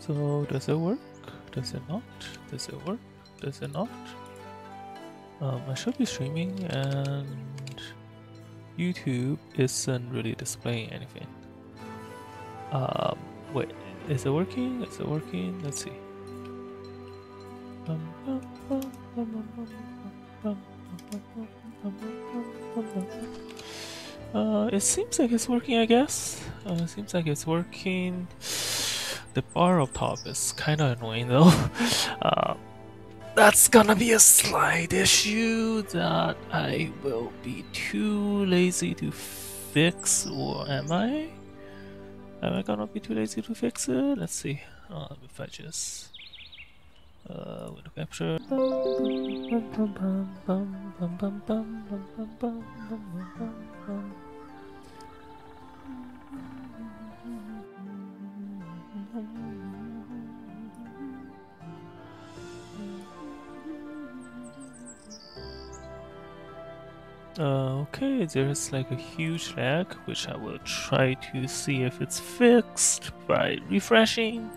So does it work? Does it not? Does it work? Does it not? Um, I should be streaming and YouTube isn't really displaying anything. Um, wait, is it working? Is it working? Let's see. Uh, it seems like it's working, I guess. Uh, it seems like it's working. The bar up top is kind of annoying though. uh, that's gonna be a slight issue that I will be too lazy to fix, or am I? Am I gonna be too lazy to fix it? Let's see. Uh, if I just uh, window capture. Uh, okay, there's like a huge lag, which I will try to see if it's fixed by refreshing.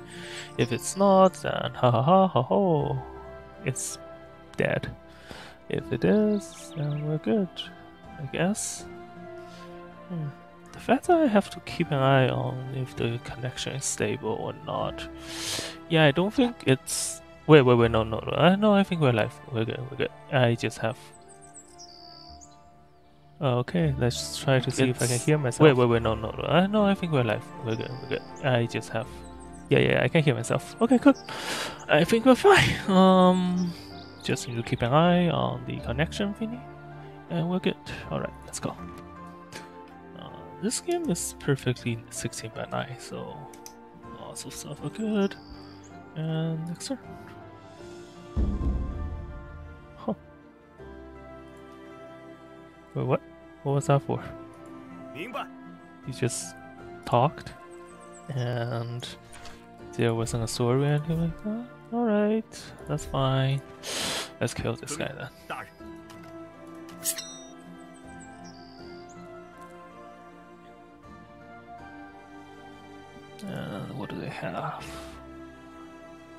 If it's not, then ha ha ha ha ho, it's dead. If it is, then we're good, I guess. Hmm. The fact that I have to keep an eye on if the connection is stable or not. Yeah, I don't think it's. Wait, wait, wait, no, no, no. Uh, no, I think we're live. We're good, we're good. I just have Okay, let's try to see if I can hear myself. Wait, wait, wait, no, no, no. Uh, no, I think we're live. We're good, we're good. I just have. Yeah, yeah, I can hear myself. Okay, good. I think we're fine. Um, just need to keep an eye on the connection thingy, and we're good. Alright, let's go. Uh, this game is perfectly 16 by 9, so lots of stuff are good. And next turn. Wait, what? What was that for? He just talked, and there wasn't a sword or anything like that. All right, that's fine. Let's kill this guy then. And what do they have?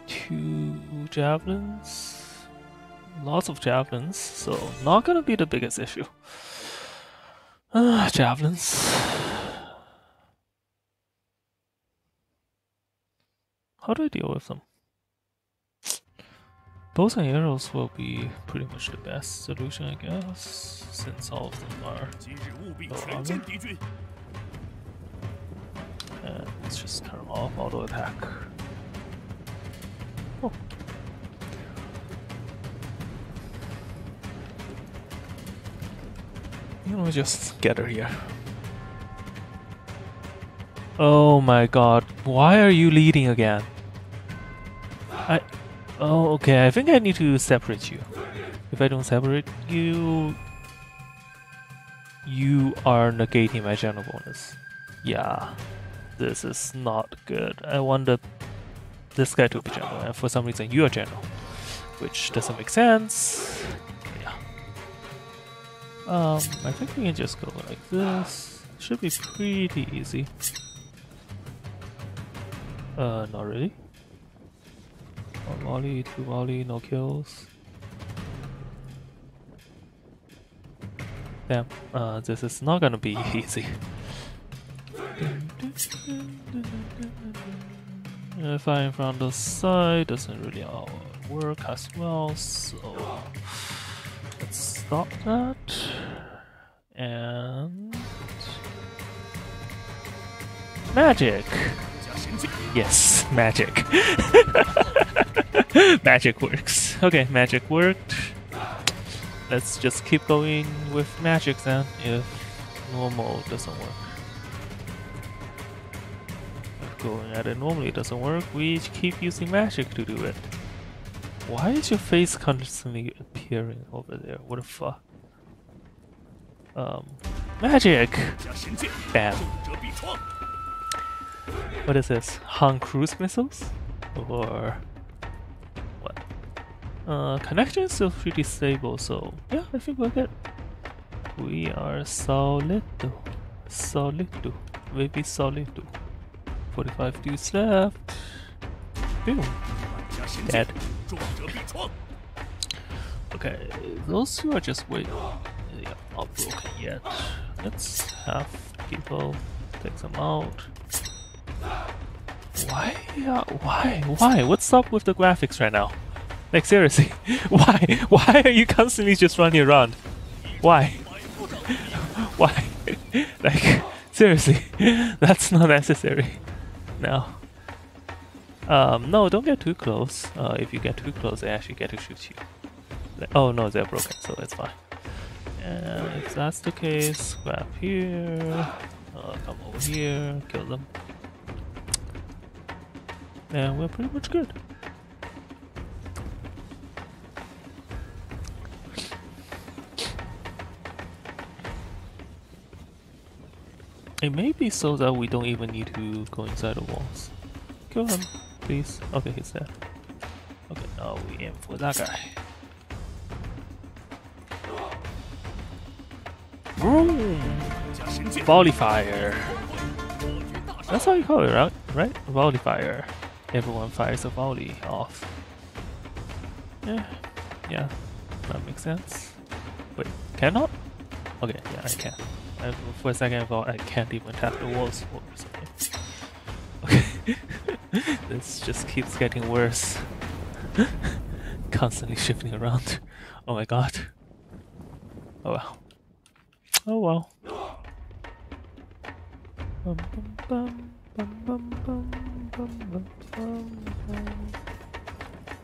Two javelins? Lots of javelins, so not gonna be the biggest issue. Ah, javelins. How do I deal with them? Bows and arrows will be pretty much the best solution, I guess, since all of them are And let's just turn off auto attack. Oh. You know, just get her here. Oh my god, why are you leading again? I. Oh, okay, I think I need to separate you. If I don't separate you. You are negating my general bonus. Yeah this is not good. I want the, this guy to be general, and for some reason you are general, which doesn't make sense. Um, I think we can just go like this. Should be pretty easy. Uh, not really. One volley, two volley, no kills. Damn, uh, this is not gonna be easy. Uh, firing from the side doesn't really all work as well, so drop that. And... Magic! Yes, magic. magic works. Okay, magic worked. Let's just keep going with magic then, if normal doesn't work. If going at it normally doesn't work, we keep using magic to do it. Why is your face constantly appearing over there? What the fuck? Um, magic! Bam. What is this? Han cruise missiles? Or... What? Uh, connection is still pretty stable, so yeah, I think we're good. We are solito. Solito. Maybe solito. 45 dudes left. Boom. Dead. Okay, those two are just waiting yeah, not broken yet. Let's have people take them out. Why? Uh, why? Why? What's up with the graphics right now? Like seriously, why? Why are you constantly just running around? Why? Why? like seriously, that's not necessary. No. Um, no, don't get too close. Uh, if you get too close, they actually get to shoot you. Oh no, they're broken, so it's fine. And if that's the case, grab here, uh, come over here, kill them. And we're pretty much good. It may be so that we don't even need to go inside the walls. Kill him, please? Okay, he's there. Okay, now we aim for that guy. Boom! Volley fire. That's how you call it, right? Right? Volley fire. Everyone fires a volley off. Yeah, yeah, that makes sense. Wait, cannot? Okay, yeah, I can. I, for a second, I thought I can't even tap the walls for some this just keeps getting worse. Constantly shifting around. Oh my god. Oh well. Oh well.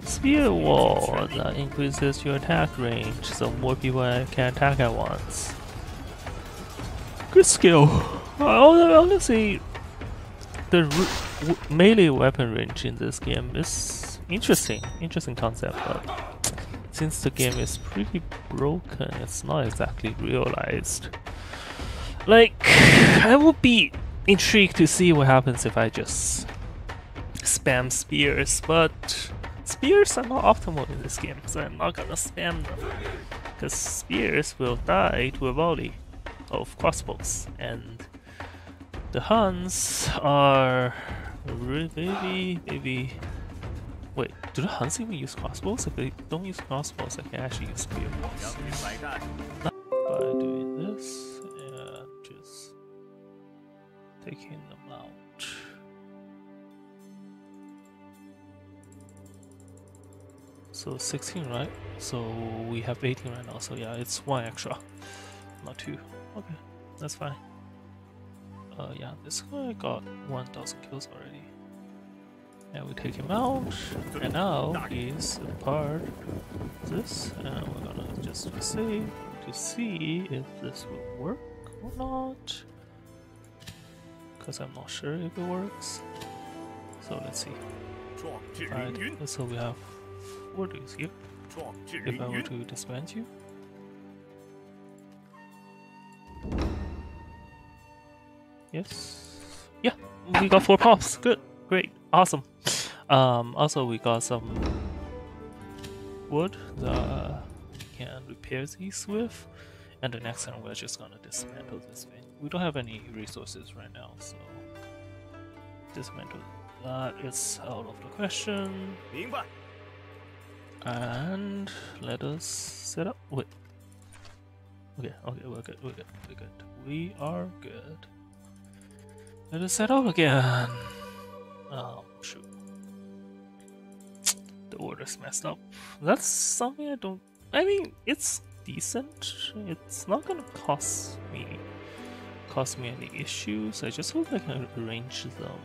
Spear wall that increases your attack range so more people can attack at once. Good skill. I honestly the melee weapon range in this game is interesting. Interesting concept, but since the game is pretty broken, it's not exactly realized. Like, I would be intrigued to see what happens if I just spam spears, but spears are not optimal in this game, so I'm not gonna spam them. Because spears will die to a volley of crossbows, and the Huns are maybe maybe wait, do the Huns even use crossbows? If they don't use crossbows, I can actually use spear by doing this and just taking them out. So 16, right? So we have 18 right now, so yeah, it's one extra, not two. Okay, that's fine. Uh, yeah, this guy got 1,000 kills already. And we take him out, and now he's a part of this, and we're gonna just save to see if this will work or not. Because I'm not sure if it works. So let's see. Alright, so we have four dudes here. If I were to disband you. Yes. Yeah, we got four pops. Good. Great. Awesome. Um, also, we got some wood that we can repair these with. And the next time, we're just gonna dismantle this thing. We don't have any resources right now, so dismantle that is out of the question. And let us set up. Wait. Okay, okay, we're good, we're good, we're good. We are good. Let us set up again. Oh, shoot. The order's messed up. That's something I don't. I mean, it's decent. It's not gonna cost me cause me any issues. I just hope I can arrange them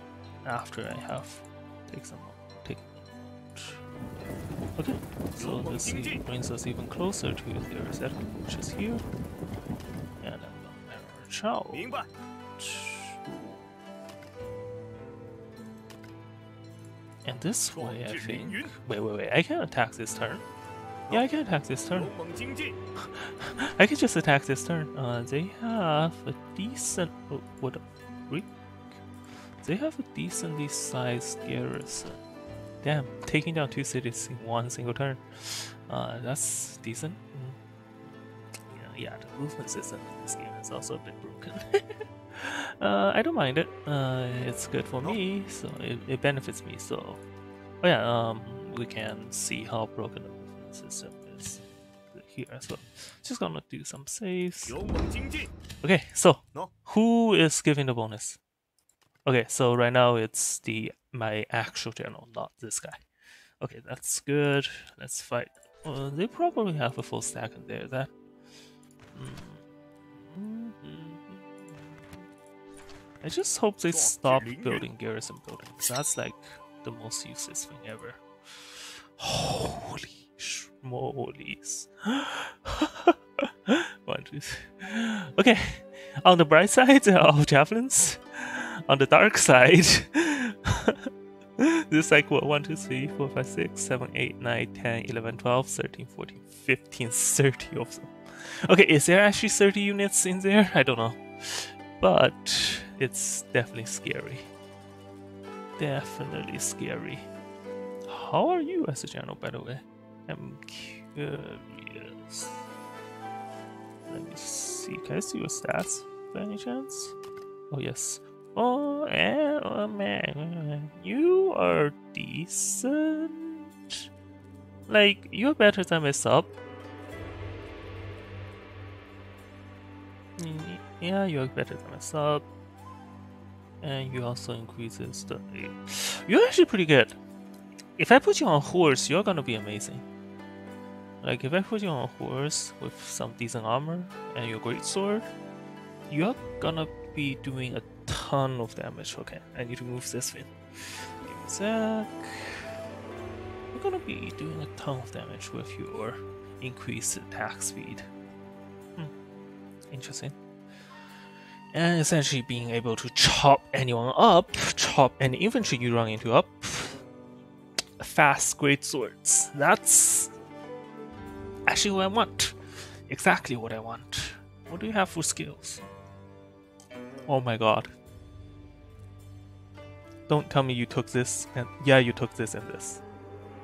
after I have take some take Okay, so this brings us even closer to their set, which is here. And I'm gonna march out. 明 And this way, I think... Wait, wait, wait, I can attack this turn. Yeah, I can attack this turn. I can just attack this turn. Uh, they have a decent... Oh, what? Freak? They have a decently sized garrison. Damn, taking down two cities in one single turn. Uh, that's decent. Mm. Yeah, yeah, the movement system in this game is also a bit broken. Uh, I don't mind it. Uh, it's good for me, so it, it benefits me. So, oh yeah, um, we can see how broken the movement system is here as well. Just gonna do some saves. Okay, so who is giving the bonus? Okay, so right now it's the my actual channel, not this guy. Okay, that's good. Let's fight. Uh, they probably have a full stack in there. That. Mm. I just hope they Stop building garrison buildings. That's like the most useless thing ever. Holy schmolies. One, two, three. Okay, on the bright side of javelins, on the dark side, there's like what 1, 2, 3, 4, 5, 6, 7, 8, 9, 10, 11, 12, 13, 14, 15, 30 of them. Okay, is there actually 30 units in there? I don't know. But it's definitely scary. Definitely scary. How are you as a general, by the way? I'm curious. Let me see. Can I see your stats by any chance? Oh, yes. Oh, eh, oh man. You are decent. Like, you're better than my sub. Yeah, you're better than my sub. And you also increases the. You're actually pretty good. If I put you on a horse, you're gonna be amazing. Like if I put you on a horse with some decent armor and your great sword, you're gonna be doing a ton of damage. Okay, I need to move this thing. Give me a sec. You're gonna be doing a ton of damage with your increased attack speed. Hmm. Interesting. And essentially being able to chop anyone up, chop any infantry you run into up. Fast great swords. That's actually what I want. Exactly what I want. What do you have for skills? Oh my god. Don't tell me you took this and yeah, you took this and this.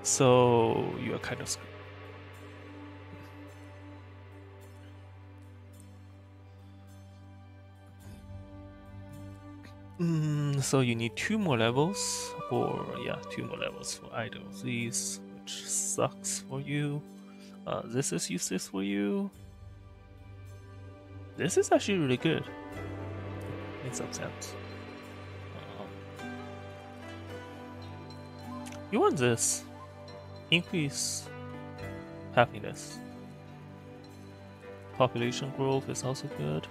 So you're kind of screwed. Mm, so you need two more levels, or yeah, two more levels for either of these, which sucks for you. Uh, this is useless for you. This is actually really good. In some sense. Um, you want this. Increase happiness. Population growth is also good.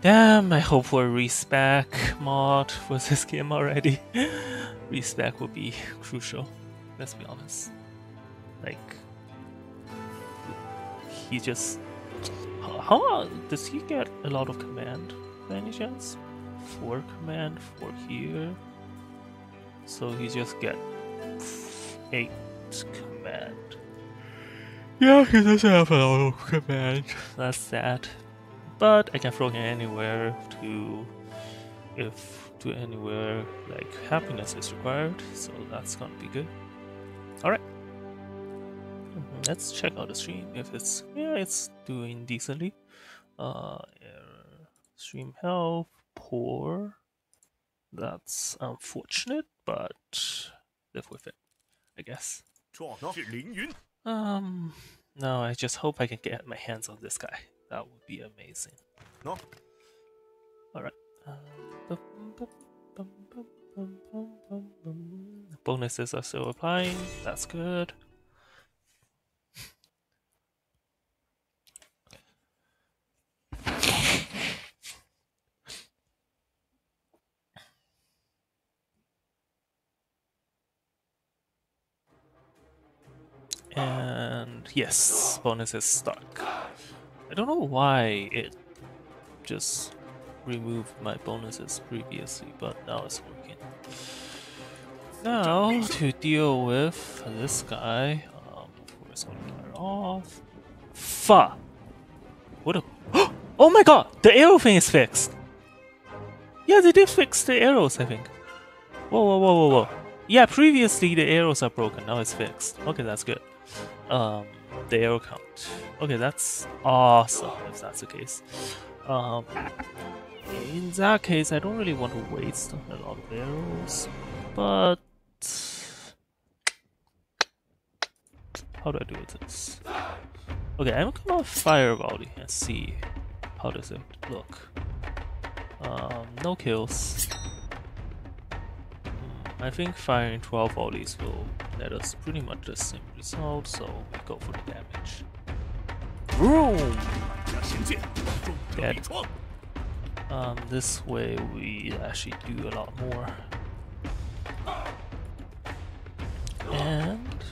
Damn, I hope for a respec mod for this game already. respec would be crucial, let's be honest. Like, he just. How, how does he get a lot of command by any chance? Four command, four here. So he just get eight command. Yeah, he doesn't have a lot of command. That's sad but I can throw him anywhere to if to anywhere like happiness is required so that's gonna be good. All right let's check out the stream if it's yeah it's doing decently. Uh stream health poor. That's unfortunate but live with it i guess. Um now i just hope i can get my hands on this guy. That would be amazing. No. All right. Bonuses are still applying. That's good. And yes, bonus is stuck. I don't know why it just removed my bonuses previously, but now it's working. Now to deal with this guy, um, of course, gonna fire off. Fa! What a Oh my god! The arrow thing is fixed! Yeah, they did fix the arrows, I think. Whoa, whoa, whoa, whoa, whoa. Yeah, previously the arrows are broken, now it's fixed. Okay, that's good. Um, the arrow count. Okay, that's awesome if that's the case. Um, in that case, I don't really want to waste a lot of arrows, but how do I do this? Okay, I'm gonna fire volley and see how does it look. Um, no kills. I think firing and 12 volleys will let us pretty much the same result, so we go for the damage. Vroom! Dead. Um, this way we actually do a lot more. And...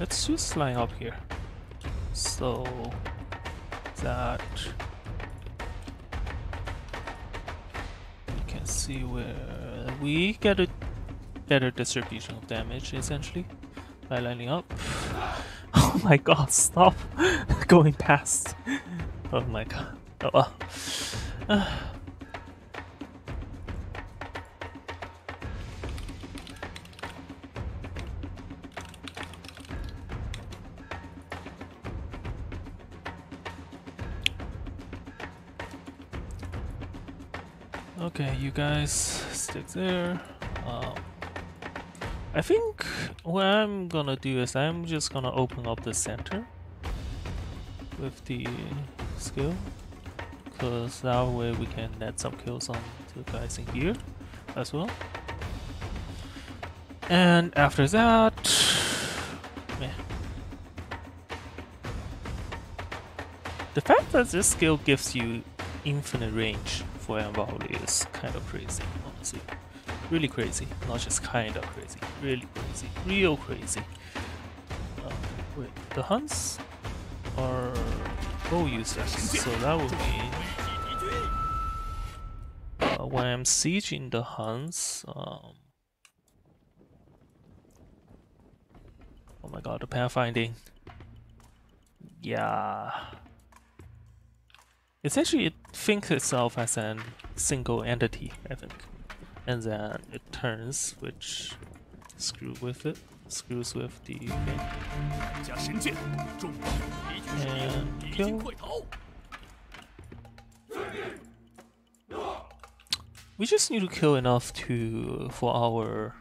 Let's just line up here. So... That... can see where we get a better distribution of damage essentially by lining up. Oh my god, stop going past. Oh my god. Oh well. Ah. Okay, you guys stick there. Um, I think what I'm gonna do is I'm just gonna open up the center with the skill, because that way we can net some kills on the guys in here as well. And after that, the fact that this skill gives you infinite range for volley is kind of crazy, honestly really crazy. Not just kind of crazy, really crazy, real crazy. Uh, wait, the Huns are bow users, so that would mean uh, when I'm sieging the Huns, um, oh my god, the pathfinding. Yeah essentially it thinks itself as a single entity, I think. And then it turns, which screw with it, screws with the thing. And kill. We just need to kill enough to for our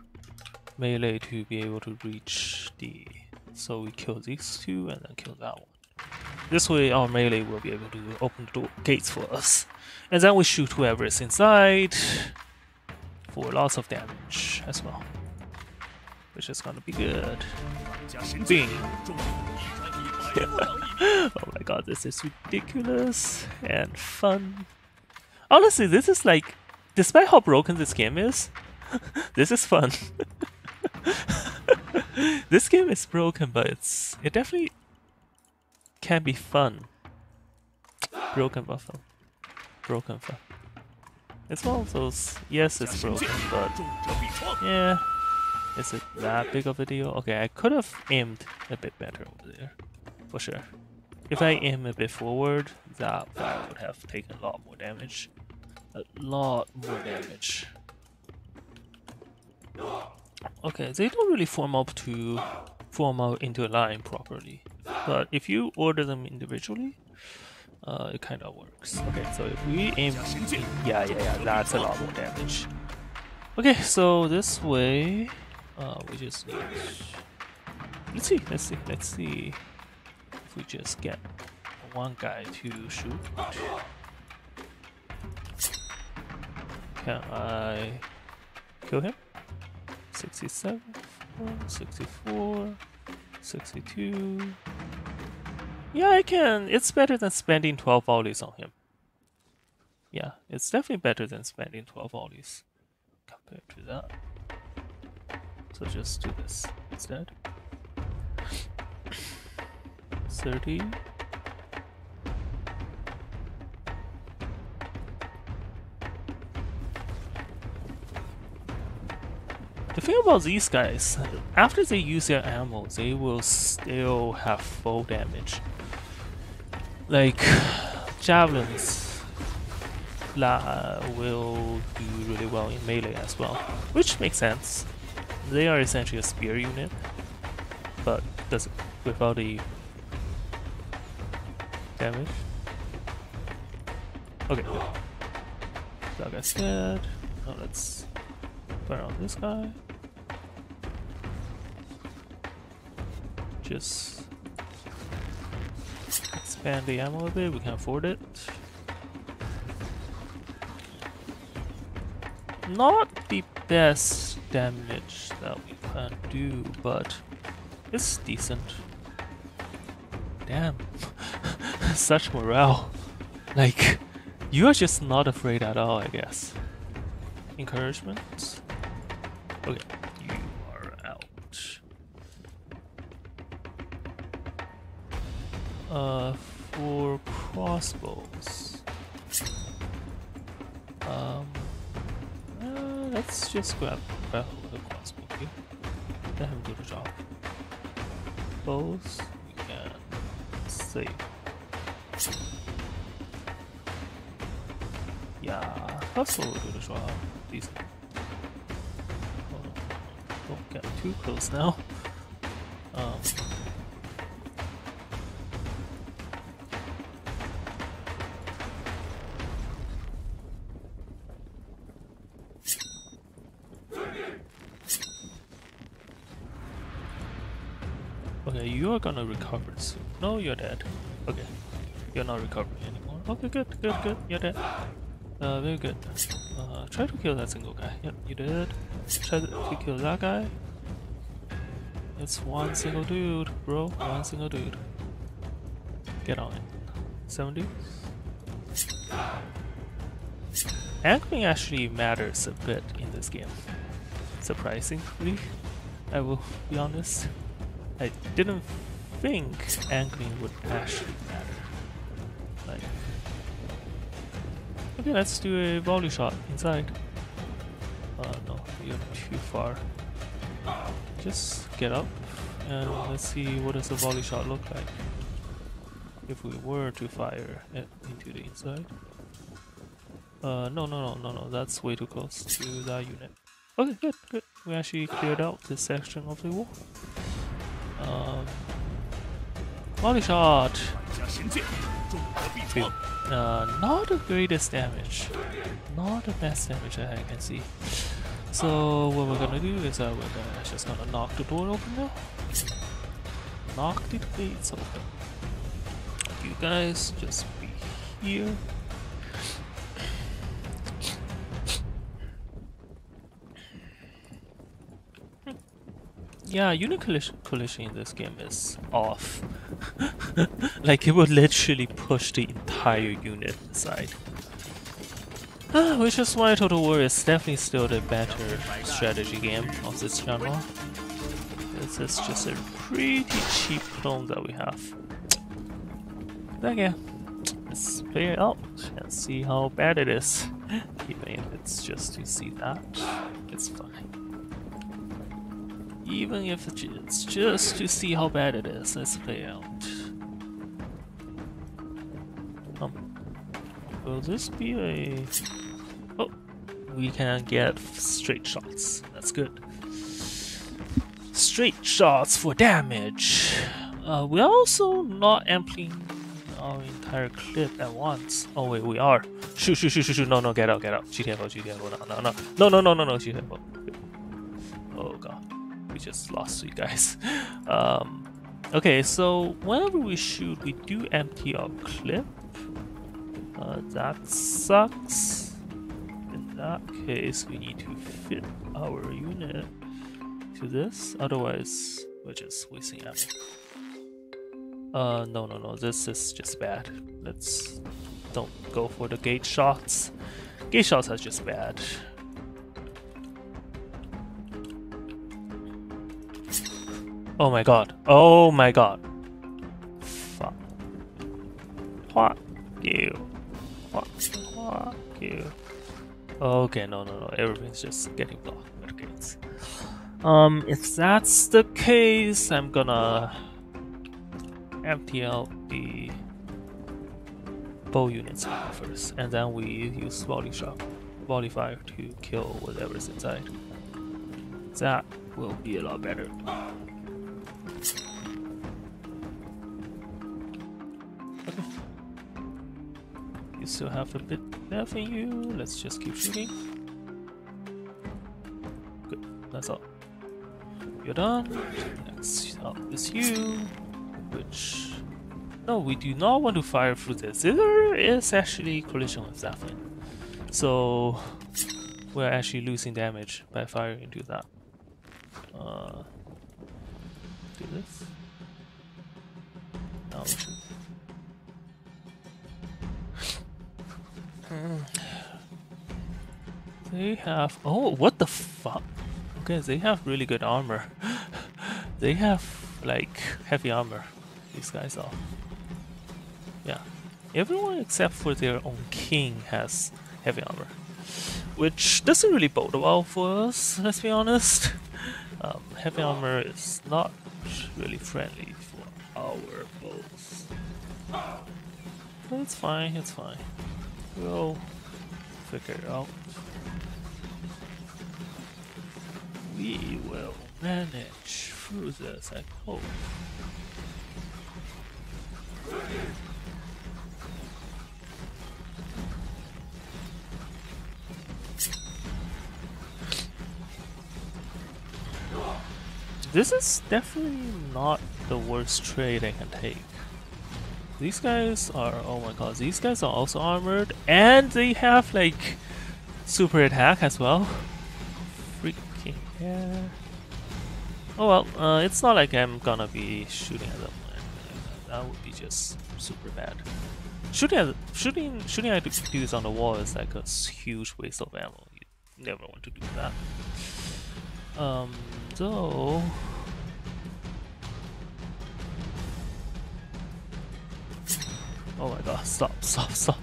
melee to be able to reach the so we kill these two and then kill that one. This way our melee will be able to open the gates for us. And then we shoot whoever is inside for lots of damage as well. Which is gonna be good. Bing! oh my god, this is ridiculous and fun. Honestly, this is like, despite how broken this game is, this is fun. this game is broken, but it's it definitely can be fun. Broken buffer. Broken buffer. It's one of those, yes it's broken, but yeah, is it that big of a deal? Okay, I could have aimed a bit better over there, for sure. If I aim a bit forward, that guy would have taken a lot more damage. A lot more damage. Okay, they don't really form up to form out into a line properly. But if you order them individually, uh, it kind of works. Okay, so if we aim... Yeah, yeah, yeah, that's a lot more damage. Okay, so this way, uh, we just need... Let's see, let's see, let's see if we just get one guy to shoot. Can I kill him? 67, 64... 62. Yeah, I can. It's better than spending 12 volleys on him. Yeah, it's definitely better than spending 12 volleys compared to that. So just do this instead. 30. The thing about these guys, after they use their ammo, they will still have full damage. Like, javelins la will do really well in melee as well, which makes sense. They are essentially a spear unit, but does without the damage. Okay, good. That guy's dead. Now let's fire on this guy. Just expand the ammo a bit, we can afford it. Not the best damage that we can do, but it's decent. Damn. Such morale. Like, you are just not afraid at all, I guess. Encouragement? Okay, Uh, for crossbows. Um, uh, let's just grab, grab the crossbow here. Let him do the job. Bows, we can save. Yeah, what we'll do the job. Decent. Hold. Don't get too close now. Um, gonna recover soon. No, you're dead. Okay, you're not recovering anymore. Okay, good, good, good. You're dead. Uh, very good. Uh, try to kill that single guy. Yep, you did. Try to kill that guy. It's one single dude, bro. One single dude. Get on it. 70. Angling actually matters a bit in this game. Surprisingly, I will be honest. I didn't think angling would actually matter. Like, okay, let's do a volley shot inside. Uh, no, you're too far. Just get up and let's see what does a volley shot look like. If we were to fire it into the inside. Uh, no, no, no, no, no, that's way too close to that unit. Okay, good, good. We actually cleared out this section of the wall. Um, Body shot. Uh, not the greatest damage. Not the best damage that I can see. So what we're gonna do is uh, we're gonna, just gonna knock the door open now. Knock the gates open. You guys just be here. Yeah, unit collision, in this game is off. like it would literally push the entire unit aside. Which is why Total War is definitely still the better strategy game of this genre. This is just a pretty cheap clone that we have. Yeah, let's play it out and see how bad it is. Even if it's just to see that, it's fine. Even if it's just to see how bad it is, let's play out. Um, will this be a... Oh, we can get straight shots. That's good. Straight shots for damage. Uh, we're also not emptying our entire clip at once. Oh wait, we are. Shoot, shoot, shoot, shoot, shoot. No, no, get out, get out. GTFO, GTFO. No, no, no. No, no, no, no, no, GTFO. Oh god. We just lost you guys. Um, okay, so whenever we shoot, we do empty our clip. Uh, that sucks. In that case, we need to fit our unit to this. Otherwise, we're just wasting ammo. Uh, no, no, no. This is just bad. Let's don't go for the gate shots. Gate shots are just bad. Oh my god. Oh my god. Fuck. Fuck you. Fuck. You. Okay, no, no, no. Everything's just getting blocked the. Um, if that's the case, I'm gonna empty out the bow units first, and then we use volley shot, volley fire to kill whatever's inside. That will be a lot better. You still have a bit left in you. Let's just keep shooting. Good. That's all. You're done. Next up is you, which no, we do not want to fire through this. Is actually collision with Zeppelin. So we're actually losing damage by firing into that. Uh, do this. We. They have. Oh, what the fuck? Okay, they have really good armor. they have like heavy armor. These guys are. Yeah. Everyone except for their own king has heavy armor. Which doesn't really bode well for us, let's be honest. Um, heavy armor is not really friendly for our bows. But it's fine, it's fine. We'll figure it out. We will manage through this, I hope. This is definitely not the worst trade I can take. These guys are, oh my god, these guys are also armored and they have like super attack as well. Freaking yeah. Oh well, uh, it's not like I'm gonna be shooting at them. That would be just super bad. Shooting at shooting shooting at dudes on the wall is like a huge waste of ammo. You never want to do that. Um, so Oh my god, stop, stop, stop.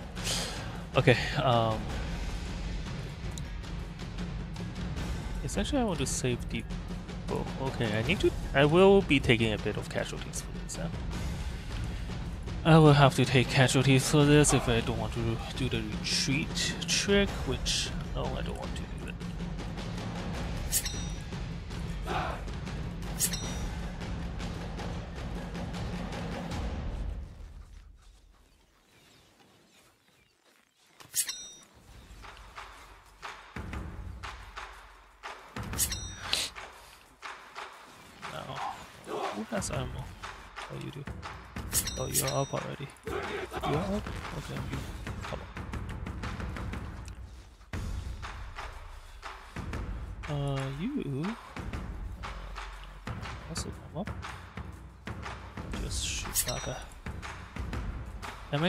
Okay, um Essentially I want to save the bow. Okay, I need to I will be taking a bit of casualties for this? I will have to take casualties for this if I don't want to do the retreat trick, which no I don't want to.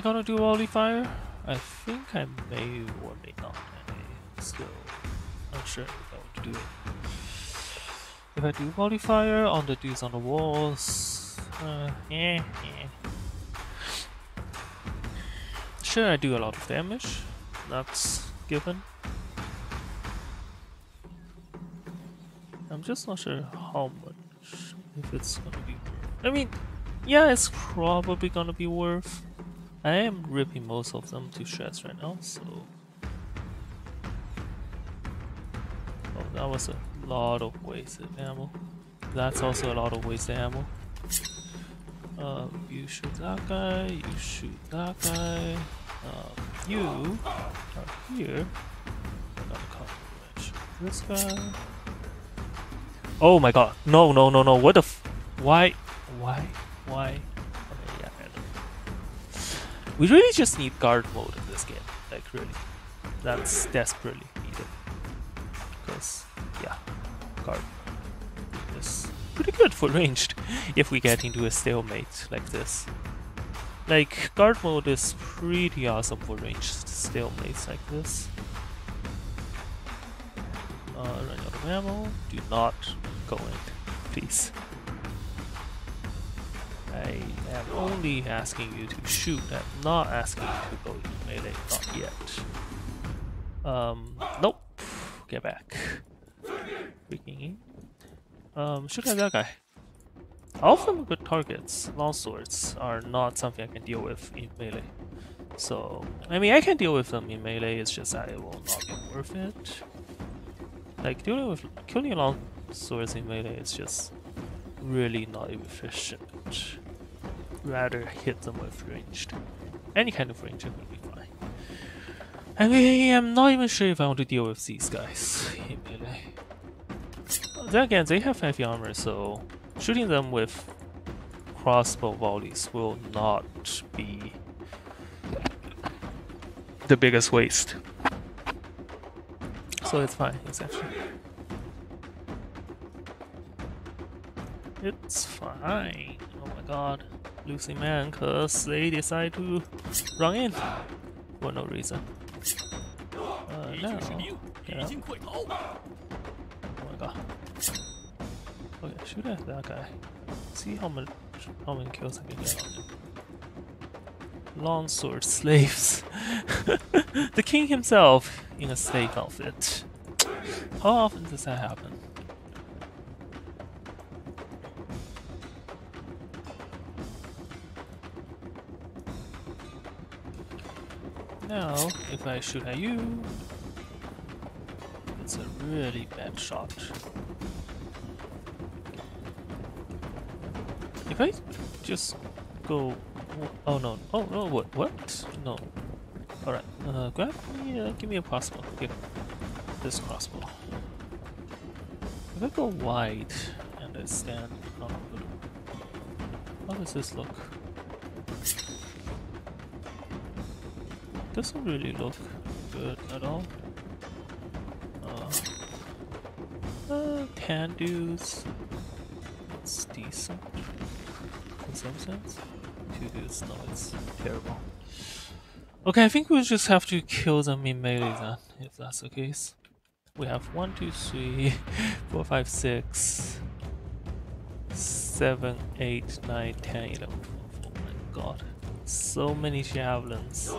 Gonna do volley fire? I think I may or may not. I still unsure if I want to do it. If I do volley fire on the dudes on the walls, uh, yeah, yeah. Sure, I do a lot of damage. That's given. I'm just not sure how much. If it's gonna be. I mean, yeah, it's probably gonna be worth. I am ripping most of them to shreds right now, so. Oh, that was a lot of wasted ammo. That's also a lot of wasted ammo. Uh, you shoot that guy, you shoot that guy. Um, you are here. This guy. Oh my god. No, no, no, no. What the f- Why? Why? We really just need guard mode in this game. Like, really. That's desperately needed. Because, yeah guard is pretty good for ranged if we get into a stalemate like this. Like, guard mode is pretty awesome for ranged stalemates like this. Uh, run out of ammo. Do not go in, please. I am only asking you to shoot. I'm not asking you to go melee. Not yet. Um, nope. Get back freaking Um, should have that guy. All of them are good targets. Long swords are not something I can deal with in melee. So, I mean, I can deal with them in melee, it's just that it will not be worth it. Like, dealing with killing long swords in melee is just really not efficient. Rather hit them with ranged. Any kind of ranged would be fine. I mean, I'm not even sure if I want to deal with these guys in melee. Then again, they have heavy armor, so shooting them with crossbow volleys will not be the biggest waste. So it's fine, essentially. It's fine. Oh my god losing man because they decide to run in for no reason. Uh, no. Get. Oh my god. Oh okay, shoot at that guy. See how much how many kills I can get on him. Longsword slaves. the king himself in a slave outfit. How often does that happen? Now, if I shoot at you, it's a really bad shot. If I just go, oh no, oh no, what, what? No. All right, uh, grab me, uh, give me a crossbow. Give this crossbow. If I go wide and I stand on the, how does this look? Doesn't really look good at all. Uh, uh, can do's. It's decent in some sense. Two dudes, no, it's terrible. Okay, I think we just have to kill them in melee then, if that's the case. We have one, two, three, four, five, six, seven, eight, nine, ten, eleven. Oh my god. So many javelins.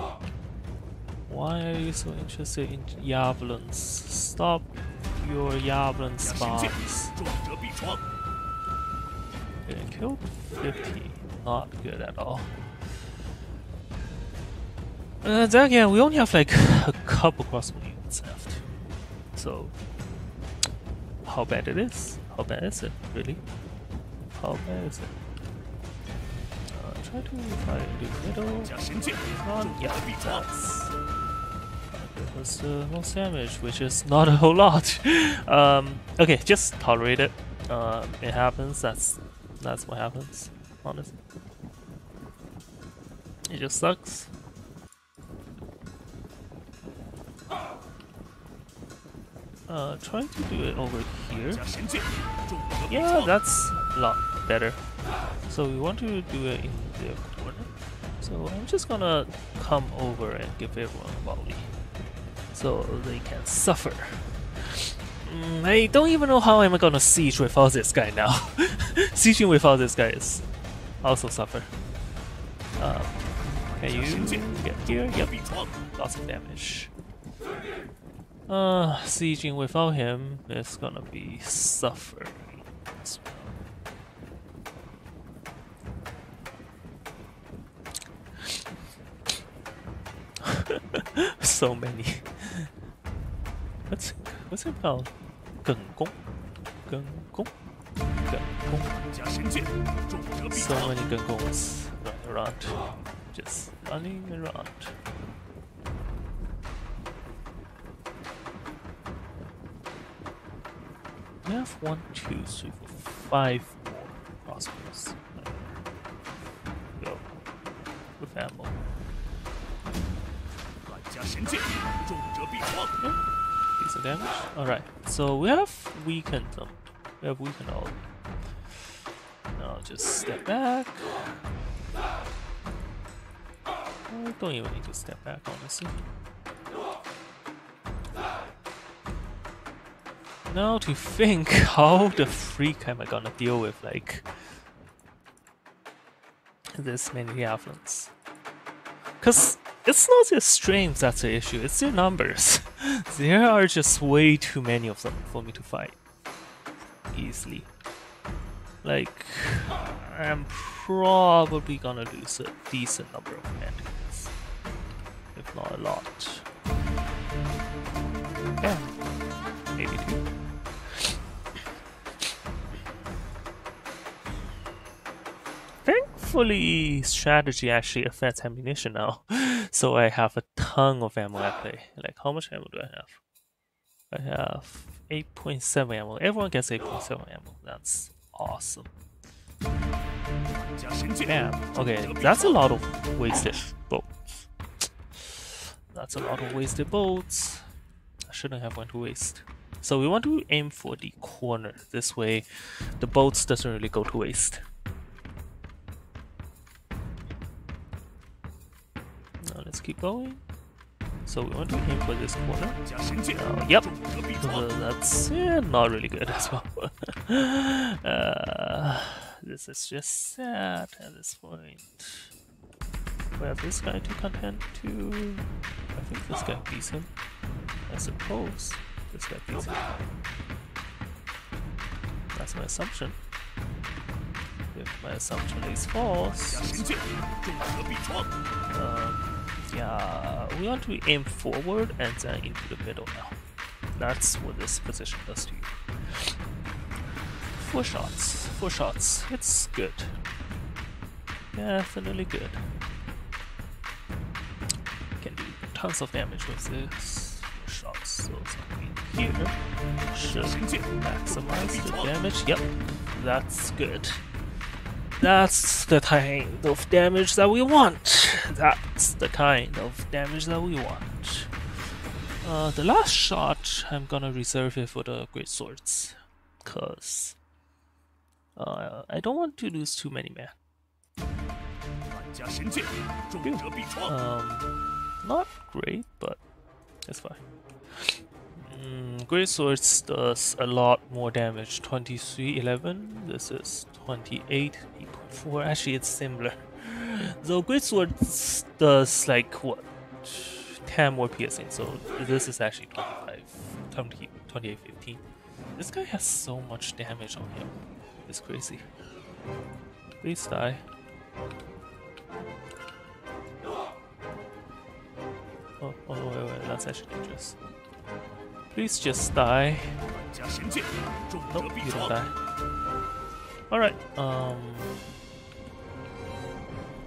Why are you so interested in javelins? Stop your javelin spawns. Getting killed? 50. Not good at all. Uh, then again, we only have like a couple crossbow units left. So, how bad it is? How bad is it, really? How bad is it? Uh, try to find the middle. None? Yeah, that's... Was the uh, whole sandwich, which is not a whole lot. um, okay, just tolerate it. Uh, it happens. That's that's what happens. Honestly, it just sucks. Uh, trying to do it over here. Yeah, that's a lot better. So we want to do it in the corner. So I'm just gonna come over and give everyone a volley so they can suffer. Mm, I don't even know how I'm gonna siege without this guy now. Sieging without this guy is also suffer. Um, can you get here? Yep, lots of damage. Uh, sieging without him is gonna be suffering. so many What's what's it called? 耿攻，耿攻，耿攻。假神剑重则必 So 疮。 many gungons running around, just running around. We have one, two, three, four, five more crossbows. Go with ammo. 万家神剑重则必 疮。Decent damage. All right, so we have weakened them. We have weakened all. of them. Now just step back. I don't even need to step back, honestly. Now to think, how the freak am I gonna deal with like this many javelins? Cause it's not their strength that's the issue, it's their numbers. there are just way too many of them for me to fight easily. Like, I'm probably gonna lose a decent number of this, if not a lot. Yeah, maybe two. Thankfully, strategy actually affects ammunition now. so I have a ton of ammo at play. Like, how much ammo do I have? I have 8.7 ammo. Everyone gets 8.7 ammo. That's awesome. Damn. Okay, that's a lot of wasted bolts. That's a lot of wasted bolts. I shouldn't have went to waste. So we want to aim for the corner. This way, the bolts doesn't really go to waste. Now let's keep going. So we want to aim for this corner. Uh, yep, that's yeah, not really good as well. uh, this is just sad at this point. We have this guy to contend to. I think this guy beats him. I suppose this guy beats him. That's my assumption. If my assumption is false, um, yeah, we want to aim forward and then into the middle now. That's what this position does to you. Four shots, four shots, it's good. Definitely good. Can do tons of damage with this. Four shots, so something here should maximize the damage. Yep, that's good. That's the kind of damage that we want. The kind of damage that we want. Uh, the last shot, I'm gonna reserve it for the great swords, cause uh, I don't want to lose too many men. Um, not great, but it's fine. Mm, Great Swords does a lot more damage. 2311. This is 28.4. Actually, it's similar. Though Great Swords does like what? 10 more piercing. So this is actually 25. 20, 28, 15. This guy has so much damage on him. It's crazy. Please die. Oh, oh wait, wait, that's actually dangerous. Please just die. Nope, you don't die. Alright, um...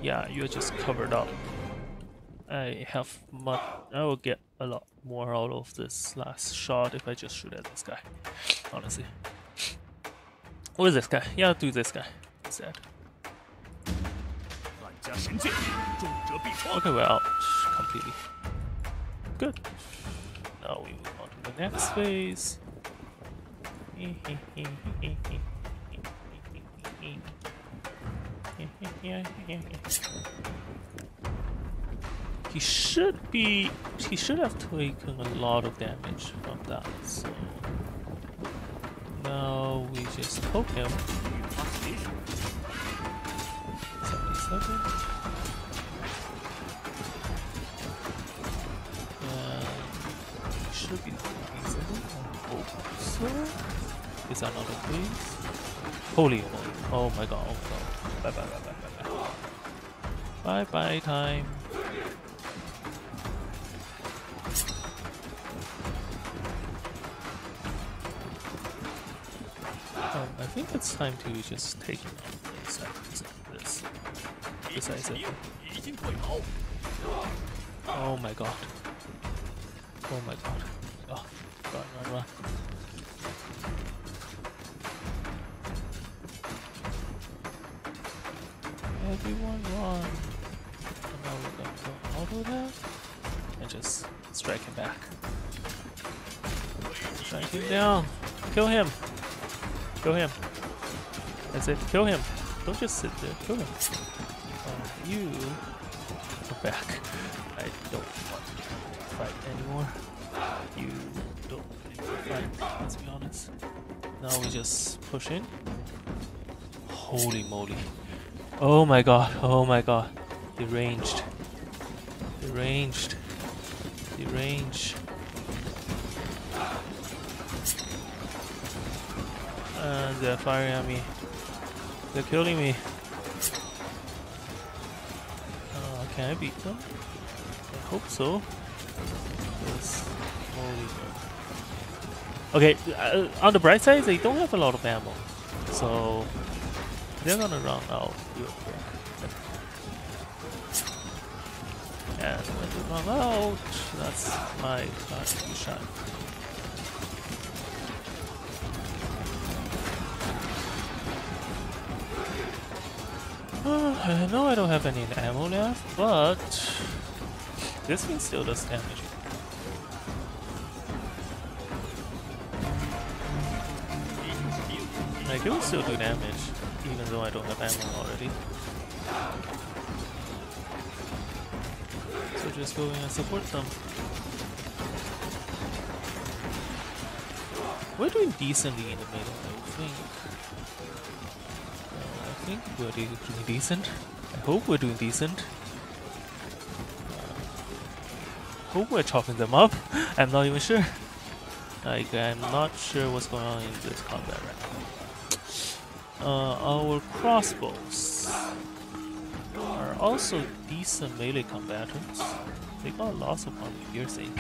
Yeah, you're just covered up. I have much... I will get a lot more out of this last shot if I just shoot at this guy. Honestly. What is this guy? Yeah, I'll do this guy instead. Okay, we're out completely. Good. Now we move on to the next phase. He should be. He should have taken a lot of damage from that. So now we just poke him. Seventy-seven. should be feasible. I hope so. Is that not the case? Holy moly. Oh my god. Oh my god. Bye bye bye bye bye bye. Bye time. Um, I think it's time to just take this. This. Decisive. Oh my god. Oh my god. Oh, run, run, run. Everyone run. And now we're to go auto that and just strike him back. Strike him down. Kill him. Kill him. That's it. Kill him. Don't just sit there. Kill him. Uh, you go back. I don't want to fight anymore. You don't fight, let's be honest. Now we just push in. Holy moly. Oh my god, oh my god. Deranged. Deranged. Deranged. And they're firing at me. They're killing me. Uh, can I beat them? I hope so. Okay, uh, on the bright side, they don't have a lot of ammo. So, they're gonna run out real quick. And when they run out, that's my last to shine. know I don't have any ammo left, but this thing still does damage. I can still do damage even though I don't have ammo already. So just go in and support them. We're doing decently in the middle, I think. Uh, I think we're doing decent. I hope we're doing decent. Uh, hope we're chopping them up. I'm not even sure. Like, I'm not sure what's going on in this combat right Uh, our crossbows are also decent melee combatants. They got lots of armor piercing.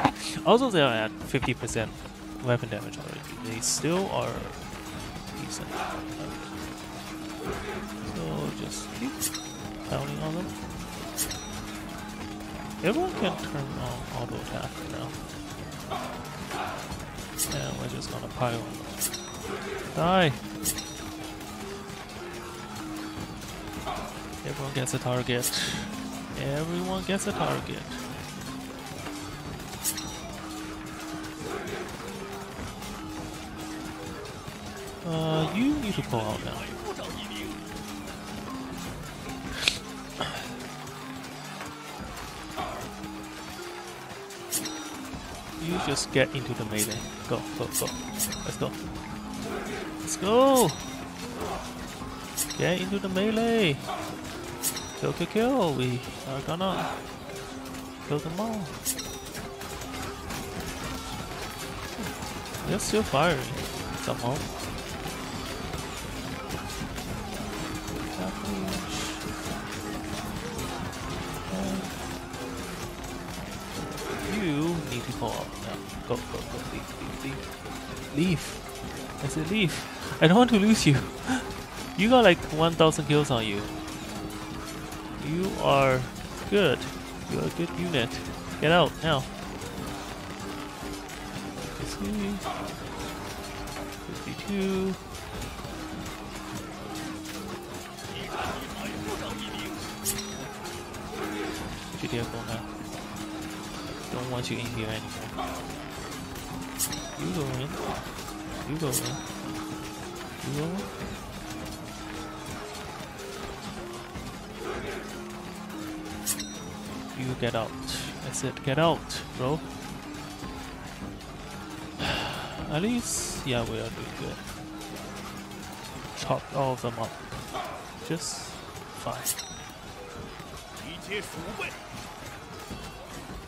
Also, they are at 50% weapon damage already. They still are decent. So just keep pounding on them. Everyone can turn on auto attack now. And we're just gonna pile on them. Die! Everyone gets a target. Everyone gets a target. Uh, you need to pull out now. You just get into the melee. Go, go, go. Let's go. Let's go! Get into the melee! Kill, kill, kill! We are gonna kill them all. They're still firing somehow. You need to pull out now. Go, go, go, leave, leave, leave. Leave! I said leave! I don't want to lose you! You got like 1000 kills on you. You are good. You're a good unit. Get out now. 52. GTF now. Don't want you in here anymore. You go in. You go in. You go in. You get out. I said get out, bro. At least, yeah, we are doing good. Chopped all of them up. Just fine.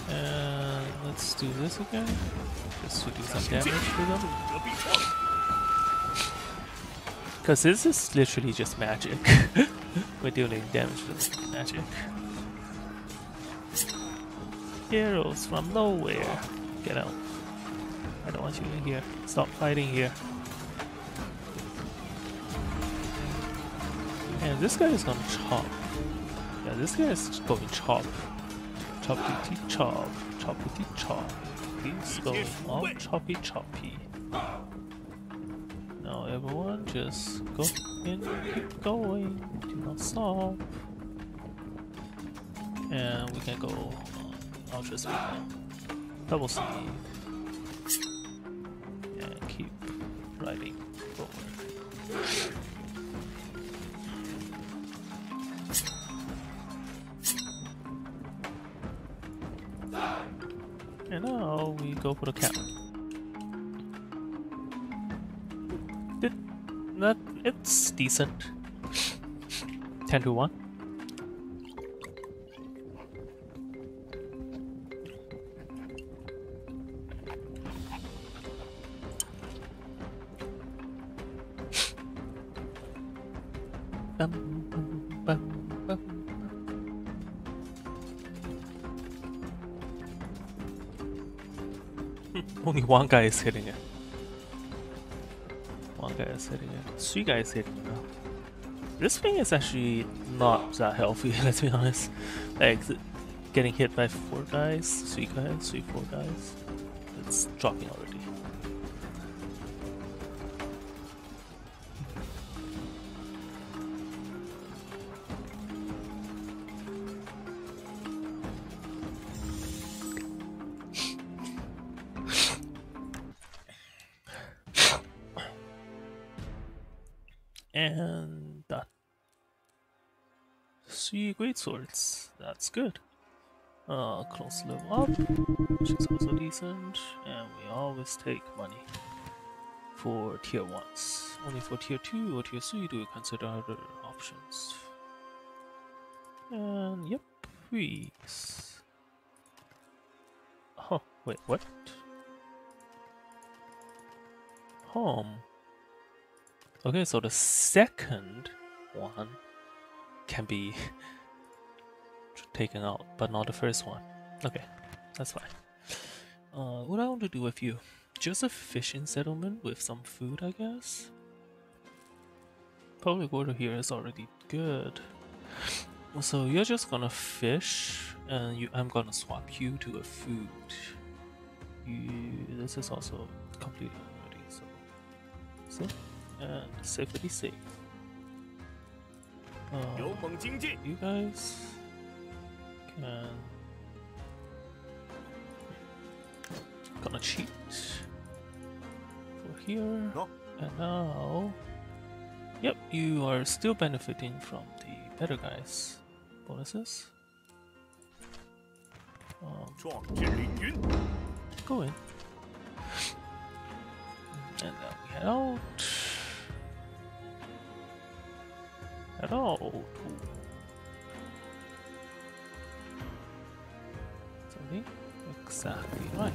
And let's do this again. Just to do some damage to them. Because this is literally just magic. We're dealing damage with magic. Heroes from nowhere. Get out. I don't want you in here. Stop fighting here. And this guy is gonna chop. Yeah, this guy is going chop. Choppity chop. Choppity chop. He's going all choppy choppy. Now everyone just go and keep going. Do not stop. And we can go Ultra Sweep. Double speed And keep riding forward. And now we go for the cap. It, that, it's decent. 10 to 1. Only one guy is hitting it. One guy is hitting it. Three guys hitting it. This thing is actually not that healthy, let's be honest. Like, getting hit by four guys, three guys, three, four guys. It's dropping already. Swords. That's good. Uh, close level up, which is also decent, and we always take money for tier 1s. Only for tier 2 or tier 3 do we consider other options. And yep, please. Oh, wait, what? Home. Okay, so the second one can be taken out, but not the first one. Okay, that's fine. Uh, what I want to do with you? Just a fishing settlement with some food, I guess? Public water here is already good. So you're just gonna fish, and you, I'm gonna swap you to a food. You, this is also completely already, so... See? And safety safe. Uh, you guys... Uh, and gonna cheat for here. No. And now, yep, you are still benefiting from the better guys bonuses. Um, go in. and then we head out. Head out. exactly right.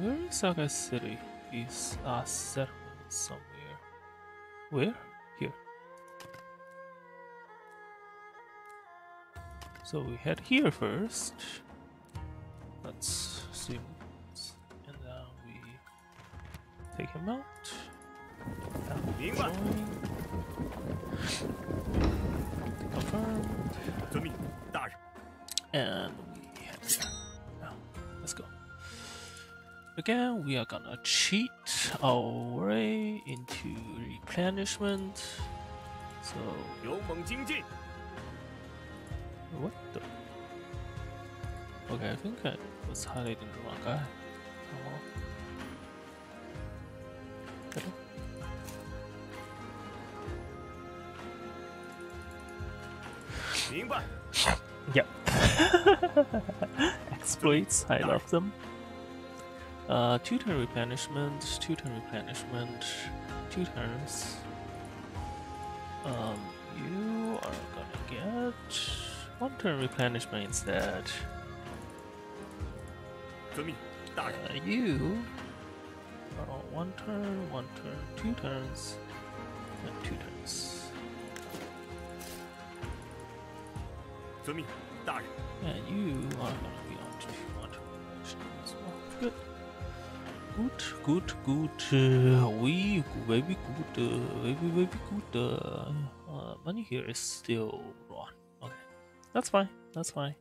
Where is Saga City? Is a settlement somewhere. Where? Here. So we head here first. Let's take him out. Confirmed. And we have now. Let's go. Again, we are gonna cheat our way into replenishment. So what the Okay, I think I was highlighting the wrong guy. Come on. करो yep. Exploits, I love them. Uh, two turn replenishment, two turn replenishment, two turns. Um, you are gonna get one turn replenishment instead. Uh, you Oh, one turn, one turn, two turns, and two turns. Fumi, And you are gonna be on to one as well. Good. Good, good, good. Uh, we very good, uh, very very good. Uh, uh, money here is still wrong. Okay, that's fine. That's fine.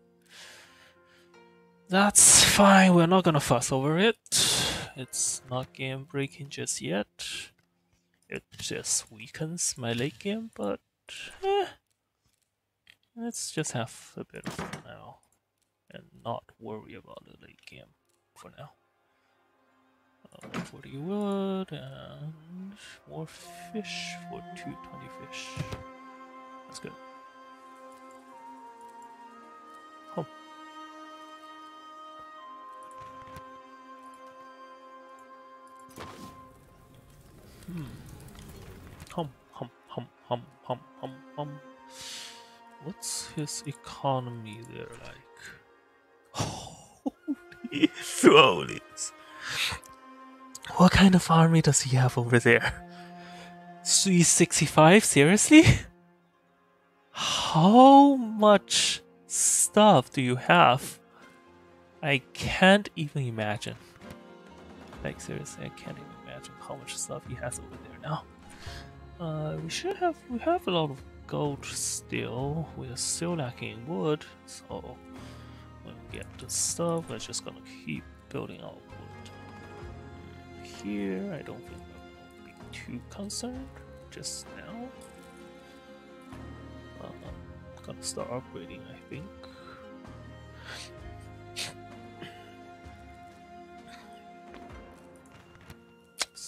That's fine. We're not gonna fuss over it. It's not game breaking just yet. It just weakens my late game, but eh, let's just have a bit of fun now and not worry about the late game for now. Uh, 40 wood and more fish for 220 fish. That's good. Hmm. Hum, hum, hum, hum, hum, hum, hum. What's his economy there like? Holy smokes. What kind of army does he have over there? 365? Seriously? How much stuff do you have? I can't even imagine. Like seriously, I can't even how much stuff he has over there now. Uh, we should have we have a lot of gold still. We're still lacking wood, so when we get the stuff, we're just gonna keep building our wood. Here, I don't think we'll be too concerned just now. Uh, gonna start upgrading, I think.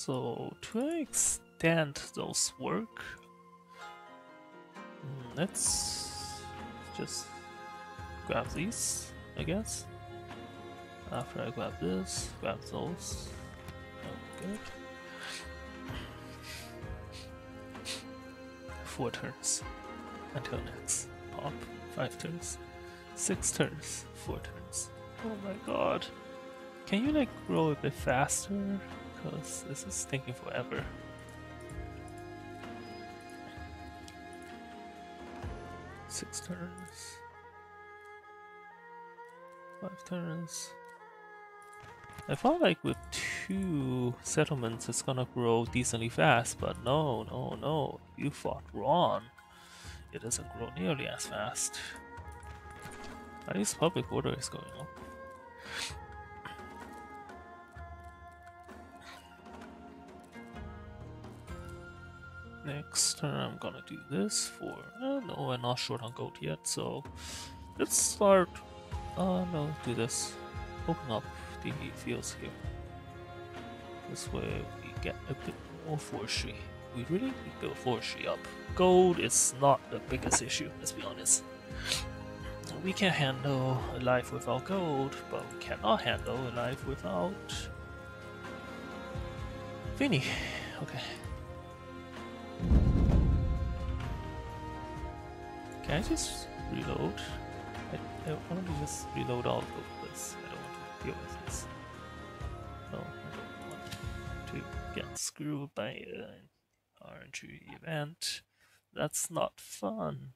So to an extent those work. Mm, let's just grab these, I guess. After I grab this, grab those. Oh, good. Four turns. Until next. Pop. Five turns. Six turns. Four turns. Oh my god. Can you like grow a bit faster? Because this is taking forever. Six turns. Five turns. I thought like with two settlements it's gonna grow decently fast, but no, no, no. You fought wrong. It doesn't grow nearly as fast. At least public order is going up. Next turn I'm gonna do this for... Uh, no, we're not short on gold yet, so... Let's start... Uh, no, do this. Open up the fields here. This way we get a bit more forestry. We really need to build forestry up. Gold is not the biggest issue, let's be honest. We can handle a life without gold, but we cannot handle a life without... Vinny. Okay. Can I just reload? I, I want to just reload all of this. I don't want to deal with this. No, I don't want to get screwed by an RNG event. That's not fun.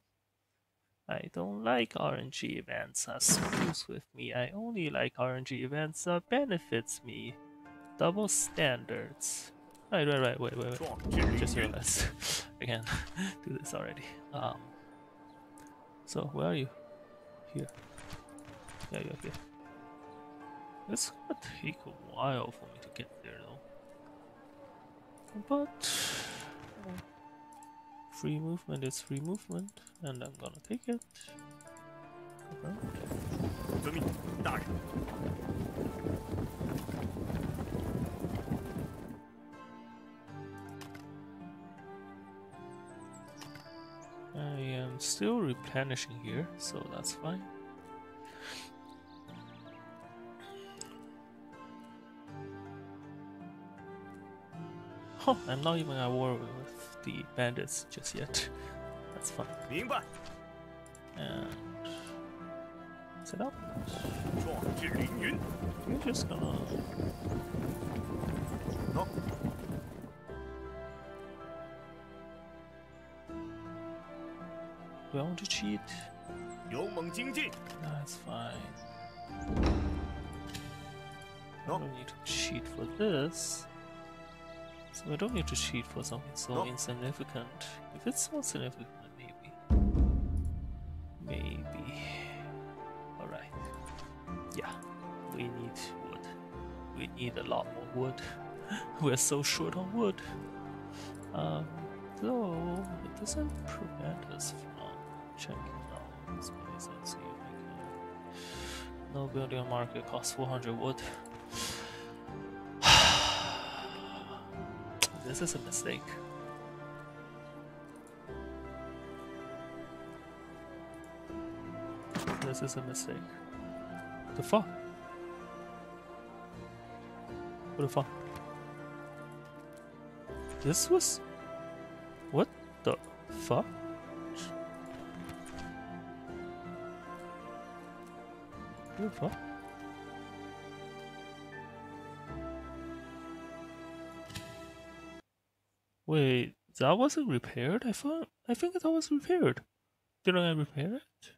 I don't like RNG events that screws with me. I only like RNG events that benefits me. Double standards. Right, right, right, wait, wait, wait. Just realized I can do this already. Um, so, where are you? Here. Yeah, you're here. It's gonna take a while for me to get there though. But... free movement is free movement, and I'm gonna take it. I still replenishing here, so that's fine. Oh, I'm not even at war with the bandits just yet. That's fine. And set up. We're just gonna. No. Do I want to cheat? That's fine. No. I don't need to cheat for this. So I don't need to cheat for something so no. insignificant. If it's so significant, maybe. Maybe. Alright. Yeah. We need wood. We need a lot more wood. We're so short on wood. Um, though, it doesn't prevent us from out this place and see if we can. No building market costs 400 wood. this is a mistake. This is a mistake. What The fuck? What the fuck? This was. What the fuck? Wait, that wasn't repaired? I thought I think that was repaired. Didn't I repair it?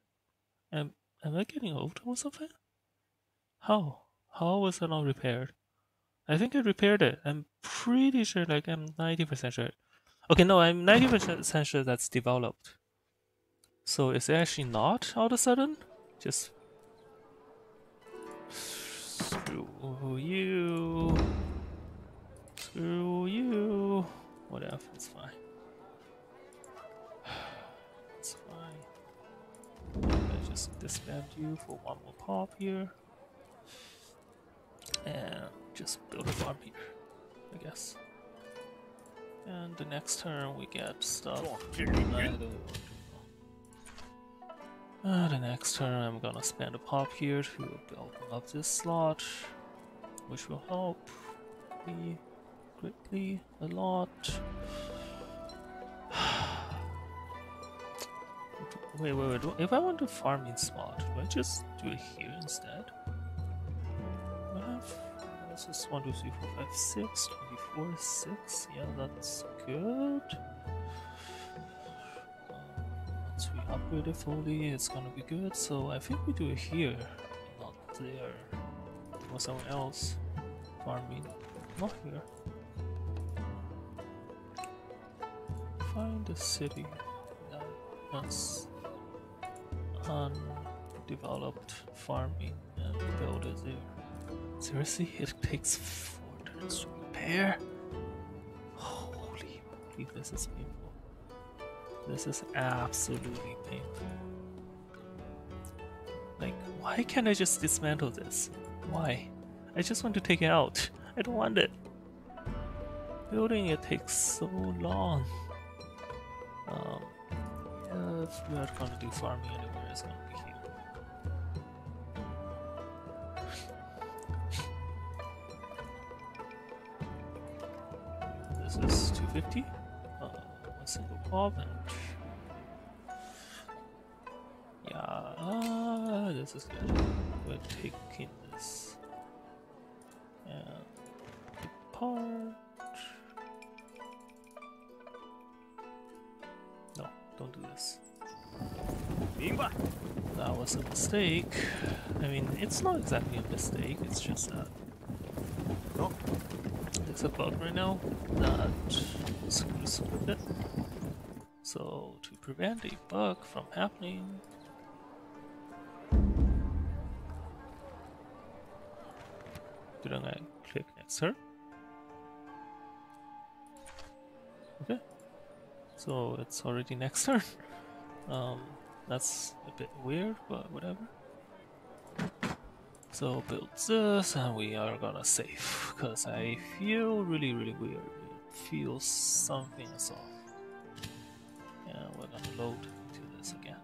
Am am I getting old or something? How? How was it not repaired? I think I repaired it. I'm pretty sure, like, I'm 90% sure. Okay, no, I'm 90% sure that's developed. So is it actually not all of a sudden? Just... Screw you. Screw you. Whatever, it's fine. It's fine. I just disband you for one more pop here. And just build a farm here, I guess. And the next turn we get stuff. Uh, the next turn I'm gonna spend a pop here to open up this slot, which will help me greatly a lot. wait, wait, wait. If I want to farm in do I just do it here instead? This is 1, 2, 3, 4, 5, 6, 24, 6. Yeah, that's good. Once upgrade it fully, it's gonna be good. So I think we do it here, not there. Or somewhere else. Farming. Not here. Find a city that undeveloped farming and build it there. Seriously? It takes four turns to repair? Holy this is painful. This is absolutely painful. Like, why can't I just dismantle this? Why? I just want to take it out. I don't want it. Building it takes so long. Um, yeah, if we are gonna do farming anywhere, it's gonna be here. This is 250. Uh, a single pop and this is good. We're taking this and depart. No, don't do this. That was a mistake. I mean, it's not exactly a mistake, it's just that No. there's a bug right now that screws with it. So, to prevent a bug from happening, didn't I click next turn? Okay, so it's already next turn. Um, that's a bit weird, but whatever. So build this, and we are gonna save, because I feel really, really weird. It feels something is off. And we're gonna load into this again.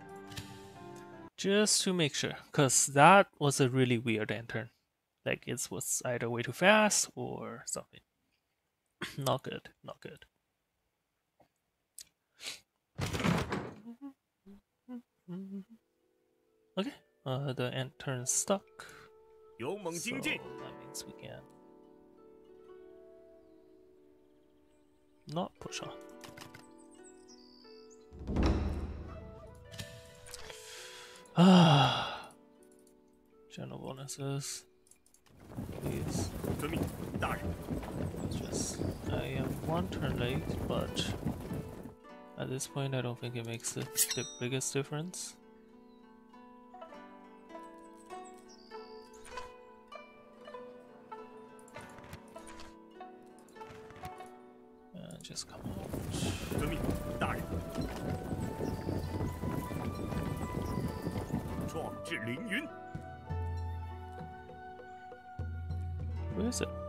Just to make sure, because that was a really weird end turn like it was either way too fast or something. not good, not good. Okay, uh, the end turns stuck. So that means we can not push on. Ah, general bonuses please. 遵命，大人。 It's just I am one turn late, but at this point I don't think it makes the, the biggest difference. And just come out. 遵命，大人。壮志凌云， Is it?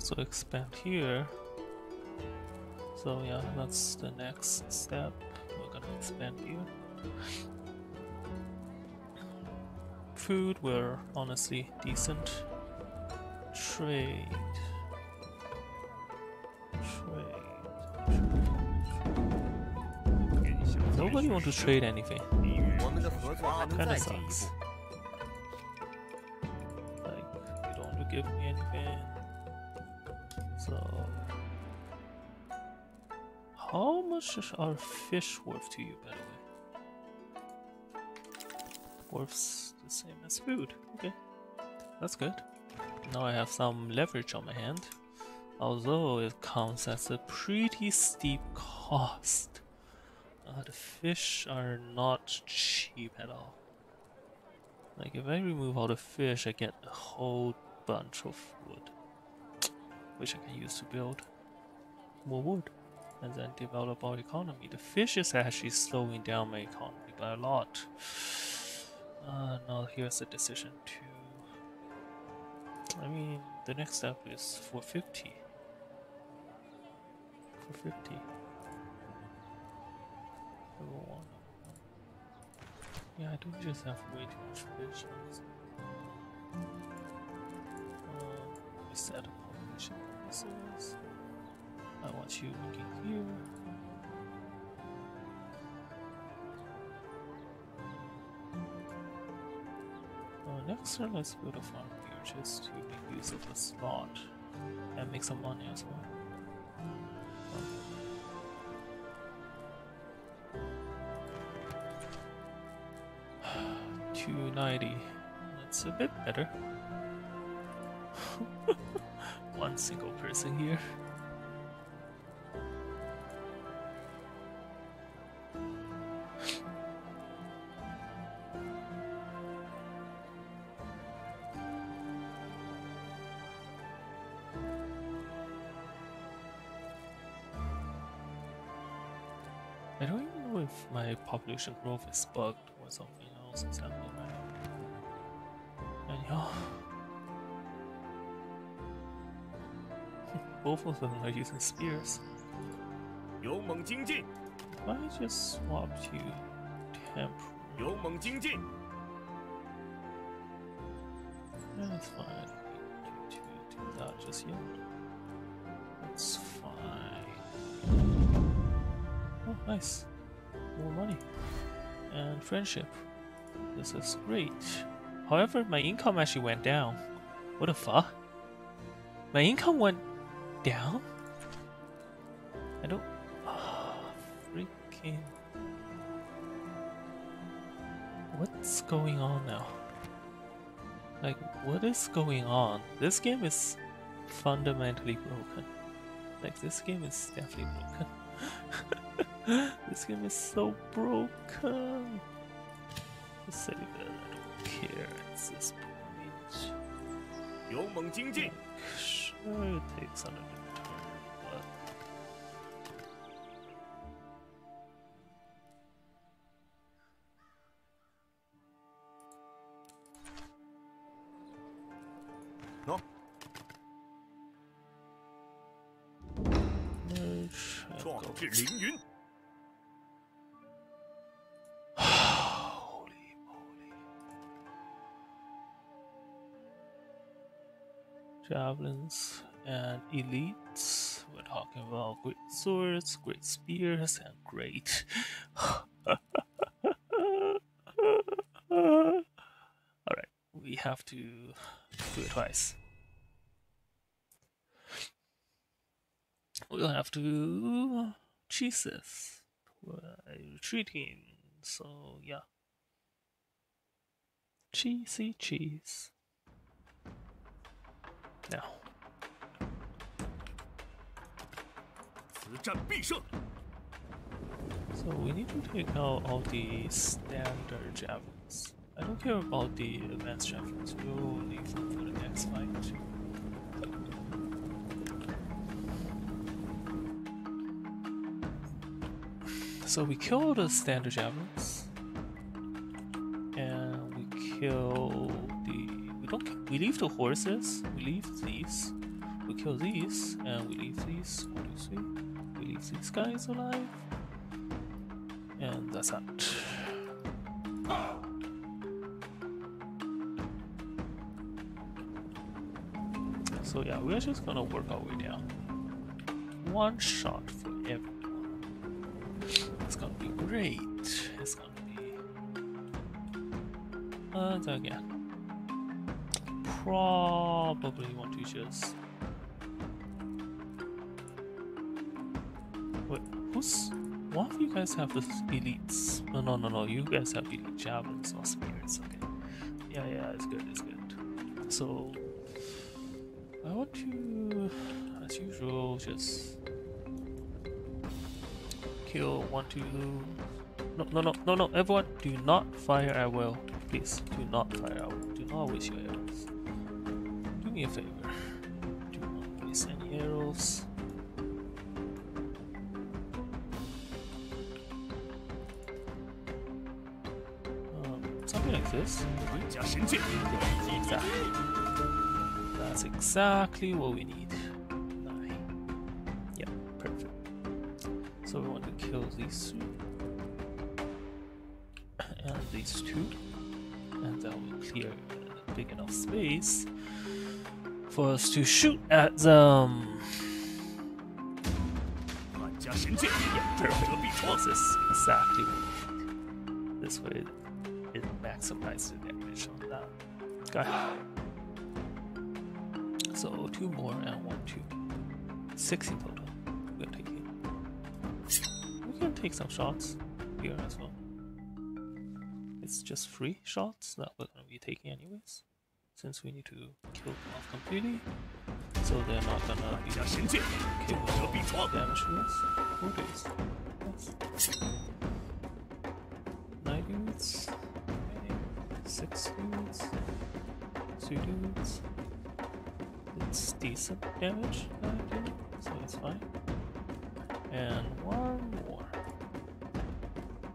also expand here. So yeah, that's the next step. We're gonna expand here. Food were honestly decent. Trade. Trade. Nobody want to trade anything. Kinda sucks. Like, you don't want to give me anything. Much our fish worth to you, by the way? Worth the same as food. Okay. That's good. Now I have some leverage on my hand. Although it comes at a pretty steep cost. Uh, the fish are not cheap at all. Like if I remove all the fish, I get a whole bunch of wood, which I can use to build more wood, and then develop our economy. The fish is actually slowing down my economy by a lot. Uh, now here's the decision to. I mean, the next step is 450. 450. Level one. Yeah, I don't just have way too much fish. Um, we set up population purposes. I want you looking here. Uh, next turn, let's build a farm here just to make use of the slot and make some money as well. Two ninety. That's a bit better. One single person here. population growth is bugged or something else is happening right now. Anyhow. Both of them are using spears. 勇猛精进， Why just swap to temp? 勇猛精进， That's fine. I don't need you to do that just yet. That's fine. Oh, nice. More money. And friendship. This is great. However, my income actually went down. What the fuck? My income went down? I don't. Oh, freaking. What's going on now? Like, what is going on? This game is fundamentally broken. Like, this game is definitely broken. this game is so broken. Just save it. I don't care at this point. 勇猛精进， Sure, it takes another turn, but. No. Merge and 壮 go. 志凌云， Javelins and elites. We're talking about great swords, great spears, and great. Alright, we have to do it twice. We'll have to cheese this. We're retreating, so yeah. Cheesy cheese. No. So we need to take out all the standard javelins. I don't care about the advanced javelins. We'll leave them for the next fight. So we kill the standard javelins, and we kill we leave the horses. We leave these. We kill these, and we leave these. What do you see? We leave these guys alive, and that's that. So yeah, we're just gonna work our way down. One shot for everyone. It's gonna be great. It's gonna be. And again, probably want to just. Wait, who's? One of you guys have the elites? No, no, no, no. You guys have elite javelins, not spears. Okay. Yeah, yeah, it's good. It's good. So I want to, as usual, just kill one, two. No, no, no, no, no! Everyone, do not fire at will. Please, do not fire at will. Do not waste your. Do me a favor. Do not place any arrows. Um, something like this. Exactly. That's exactly what we need. Yeah, perfect. So we want to kill these two. And these two. for us to shoot at them. Exactly. This way it maximizes the damage on that guy. So two more and one, two. Six in total. We're gonna take it. We can take some shots here as well. It's just three shots that we're gonna be taking anyways since we need to kill them off completely. So they're not gonna be capable of damaging us. Who is? 9 units, 6 units, 2 units. It's decent damage, I think, so it's fine. And one more.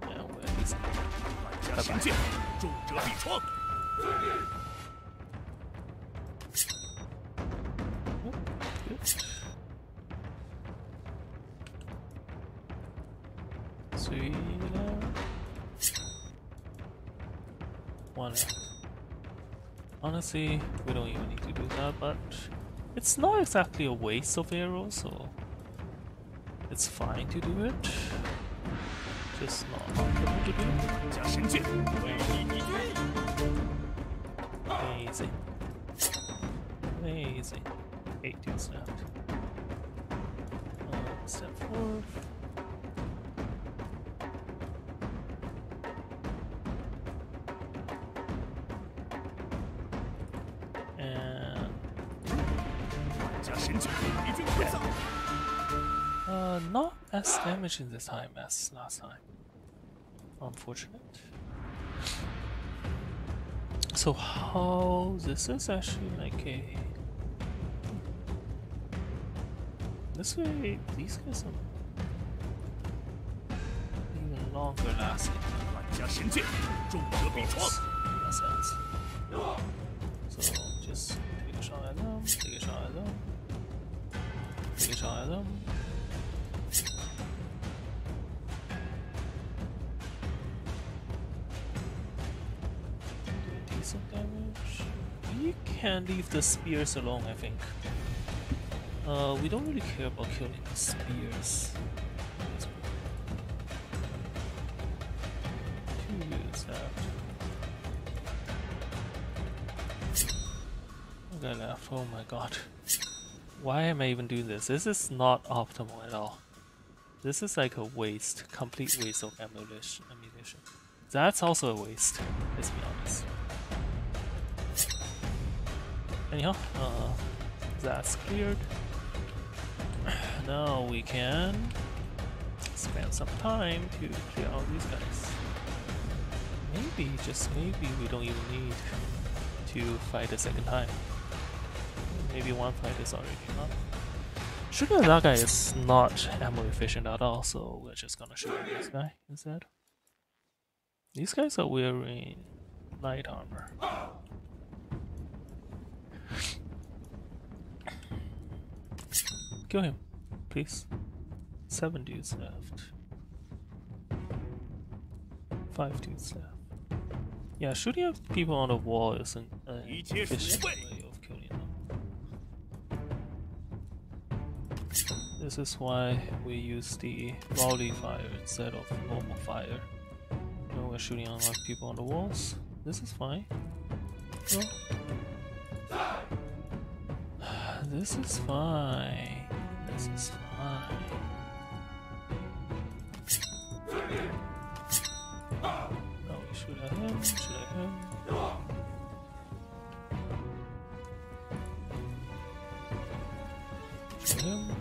Now we're. Bye -bye. honestly, we don't even need to do that, but it's not exactly a waste of arrows, so it's fine to do it. Just not comfortable to do. Amazing. Amazing. Eight two snap. Uh, step four. as damaging this time as last time. Unfortunate. So how this is actually like a this way these guys are even longer lasting. 万家神剑，重者必创。 In a sense. So just take a shot at them, take a shot at them, take a shot at them. Can leave the spears alone, I think. Uh, we don't really care about killing the spears. Two units left. Left. Oh my god. Why am I even doing this? This is not optimal at all. This is like a waste, complete waste of ammunition. ammunition. That's also a waste, let's be honest. Anyhow, uh, that's cleared. Now we can spend some time to clear out these guys. Maybe, just maybe, we don't even need to fight a second time. Maybe one fight is already enough. Shooting that guy is not ammo efficient at all, so we're just gonna shoot this guy instead. These guys are wearing light armor. Kill him, please. Seven dudes left. Five dudes left. Yeah, shooting people on the wall isn't an uh, efficient way of killing them. This is why we use the volley fire instead of normal fire. You know, we're shooting on like people on the walls. This is fine. This is fine. This is fine. No, at him. Shoot at him. Shoot at him.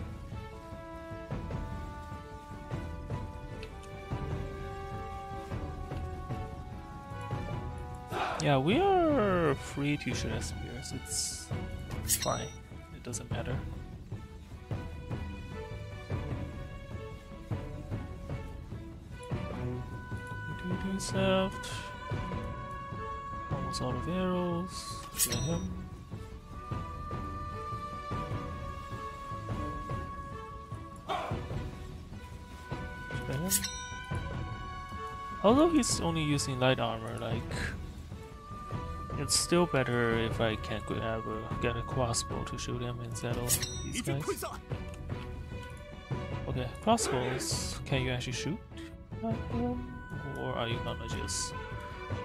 Yeah, we are free to shoot at spears. It's fine. It doesn't matter. Two dudes left. Almost out of arrows. Him. Him. Although he's only using light armor, like it's still better if I can grab a, get a crossbow to shoot him instead of these guys. Okay, crossbows, can you actually shoot Or are you gonna just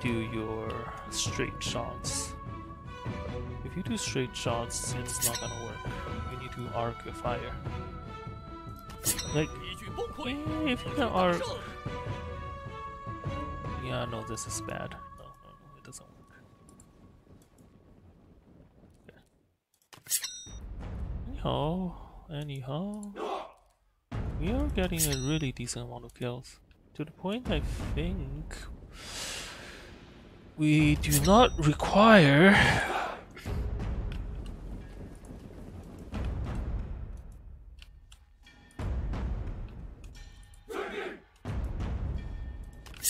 do your straight shots? If you do straight shots, it's not gonna work. You need to arc your fire. Like, if you can arc... Yeah, no, this is bad. Anyhow, anyhow, we are getting a really decent amount of kills. To the point I think we do not require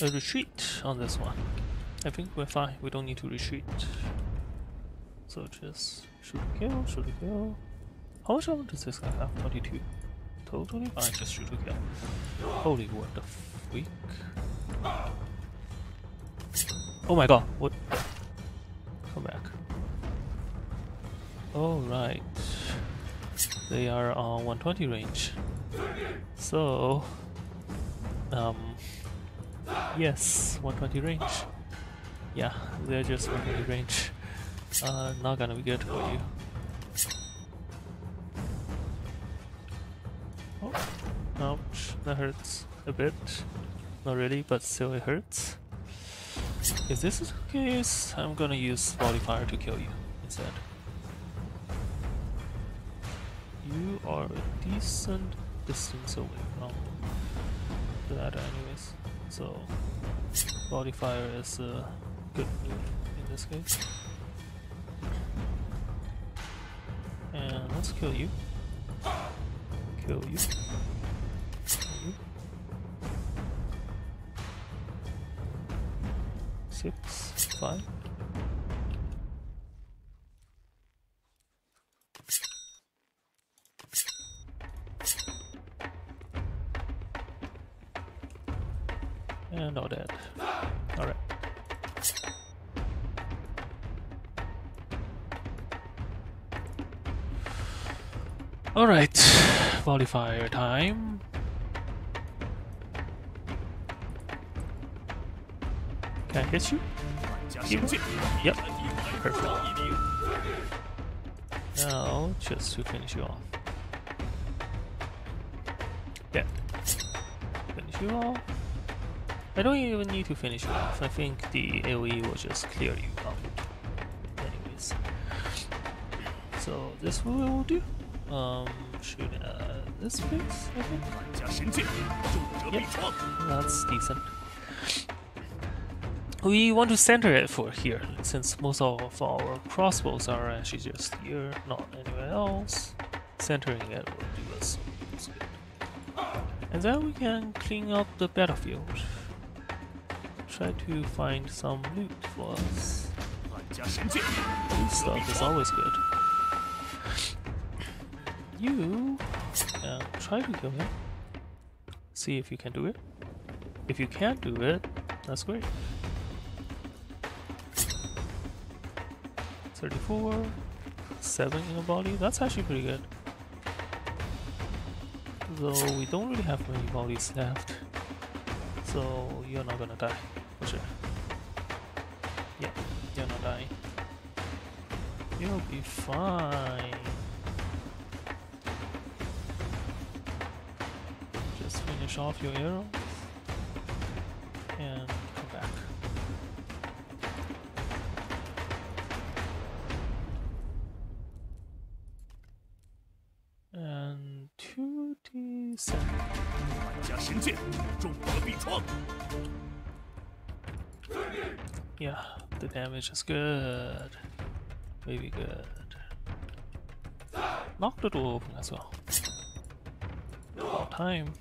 a retreat on this one. I think we're fine. We don't need to retreat. So just shoot kill, shoot kill. How much armor does this guy have? 22. Totally fine, just shoot kill. Holy, what the freak? Oh my god, what? Come back. Alright. They are on 120 range. So, um, Yes, 120 range. Yeah, they're just 120 range. Uh, not gonna be good for you. That hurts a bit. Not really, but still it hurts. If this is the case, I'm gonna use volley fire to kill you instead. You are a decent distance away from that anyways. So volley fire is a good move in this case. And let's kill you. Kill you. Six, five. And all dead. Alright. Alright. Fire time. Can I hit you? yep. Perfect. Now, just to finish you off. Yeah. Finish you off. I don't even need to finish you off. I think the AoE will just clear you out. Anyways. So, this we will do. Um, shoot uh, this place, I think. Yep, that's decent we want to center it for here, since most of our crossbows are actually just here, not anywhere else. Centering it will do us good, And then we can clean up the battlefield. Try to find some loot for us. Loot stuff is always good. You uh, try to kill him. See if you can do it. If you can't do it, that's great. 34, 7 in a body. That's actually pretty good. Though we don't really have many bodies left. So you're not gonna die, for sure. Yeah, you're not dying. You'll be fine. Just finish off your arrows Yeah, the damage is good. Very good. Knock the door open as well. Time.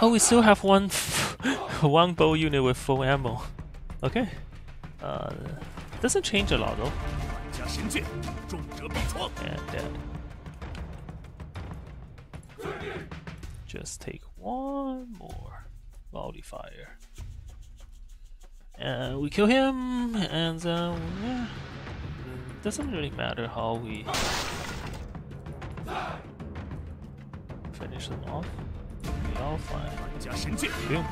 Oh, we still have one one bow unit with full ammo. Okay. Uh, doesn't change a lot though 玩家神剑，重则必创。 And dead. Just take one more volley fire. And we kill him, and um, yeah. Doesn't really matter how we finish them off. We all fine. 玩家神剑， Boom.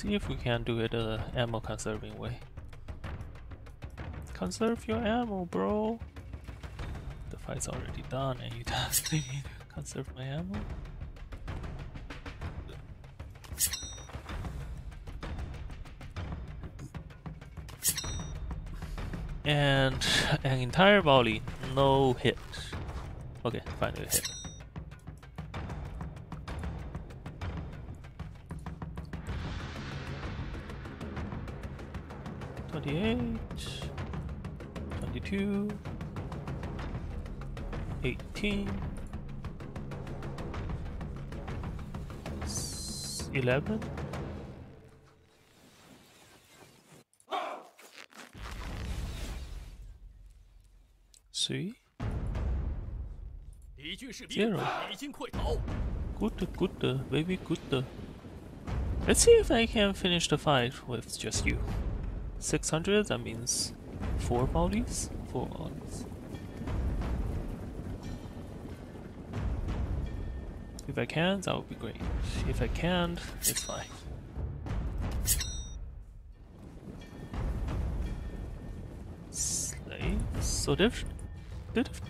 see if we can do it a ammo conserving way. Conserve your ammo, bro! The fight's already done and you just need to conserve my ammo? And an entire volley, no hit. Okay, finally hit. 28, 22, 18, 11. Zero. Good, good, very good. Let's see if I can finish the fight with just you. 600, that means 4 bodies? 4 bodies. If I can, that would be great. If I can't, it's fine. Slave? So diff the dif-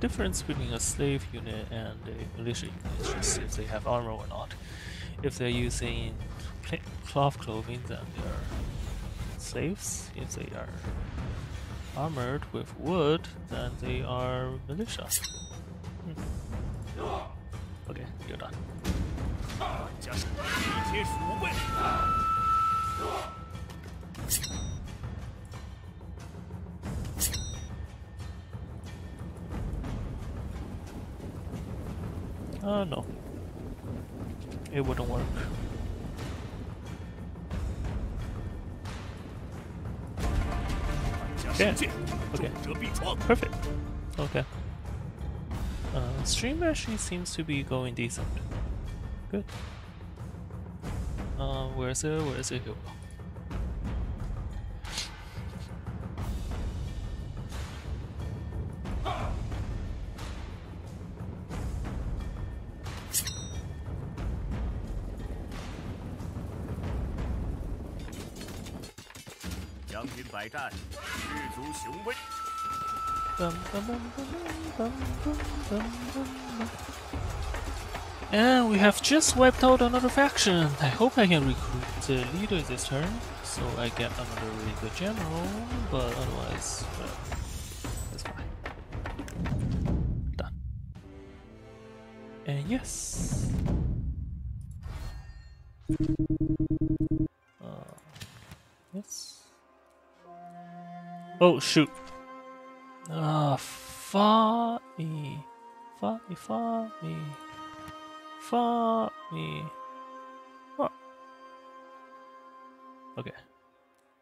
difference between a slave unit and a militia unit is just if they have armor or not. If they're using cloth clothing, then they're Safes, If they are armored with wood, then they are militia. Hmm. Okay, you're done. Just. Uh, no. It wouldn't work. Yeah. Okay. Perfect. Okay. Uh, stream actually seems to be going decent. Good. Uh, where is it? Where is it? Here? And we have just wiped out another faction. I hope I can recruit the leader this turn, so I get another really good general. But otherwise, well, it's fine. Done. And yes. Uh, yes. Oh shoot. Ah, fuck me. Fuck me, fuck me. Fuck me. Fuck. Okay.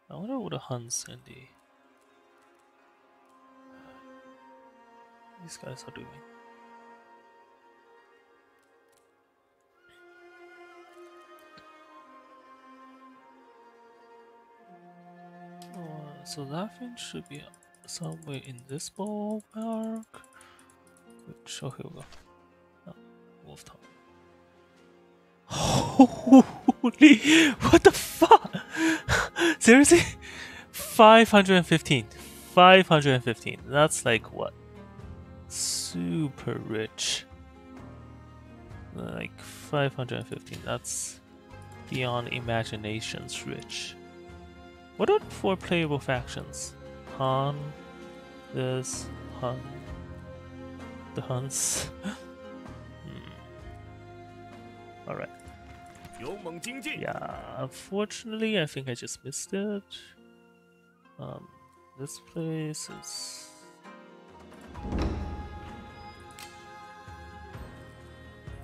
I wonder what Huns and the these guys are doing. Oh, so that thing should be somewhere in this ballpark. Oh, here we go. Oh, Wolf Top. Holy, what the fuck? Seriously? 515. 515. That's like what? Super rich. Like 515. That's beyond imagination's rich. What are the four playable factions? Han. This. Hun. The Huns. Hmm. Alright. Yeah, unfortunately, I think I just missed it. Um, this place is...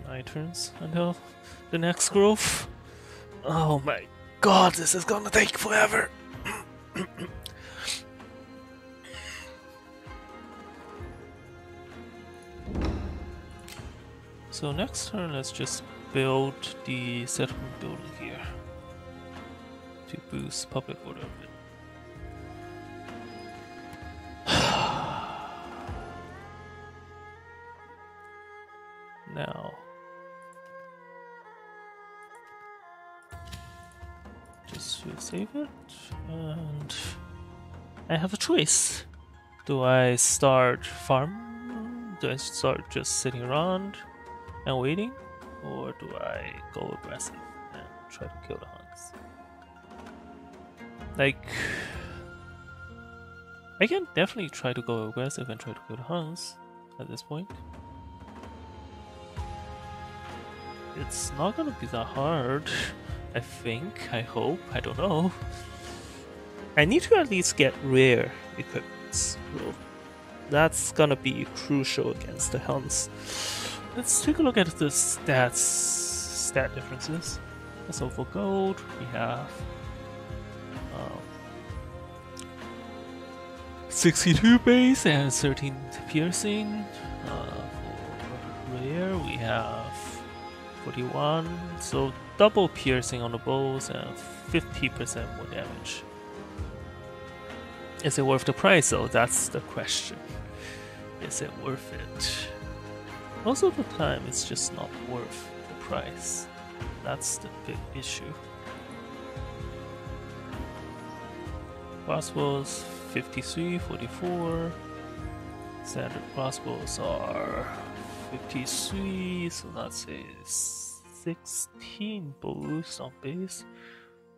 Nine turns until the next grove. Oh my god, this is gonna take forever! so, next turn, let's just build the settlement building here to boost public order a bit. now, just to save it, and I have a choice. Do I start farm? Do I start just sitting around and waiting? Or do I go aggressive and try to kill the Huns? Like, I can definitely try to go aggressive and try to kill the Huns at this point. It's not gonna be that hard, I think, I hope, I don't know. I need to at least get rare equipments. Well, that's gonna be crucial against the Huns. Let's take a look at the stats, stat differences. So for gold, we have um, 62 base and 13 piercing. Uh, for rare, we have 41. So double piercing on the bows and 50% more damage. Is it worth the price though? That's the question. Is it worth it? Most of the time, it's just not worth the price. That's the big issue. Crossbows 53, 44. Standard crossbows are 53, so that's a 16 boost on base.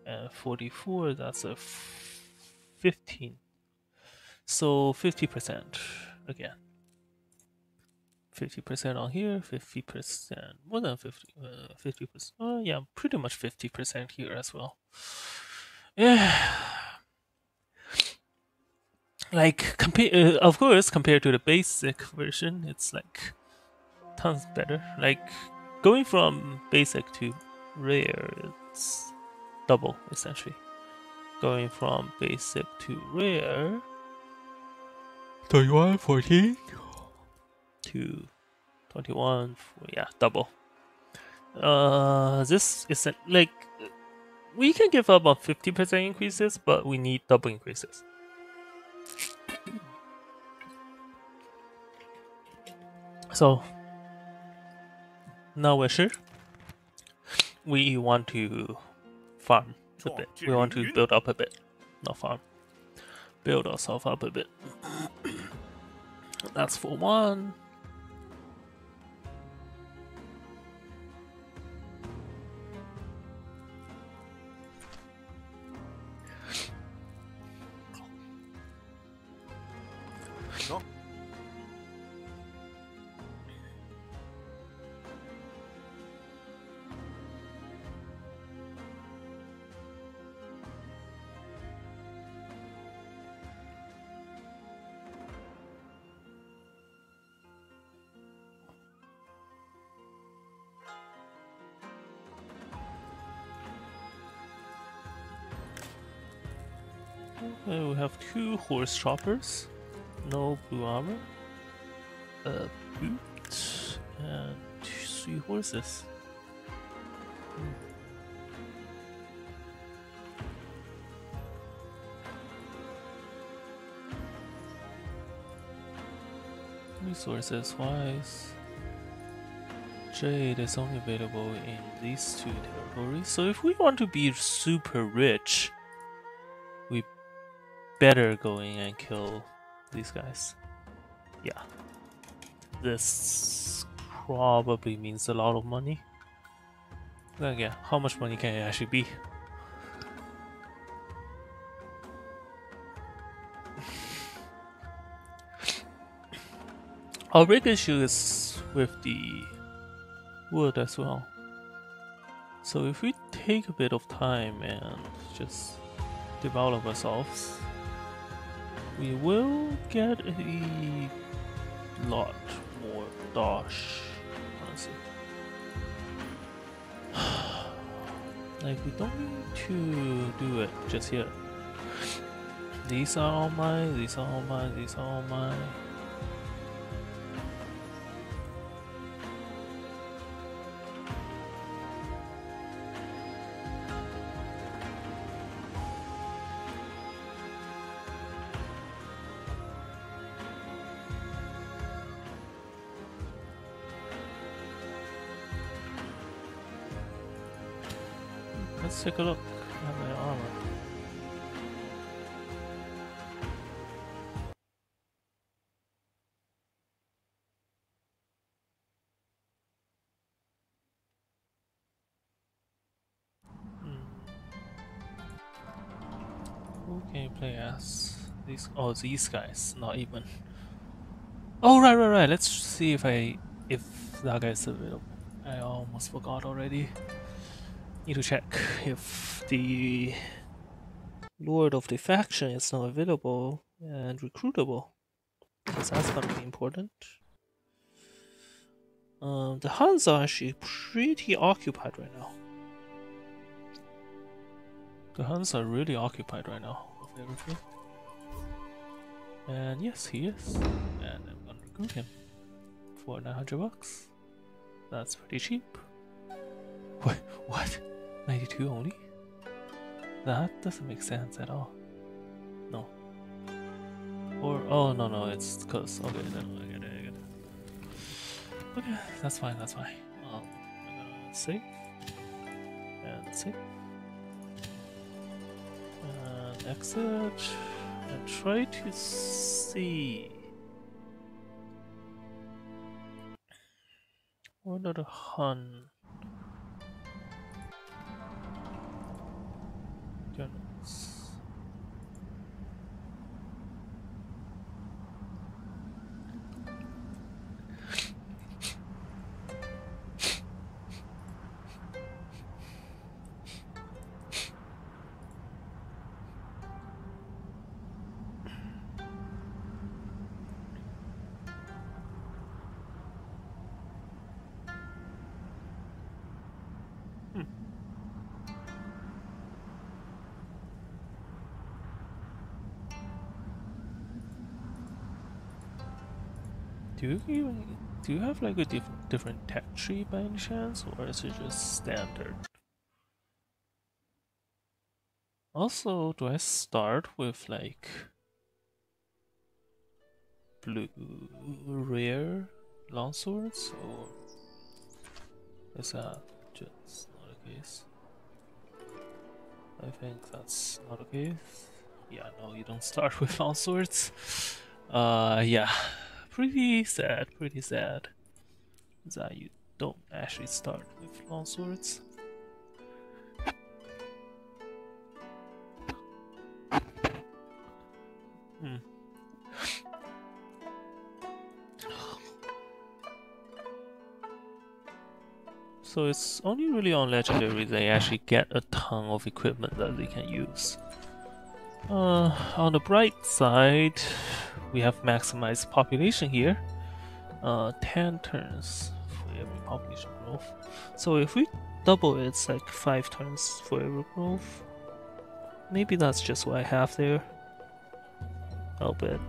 And 44, that's a 15. So 50% again. 50% on here, 50%, more than 50, uh, 50%, uh, yeah, pretty much 50% here as well. Yeah. Like, compare, uh, of course, compared to the basic version, it's like tons better. Like, going from basic to rare, it's double, essentially. Going from basic to rare, 31, 14, to 21 yeah double. Uh this isn't like we can give up on 50% increases but we need double increases. So now we're sure. We want to farm a bit. We want to build up a bit. Not farm. Build ourselves up a bit. That's for one two horse choppers, no blue armor, a boot, and three horses. Hmm. Resources wise, Jade is only available in these two territories. So if we want to be super rich, better go in and kill these guys. Yeah. This probably means a lot of money. Yeah, how much money can it actually be? Our big issue is with the wood as well. So if we take a bit of time and just develop ourselves, we will get a lot more dosh, honestly. like we don't need to do it just yet. These are all mine, these are all mine, these are all mine. Oh these guys, not even. Oh right right right. Let's see if I if that guy's available. I almost forgot already. Need to check if the Lord of the faction is now available and recruitable. Because that's gonna be important. Um, the Huns are actually pretty occupied right now. The Huns are really occupied right now with everything. And yes, he is. And I'm gonna recruit him for 900 bucks. That's pretty cheap. What? What? 92 only? That doesn't make sense at all. No. Or, oh, no, no, it's because, okay, then I get it, I get it. Okay, that's fine, that's fine. Um, I'm gonna save. And save. And exit. And try to see. What are the Hun? Do you do you have like a diff different tech tree by any chance, or is it just standard? Also, do I start with like blue rare longswords, or is that just not the case? I think that's not the case. Yeah, no, you don't start with longswords. Uh, yeah pretty sad, pretty sad that you don't actually start with long swords. Hmm. So it's only really on legendary they actually get a ton of equipment that they can use. Uh, on the bright side, we have maximized population here. Uh, 10 turns for every population growth. So if we double it, it's like 5 turns for every growth. maybe that's just what I have there. Oh, but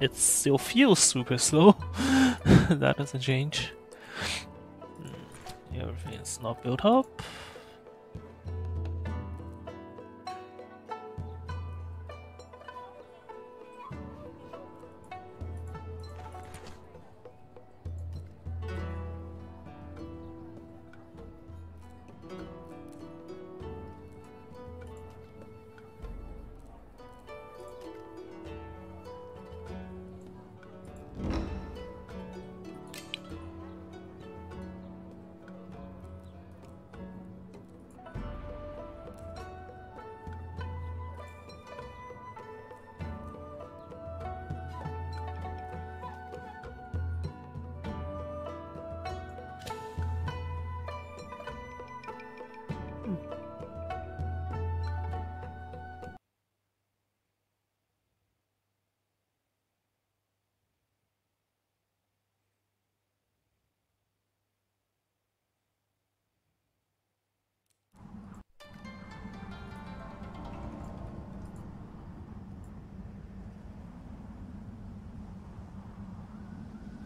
it still feels super slow. that doesn't change. Mm, Everything is not built up.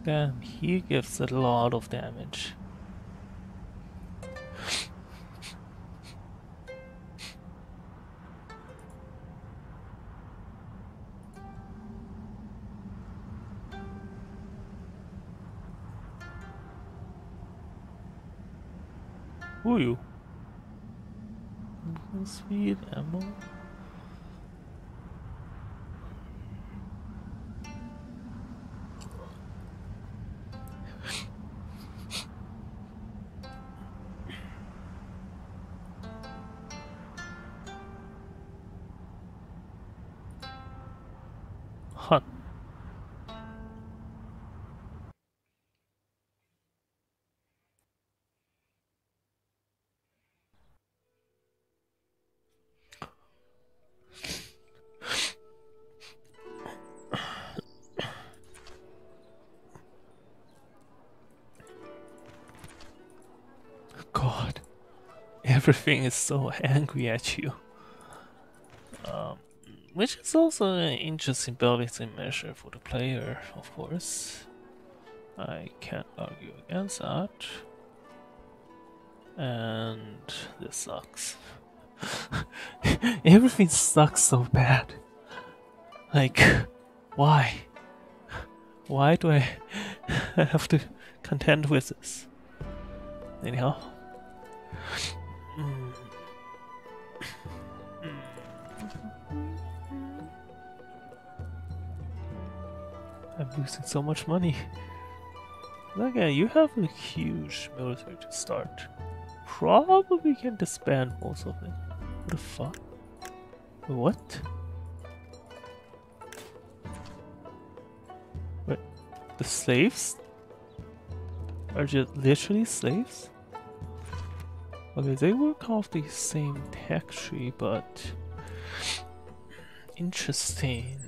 Damn, he gives a lot of damage. Who you? Speed, ammo. Everything is so angry at you. Um, which is also an interesting balancing measure for the player, of course. I can't argue against that. And this sucks. Everything sucks so bad. Like, why? Why do I have to contend with this? Anyhow. Losing so much money. Again, you have a huge military to start. Probably can disband most of it. What the fuck? What? Wait, the slaves? Are just literally slaves? Okay, they work off the same tech tree, but interesting.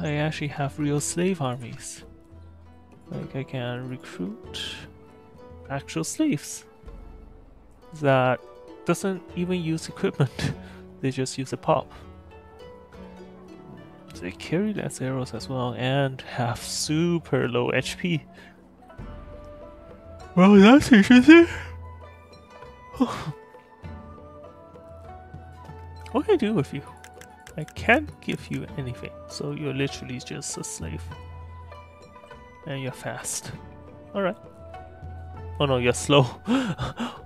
I actually have real slave armies. Like I can recruit actual slaves that doesn't even use equipment. they just use a pop. They carry less arrows as well and have super low HP. Well, that's interesting. what can I do with you? I can't give you anything, so you're literally just a slave. And you're fast. Alright. Oh no, you're slow.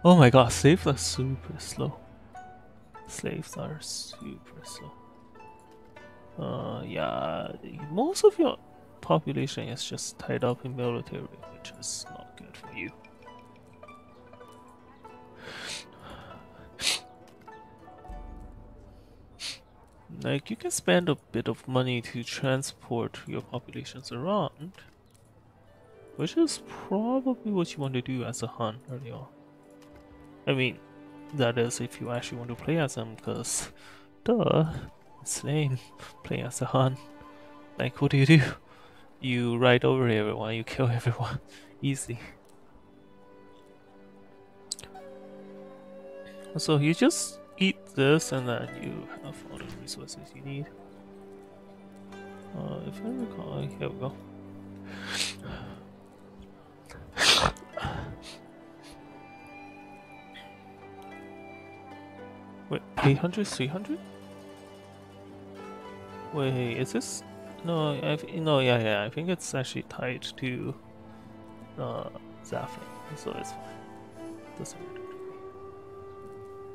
oh my god, slaves are super slow. Slaves are super slow. Uh, yeah, most of your population is just tied up in military, which is not good for you. Like, you can spend a bit of money to transport your populations around. Which is probably what you want to do as a Hun early on. I mean, that is if you actually want to play as them, because, duh, it's lame, play as a Hun. Like, what do you do? You ride over everyone, you kill everyone. Easy. So you just this, and then you have all the resources you need. Uh, if I recall, here we go. Wait, 800, 300? Wait, is this? No, I no, yeah, yeah. I think it's actually tied to uh, Zafin, so it's fine. Doesn't matter.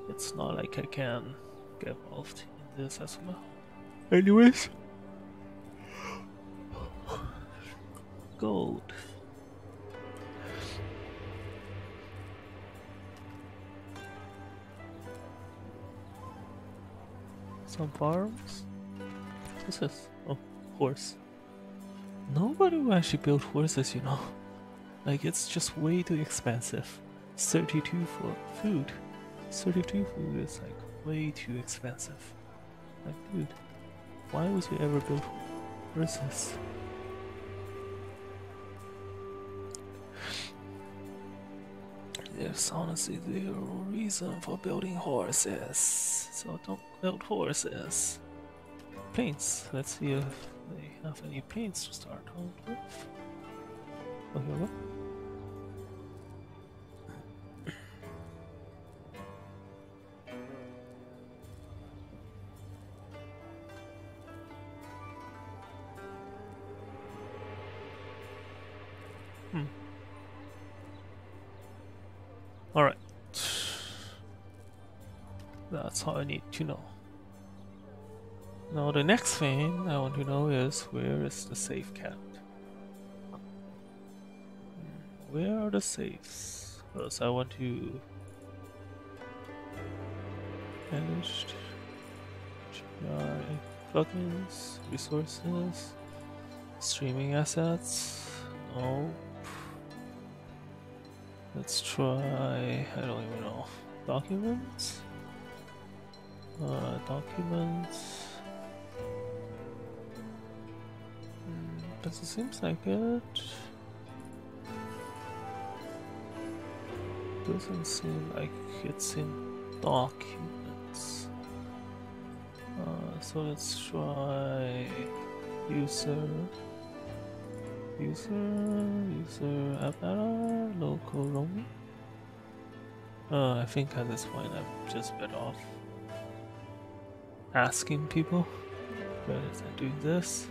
It's not like I can get involved in this as well. Anyways, gold. Some farms. This? Oh, horse. Nobody will actually build horses, you know. Like, it's just way too expensive. 32 for food. 32 food is like way too expensive. Like, dude, why would you ever build horses? There's honestly zero reason for building horses, so don't build horses. Paints. Let's see if they have any paints to start out with. Oh, here all I need to know. Now the next thing I want to know is where is the safe kept? Where are the safes? Because I want to manage GI plugins, resources, streaming assets. No. Let's try. I don't even know. Documents. Uh, documents. Mm, does it seems like it? Doesn't seem like it's in documents. Uh, so let's try user. User, user, app data, local roaming. Uh, I think at this point I'm just better off asking people. But is I do this?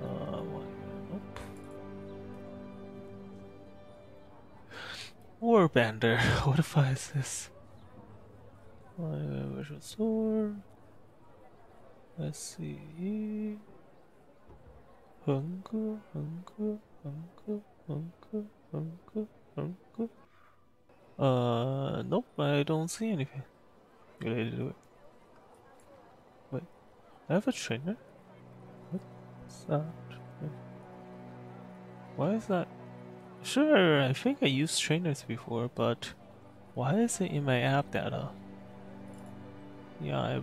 Uh, one, nope. Warbender. What if I is this? Visual Store. see. Hunku, Hunku, Hunku, Hunku, Hunku, Hunku. Uh, nope, I don't see anything related to do it. Wait, I have a trainer? What's that? Why is that? Sure, I think I used trainers before, but why is it in my app data? Yeah, I'd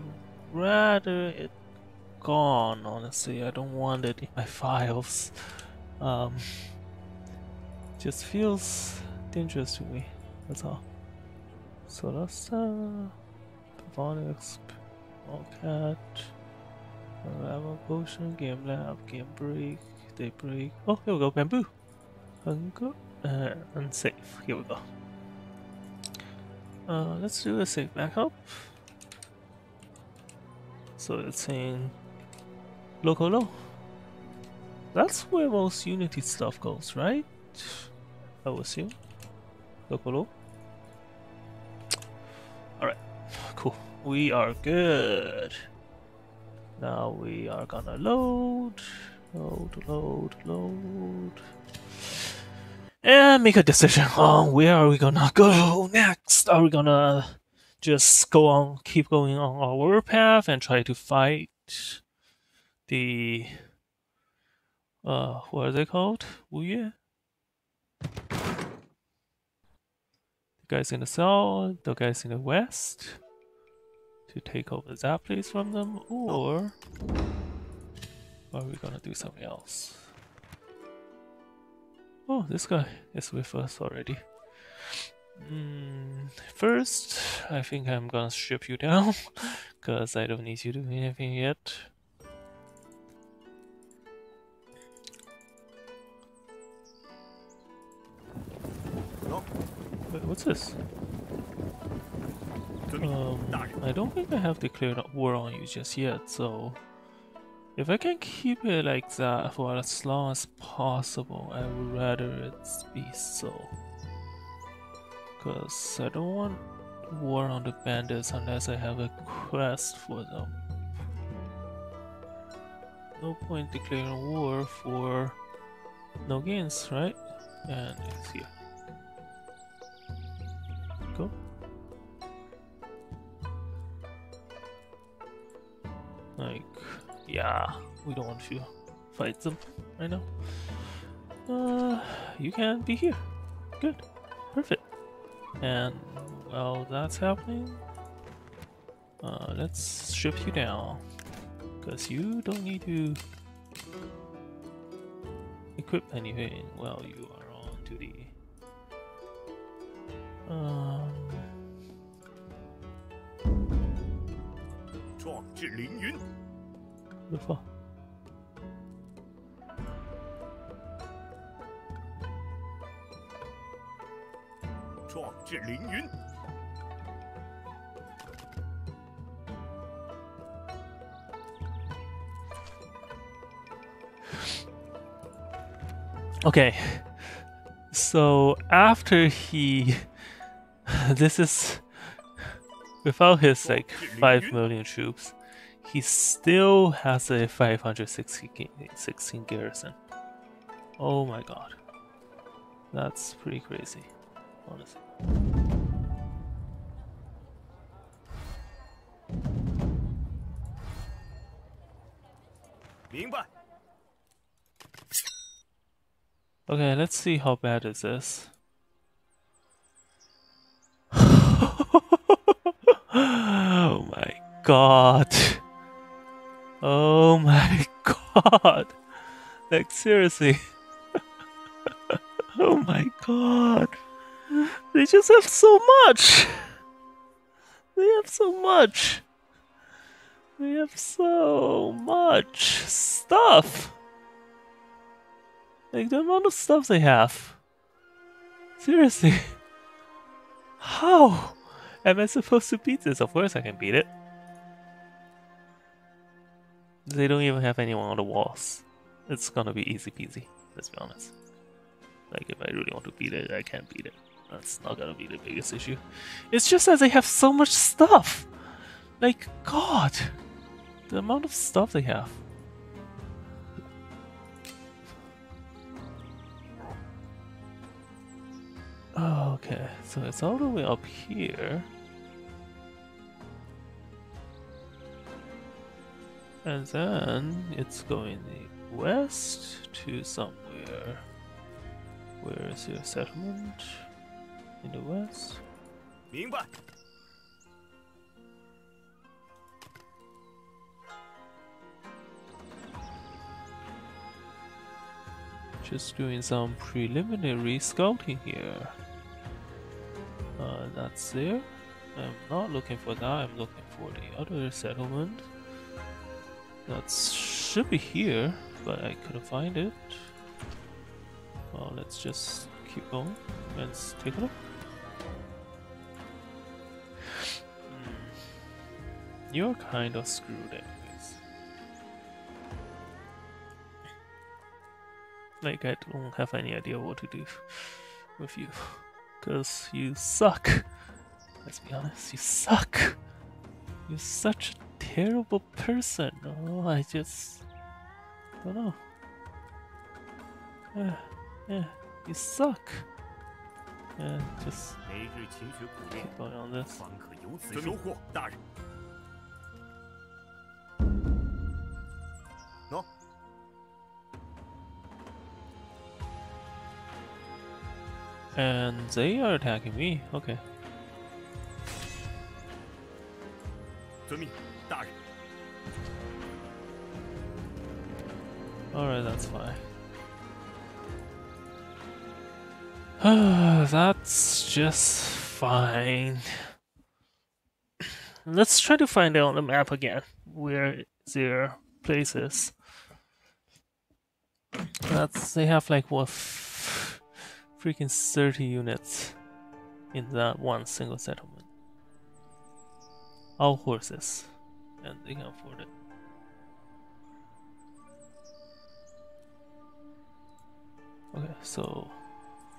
rather it gone, honestly. I don't want it in my files. Um, just feels dangerous to me, that's all. So that's uh, Pavonics, Allcat, Lava Potion, Game Lab, Game Break, Daybreak. Oh, here we go, Bamboo. Hunger, uh, and save. Here we go. Uh, let's do a save backup. So it's saying local low. That's where most Unity stuff goes, right? I will assume. Local low. We are good. Now we are gonna load, load, load, load. And make a decision on where are we gonna go next. Are we gonna just go on, keep going on our path and try to fight the uh what are they called? Wuye? The guys in the south, the guys in the west to take over that place from them, or are we gonna do something else? Oh, this guy is with us already. Mm, first, I think I'm gonna strip you down, because I don't need you to do anything yet. Wait, what's this? Um, I don't think I have declared war on you just yet, so... If I can keep it like that for as long as possible, I would rather it be so. Cause I don't want war on the bandits unless I have a quest for them. No point declaring war for no gains, right? And it's here. Like, yeah, we don't want to fight them right now. Uh, you can be here. Good. Perfect. And while that's happening, uh, let's strip you down. Because you don't need to equip anything while you are on duty. Um, 壮志凌云， the fuck? 壮志凌云， Okay. So after he this is without his like 5 million troops, he still has a 516 ga- 16 garrison. Oh my god. That's pretty crazy, honestly. Okay, let's see how bad is this. oh my god. Oh my god. Like seriously. oh my god. They just have so much. They have so much. They have so much stuff. Like the amount of stuff they have. Seriously. How am I supposed to beat this? Of course I can beat it. They don't even have anyone on the walls. It's gonna be easy peasy, let's be honest. Like if I really want to beat it, I can't beat it. That's not gonna be the biggest issue. It's just that they have so much stuff. Like God, the amount of stuff they have. Okay, so it's all the way up here. And then it's going the west to somewhere. Where is your settlement? In the west? 明白。Just doing some preliminary scouting here. Uh, that's there. I'm not looking for that, I'm looking for the other settlement. That should be here, but I couldn't find it. Well, let's just keep going. Let's take a look. Hmm. You're kind of screwed, anyways. Like, I don't have any idea what to do with you. Because you suck. Let's be honest, you suck. You're such a terrible person. Oh, I just don't know. Yeah, you suck. Yeah, just keep going on this. No. And they are attacking me. Okay. 遵命。Alright, that's fine. That's just fine. Let's try to find out on the map again where their place is. That's they have like what freaking 30 units in that one single settlement. All horses, and they can afford it. Okay, so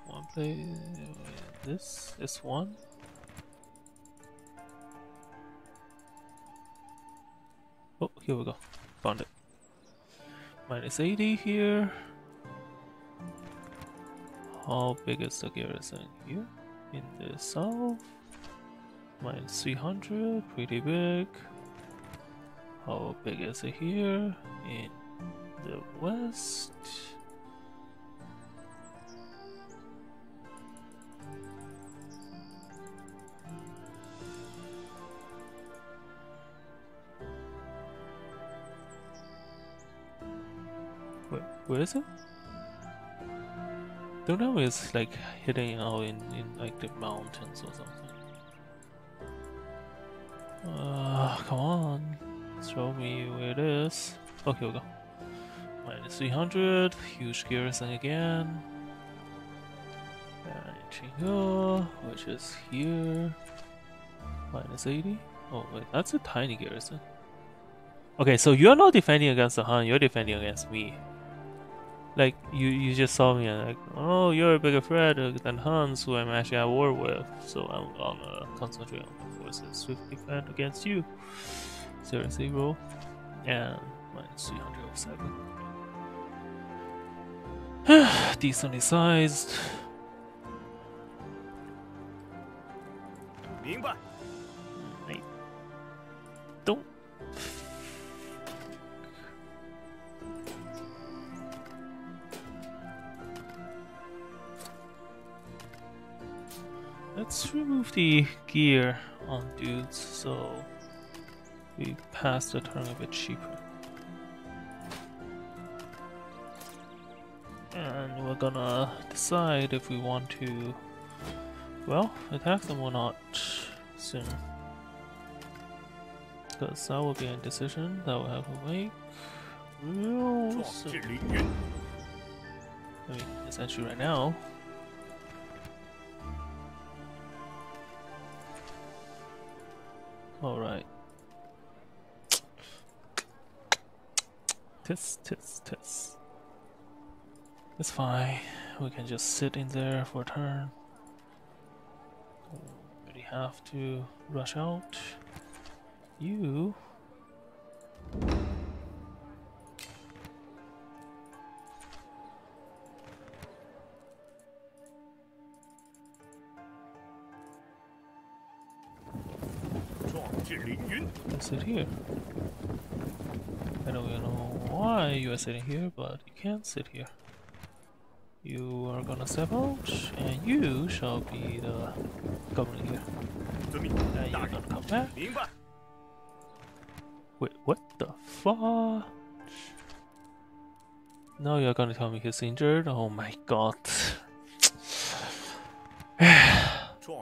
one play. This is one. Oh, here we go. Found it. Minus 80 here. How big is the garrison here? In the south? Minus 300, pretty big. How big is it here? In the west? Where, is it? Don't know. It's like hidden out in, in like the mountains or something. Uh, come on, show me where it is. Oh, here we go. Minus 300, huge garrison again. Chingo, which is here. Minus 80. Oh wait, that's a tiny garrison. Okay, so you're not defending against the Han, you're defending against me. Like, you, you just saw me and like, oh, you're a bigger threat than Huns who I'm actually at war with, so I'm gonna concentrate on my forces to defend against you. 0 0 and minus 307. Decently sized. Hmm, I don't Let's remove the gear on dudes so we pass the turn a bit cheaper. And we're gonna decide if we want to, well, attack them or not soon. Because that will be a decision that we'll have to make real soon. I mean, essentially right now. Alright. Tis, tis, tis. It's fine. We can just sit in there for a turn. Don't really have to rush out. You and sit here. I don't even know why you are sitting here, but you can't sit here. You are gonna step out, and you shall be the governor here. And you're gonna come back. Wait, what the fuck? Now you're gonna tell me he's injured? Oh my god.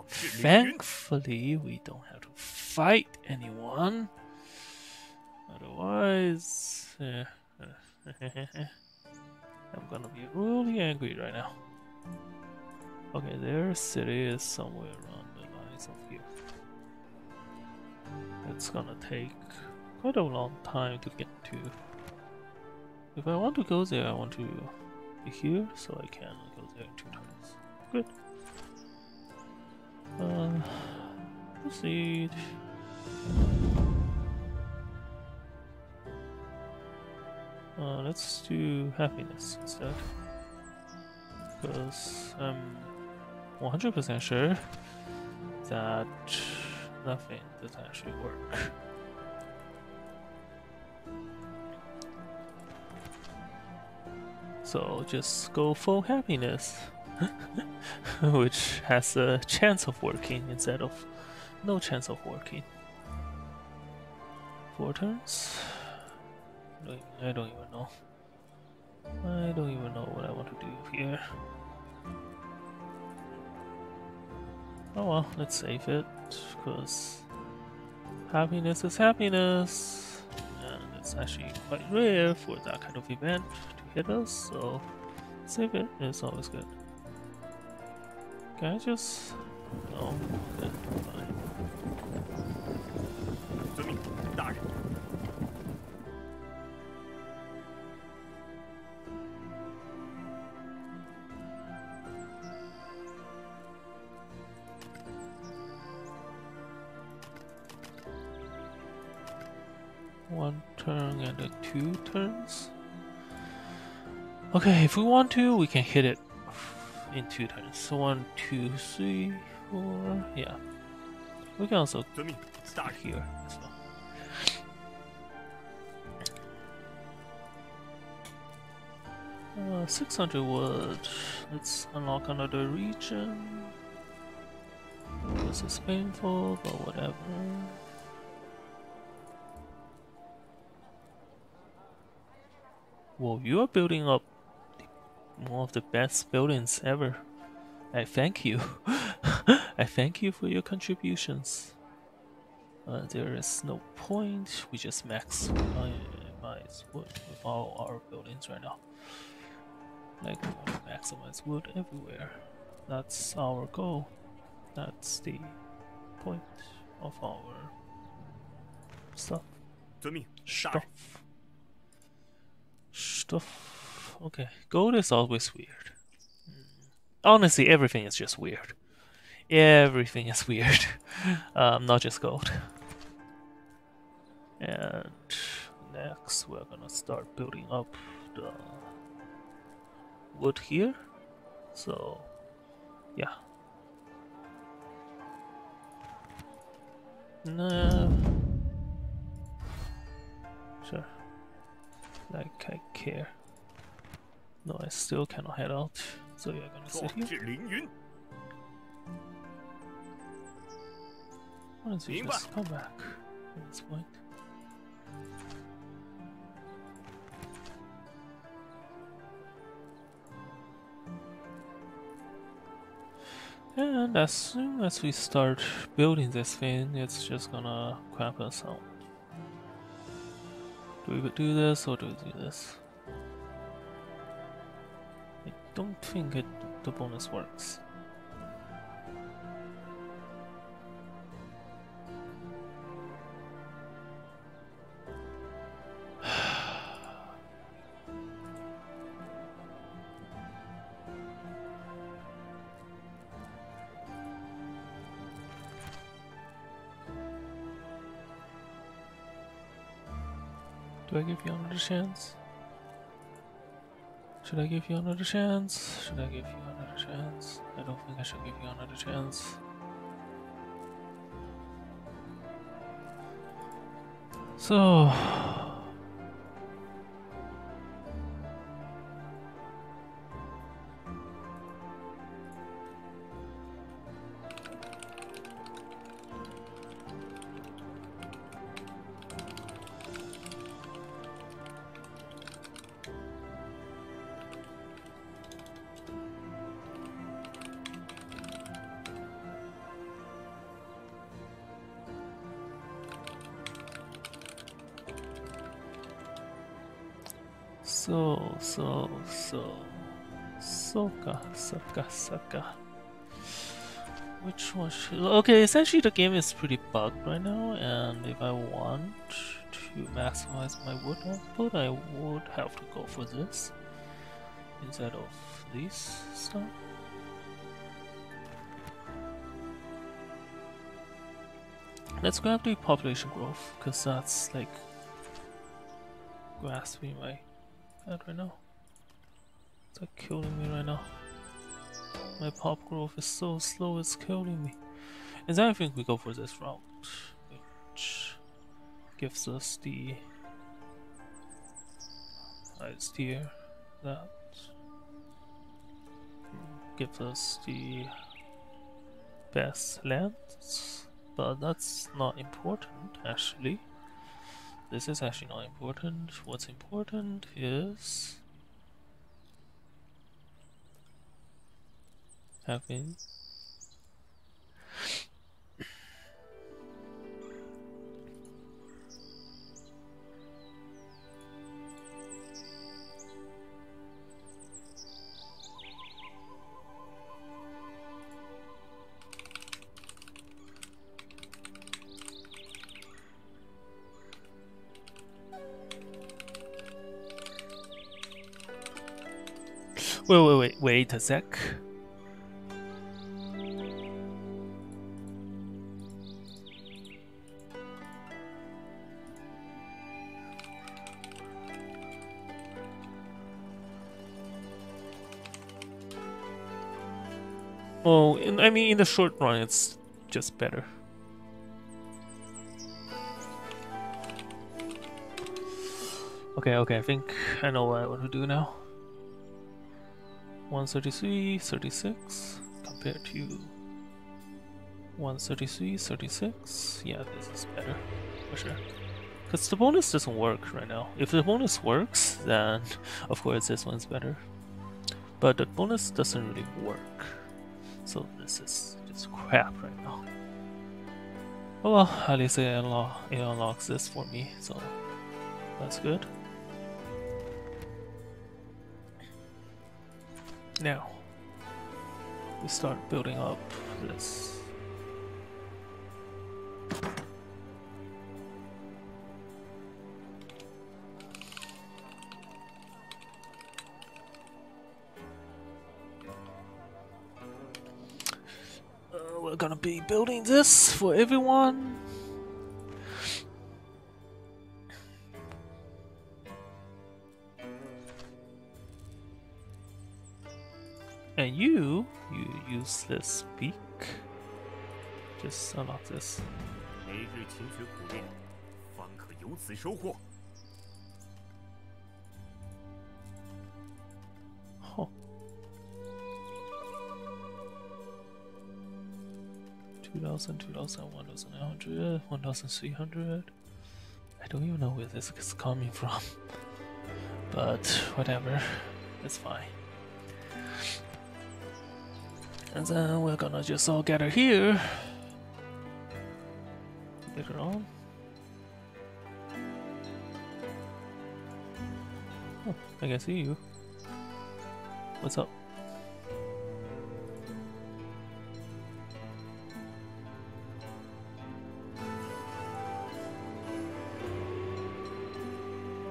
Thankfully, we don't have to fight anyone. Otherwise, eh, I'm gonna be really angry right now. Okay, their city is somewhere around the lines of here. It's gonna take quite a long time to get to. If I want to go there, I want to be here, so I can go there two times. Good. Uh, proceed. Uh, let's do happiness instead. Because I'm 100% sure that nothing does actually work. So just go full happiness. which has a chance of working instead of no chance of working. Turns? I don't, even know. I don't even know what I want to do here. Oh well, let's save it, because happiness is happiness, and it's actually quite rare for that kind of event to hit us, so save it, it's always good. Can I just... Oh, no, okay, fine. Dark. One turn and two turns. Okay, if we want to, we can hit it in two turns. So one, two, three, four. Yeah, we can also start here as well. Uh, 600 wood. Let's unlock another region. This is painful, but whatever. Whoa, you are building up one of the best buildings ever. I thank you. I thank you for your contributions. Uh, there is no point. We just max maximize wood with all our buildings right now. Like to maximize wood everywhere. That's our goal. That's the point of our stuff. To me. Stuff. Stuff. Okay. Gold is always weird. Hmm. Honestly, everything is just weird. Everything is weird. um, not just gold. And next, we're gonna start building up the wood here. So, yeah. No. Sure. Like, I care. No, I still cannot head out. So you're gonna sit here? Why don't you just come back at this point? And as soon as we start building this thing, it's just gonna crap us out. Do we do this or do we do this? I don't think it the bonus works. Do I give you another chance? Should I give you another chance? Should I give you another chance? I don't think I should give you another chance. So, Soka, Soka. Which one should. Okay, essentially the game is pretty bugged right now, and if I want to maximize my wood output, I would have to go for this instead of this stuff. Let's grab the population growth, because that's like grasping my head right now. It's like killing me right now. My pop growth is so slow, it's killing me. And then I think we go for this route, which gives us the highest tier. That gives us the best lands, but that's not important actually. This is actually not important. What's important is having Wait, wait, wait, wait a sec. Oh, in, I mean, in the short run, it's just better. Okay, okay, I think I know what I want to do now. 133, 36 compared to 133, 36. Yeah, this is better for sure. Because the bonus doesn't work right now. If the bonus works, then of course this one's better. But the bonus doesn't really work. So this is just crap right now. Oh well, at least it, unlock, it unlocks this for me, so that's good. Now, we start building up this. be building this for everyone. And you, you use this beak. Just unlock this. 每日勤学苦练，方可由此收获。 2000, 2000, 1100, 1300. I don't even know where this is coming from. But whatever, it's fine. And then we're gonna just all gather here later on. Oh, I can see you. What's up?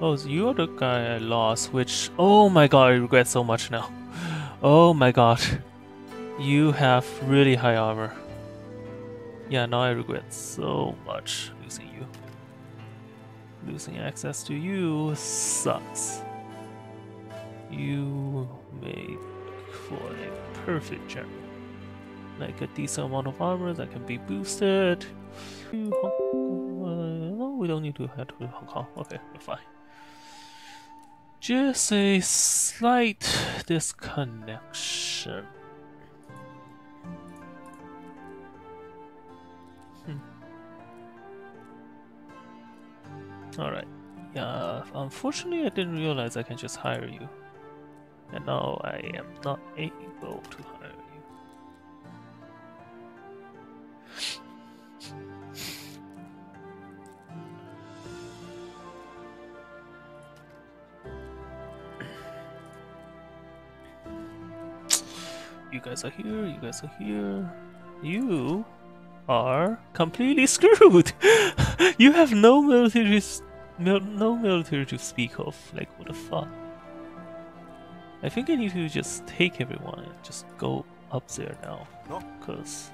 Oh, so you're the guy I lost, which. Oh my god, I regret so much now. Oh my god. You have really high armor. Yeah, now I regret so much losing you. Losing access to you sucks. You make for a perfect general. Like a decent amount of armor that can be boosted. Hong uh, no, we don't need to head to Hong Kong. Okay, we're fine. Just a slight disconnection. Hmm. Alright. Yeah, unfortunately I didn't realize I can just hire you. And now I am not able to guys are here, you guys are here. You are completely screwed. you have no military, mil- no military to speak of. Like what the fuck? I think I need to just take everyone and just go up there now. No. Cause,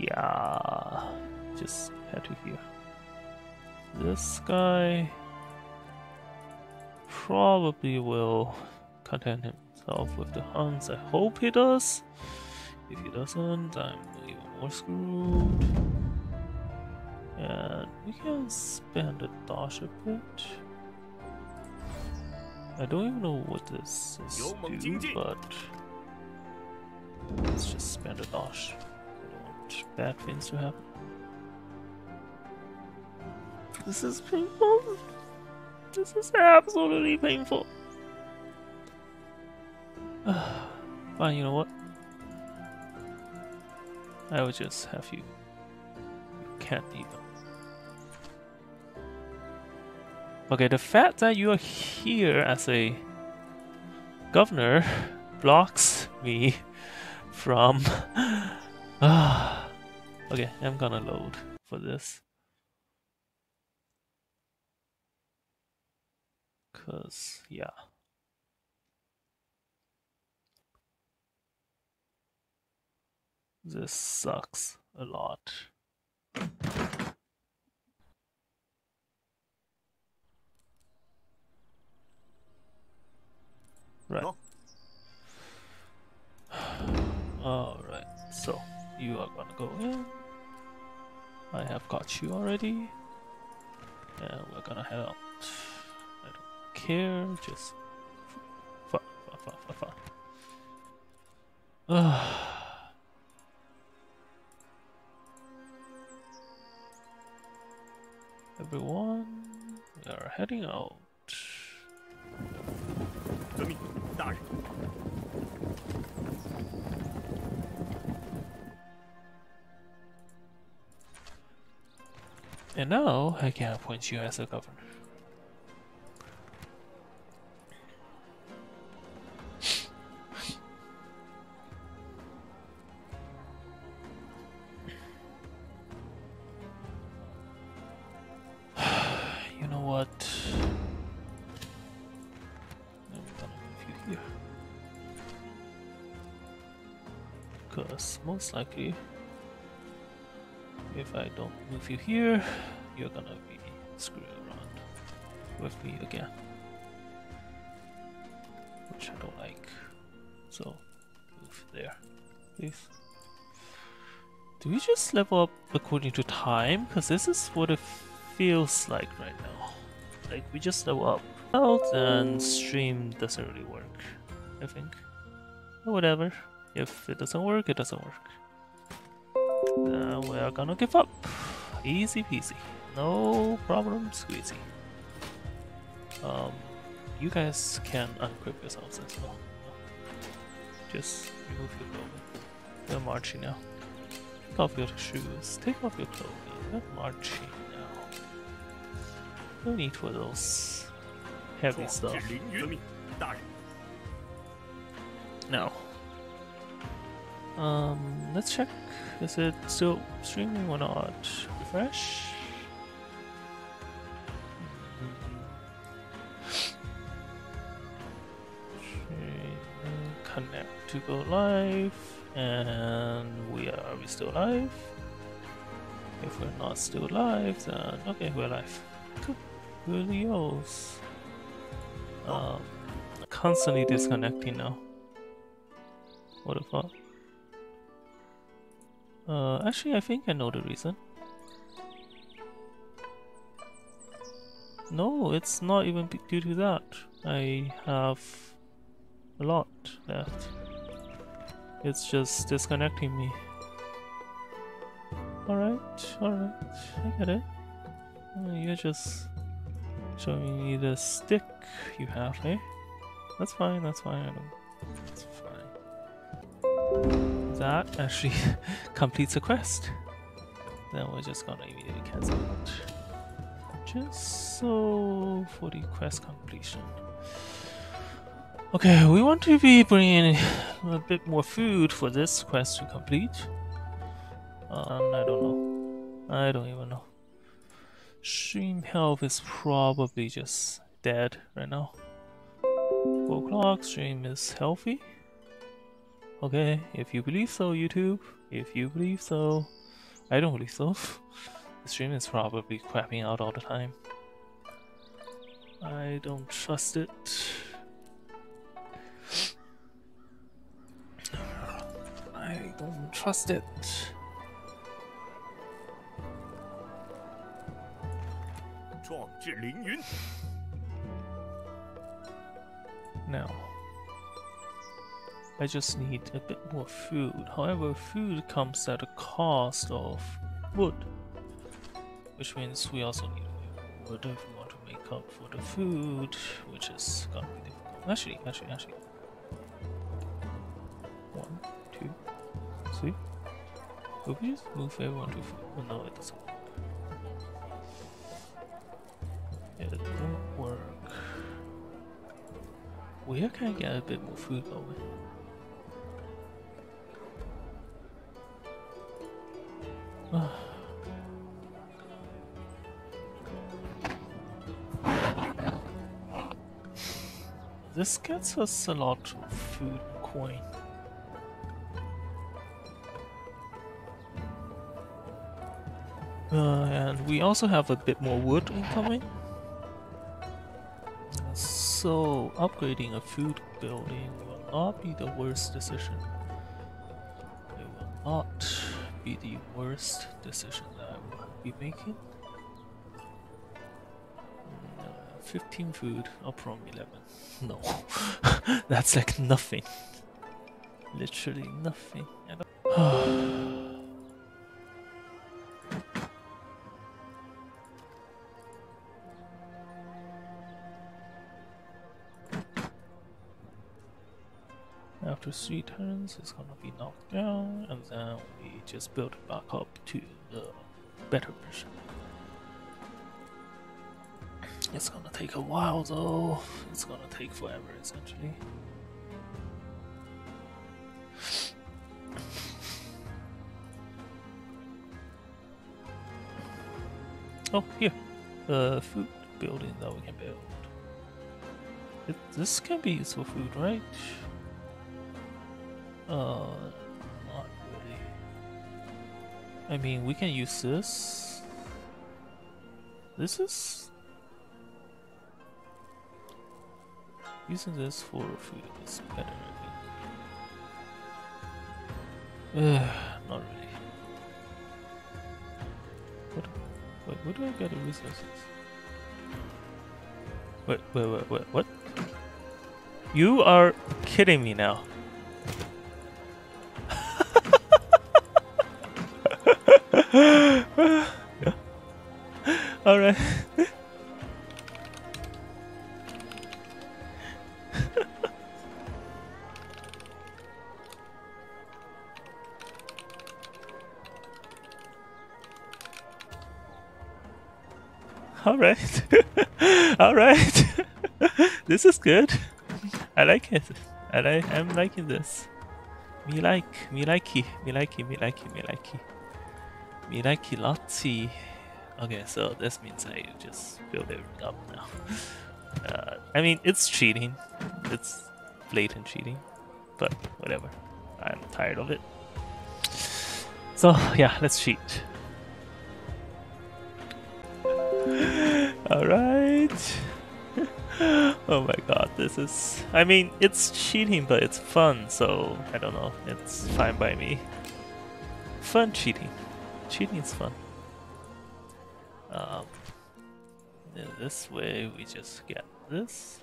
yeah, just head to here. This guy probably will content himself with the Huns. I hope he does. If he doesn't, I'm even more screwed. And we can spend a dash a bit. I don't even know what this is do, but let's just spend a dash. I don't want bad things to happen. This is painful. This is absolutely painful. Fine, you know what? I will just have you. You can't even. Okay, the fact that you are here as a governor blocks me from. okay, I'm gonna load for this. Cause yeah. This sucks a lot. Right. No. Alright, so you are gonna go in. I have got you already. And we're gonna head out. I don't care, just fun, fun, fun, fun, fun. Everyone, we are heading out. And now I can appoint you as a governor. Likely if I don't move you here, you're gonna be screwing around with me again. Which I don't like. So, move there, please. Do we just level up according to time? Because this is what it feels like right now. Like, we just level up out and stream doesn't really work, I think. Whatever. If it doesn't work, it doesn't work uh, we are gonna give up. Easy peasy. No problem squeezy. Um, you guys can unequip yourselves as well. Just remove your clothing. We're marching now. Take off your shoes. Take off your clothing. We're marching now. No need for those heavy stuff. No. Um, let's check is it still streaming or not? Refresh. Connect to go live, and we are, are we still live? If we're not still live, then okay, we're live. Cool. Videos. Um, constantly disconnecting now. What the fuck? Uh, actually, I think I know the reason. No, it's not even due to that. I have a lot left. It's just disconnecting me. Alright, alright, I get it. Uh, You're just showing me the stick you have, eh? That's fine, that's fine, I don't. That actually completes a quest. Then we're just gonna immediately cancel it. Just so for the quest completion. Okay, we want to be bringing a bit more food for this quest to complete. And I don't know. I don't even know. Stream health is probably just dead right now. 4 o'clock, stream is healthy. Okay, if you believe so, YouTube. If you believe so. I don't believe so. the stream is probably crapping out all the time. I don't trust it. I don't trust it. Now. I just need a bit more food. However, food comes at a cost of wood, which means we also need wood if we want to make up for the food, which is gonna be difficult. Actually, actually, actually. One, two, three, Could we just move everyone to food? Oh, no, it doesn't work. It won't work. Where can I get a bit more food going? this gets us a lot of food coin. Uh, and we also have a bit more wood incoming. So upgrading a food building will not be the worst decision. It will not be the worst decision that I will be making. Uh, 15 food up from 11. No, that's like nothing. Literally nothing. Three turns, it's gonna be knocked down, and then we just build it back up to the better version. It's gonna take a while though. It's gonna take forever essentially. Oh, here. The food building that we can build. It, this can be used for food, right? Uh, not really. I mean, we can use this. This is using this for food is better. Uh, not really. What? Wait, where do I get the resources? Wait, wait, wait, wait, what? You are kidding me now. Alright. Alright. Alright. this is good. I like it. I like I'm liking this. Be like, me like, me likey, me likey, me likey, me likey. Lotzi. Okay, so this means I just build it up now. Uh, I mean, it's cheating. It's blatant cheating. But whatever. I'm tired of it. So, yeah, let's cheat. Alright. oh my god, this is... I mean, it's cheating, but it's fun, so I don't know. It's fine by me. Fun cheating. Cheating is fun. Um, this way we just get this.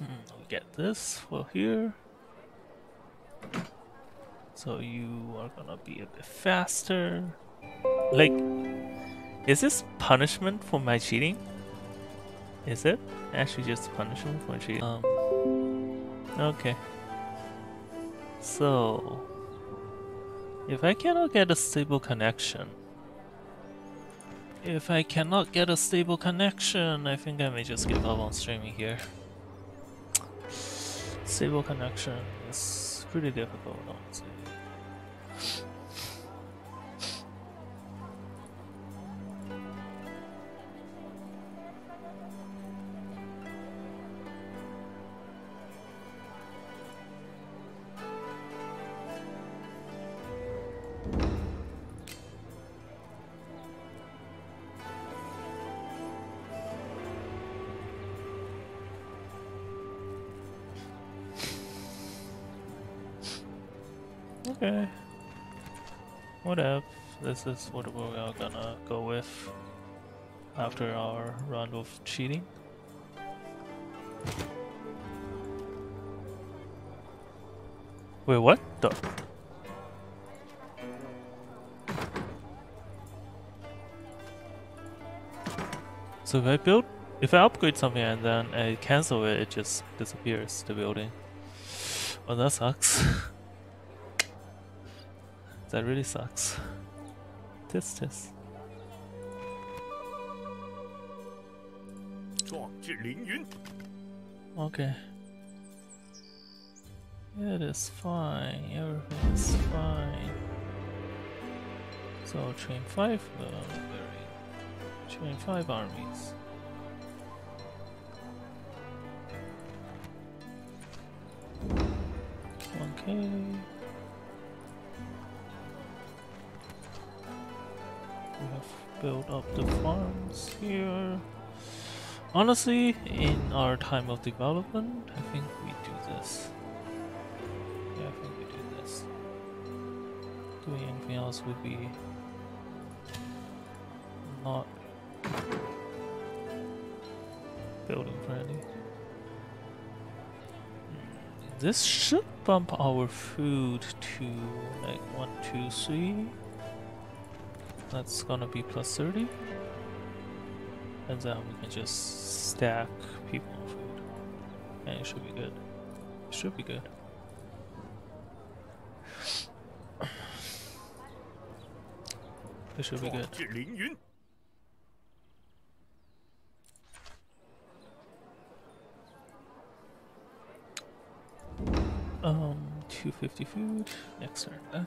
we get this for here. So you are gonna be a bit faster. Like, is this punishment for my cheating? Is it actually just punishment for cheating? Um, okay. So, if I cannot get a stable connection, if I cannot get a stable connection, I think I may just give up on streaming here. Stable connection is pretty difficult, honestly. Is what we are gonna go with after our round of cheating. Wait, what the? So if I build, if I upgrade something and then I cancel it, it just disappears, the building. Well, that sucks. that really sucks. Test test. Okay. It is fine, everything is fine. So train 5 though, train 5 armies. Okay. Built up the farms here. Honestly, in our time of development, I think we do this. Yeah, I think we do this. Doing anything else would be not building friendly. Hmm, This should bump our food to like 1, 2, 3. That's gonna be plus 30. And then we can just stack people and food. And it should be good. It should be good. It should be good. Um, 250 food. Next turn.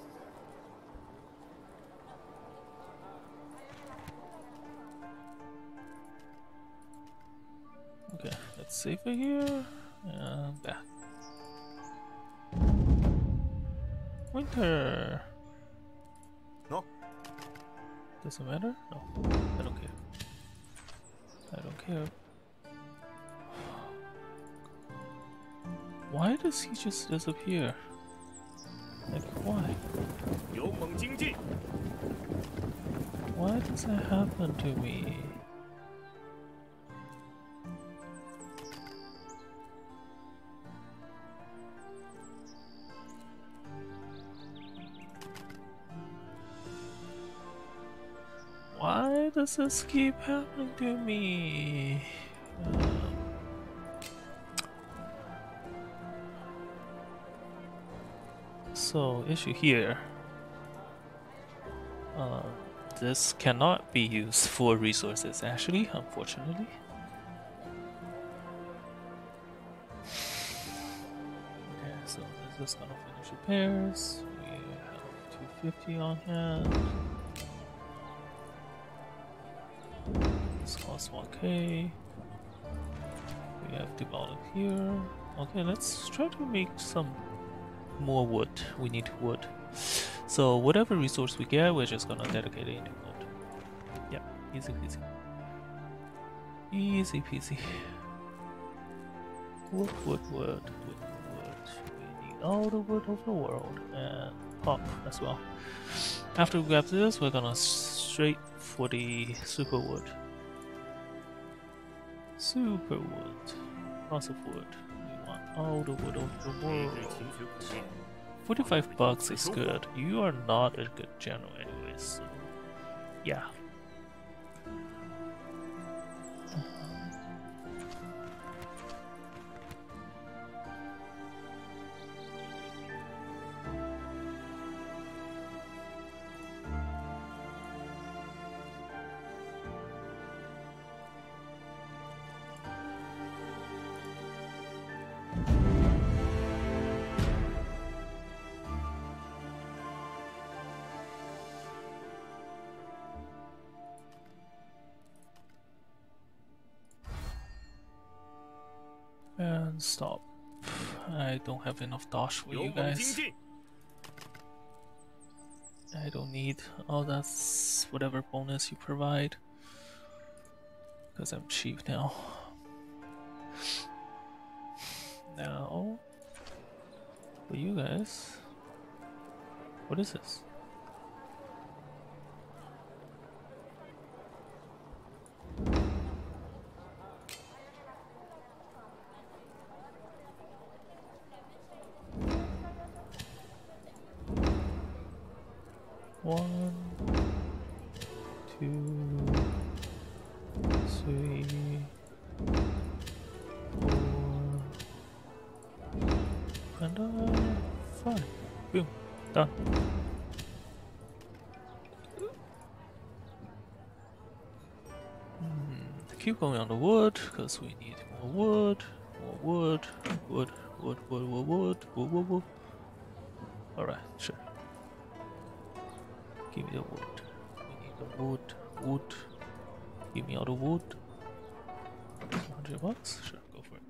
it's safer here? Uh, back. Winter! No. Doesn't matter? No. I don't care. I don't care. Why does he just disappear? Like, why? Why does that happen to me? Does this keep happening to me? Um, so, issue here. Uh, this cannot be used for resources, actually, unfortunately. Okay, so this is gonna finish repairs. We have 250 on hand. Costs 1k. We have developed here. Okay, let's try to make some more wood. We need wood. So whatever resource we get, we're just gonna dedicate it into wood. Yep, easy peasy. Easy peasy. Wood, wood, wood, wood, wood. We need all the wood of the world and pop as well. After we grab this, we're gonna straight for the super wood. Super wood. Lots of wood. We want all the wood of the world. 45 bucks is good. You are not a good general anyways, so yeah. stop. I don't have enough dash for you guys. I don't need all that whatever bonus you provide. Because I'm cheap now. now, for you guys, what is this? Going on the wood, because we need more wood, more wood, wood, wood, wood, wood, wood, wood, wood, wood. Alright, sure. Give me the wood. We need the wood, wood. Give me all the wood. 100 bucks? Sure, go for it.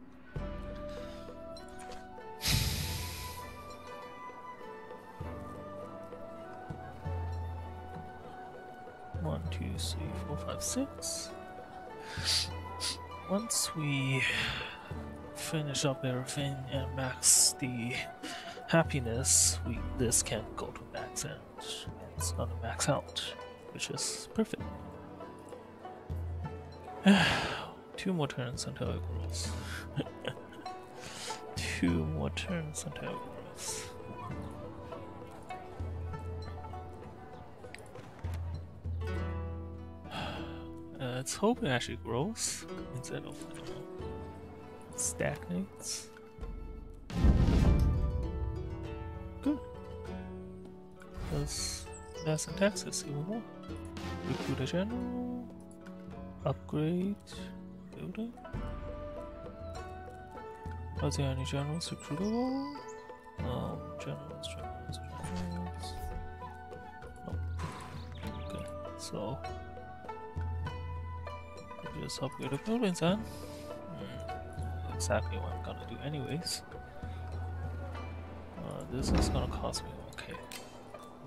One, two, three, four, five, six. Once we finish up everything and max the happiness, we this can go to max and it's gonna max out, which is perfect. Two more turns until it grows. Two more turns until it grows. Let's hope it actually grows instead of you know, stagnates. Good. Because that's in Texas even more. Recruit a general. Upgrade. Building. Are there any generals recruitable? No. Generals, generals, generals. Nope. Okay, so. Upgrade the buildings then. Hmm, Exactly what I'm gonna do anyways. Uh, this is gonna cost me 1k.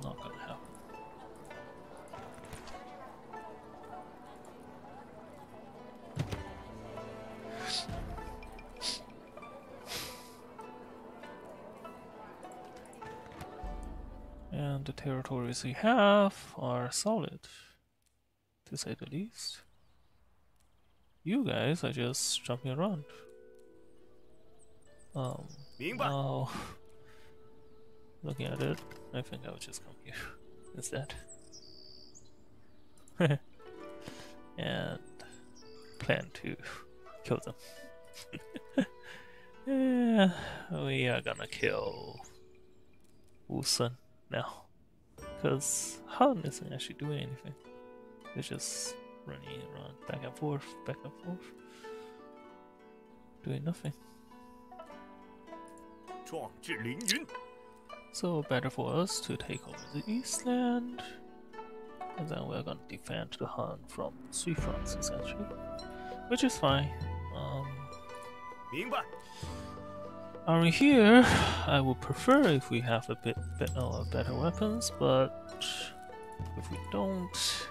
Not gonna happen. And the territories we have are solid, to say the least. You guys are just jumping around. Um, now, looking at it, I think I would just come here instead. and plan to kill them. yeah, we are gonna kill Wusun now. Because Han isn't actually doing anything. It's just Running, in, run back and forth, back and forth. Doing nothing. So better for us to take over the Eastland. And then we're gonna defend the Han from three fronts essentially. Which is fine. Um Army here, I would prefer if we have a bit, bit uh, better weapons, but if we don't,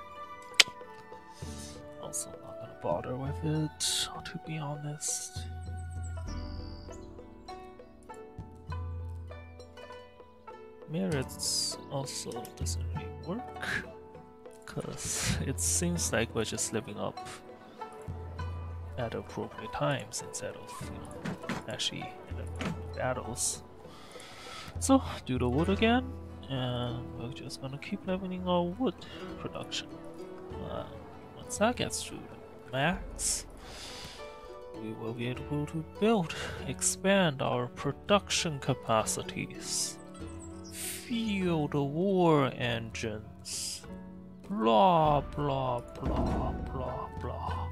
bother with it, to be honest. Merits also doesn't really work, because it seems like we're just living up at appropriate times instead of you know, actually battles. So do the wood again, and we're just gonna keep leveling our wood production. Uh, once that gets through, max, we will be able to build, expand our production capacities, field war engines, blah blah blah blah blah.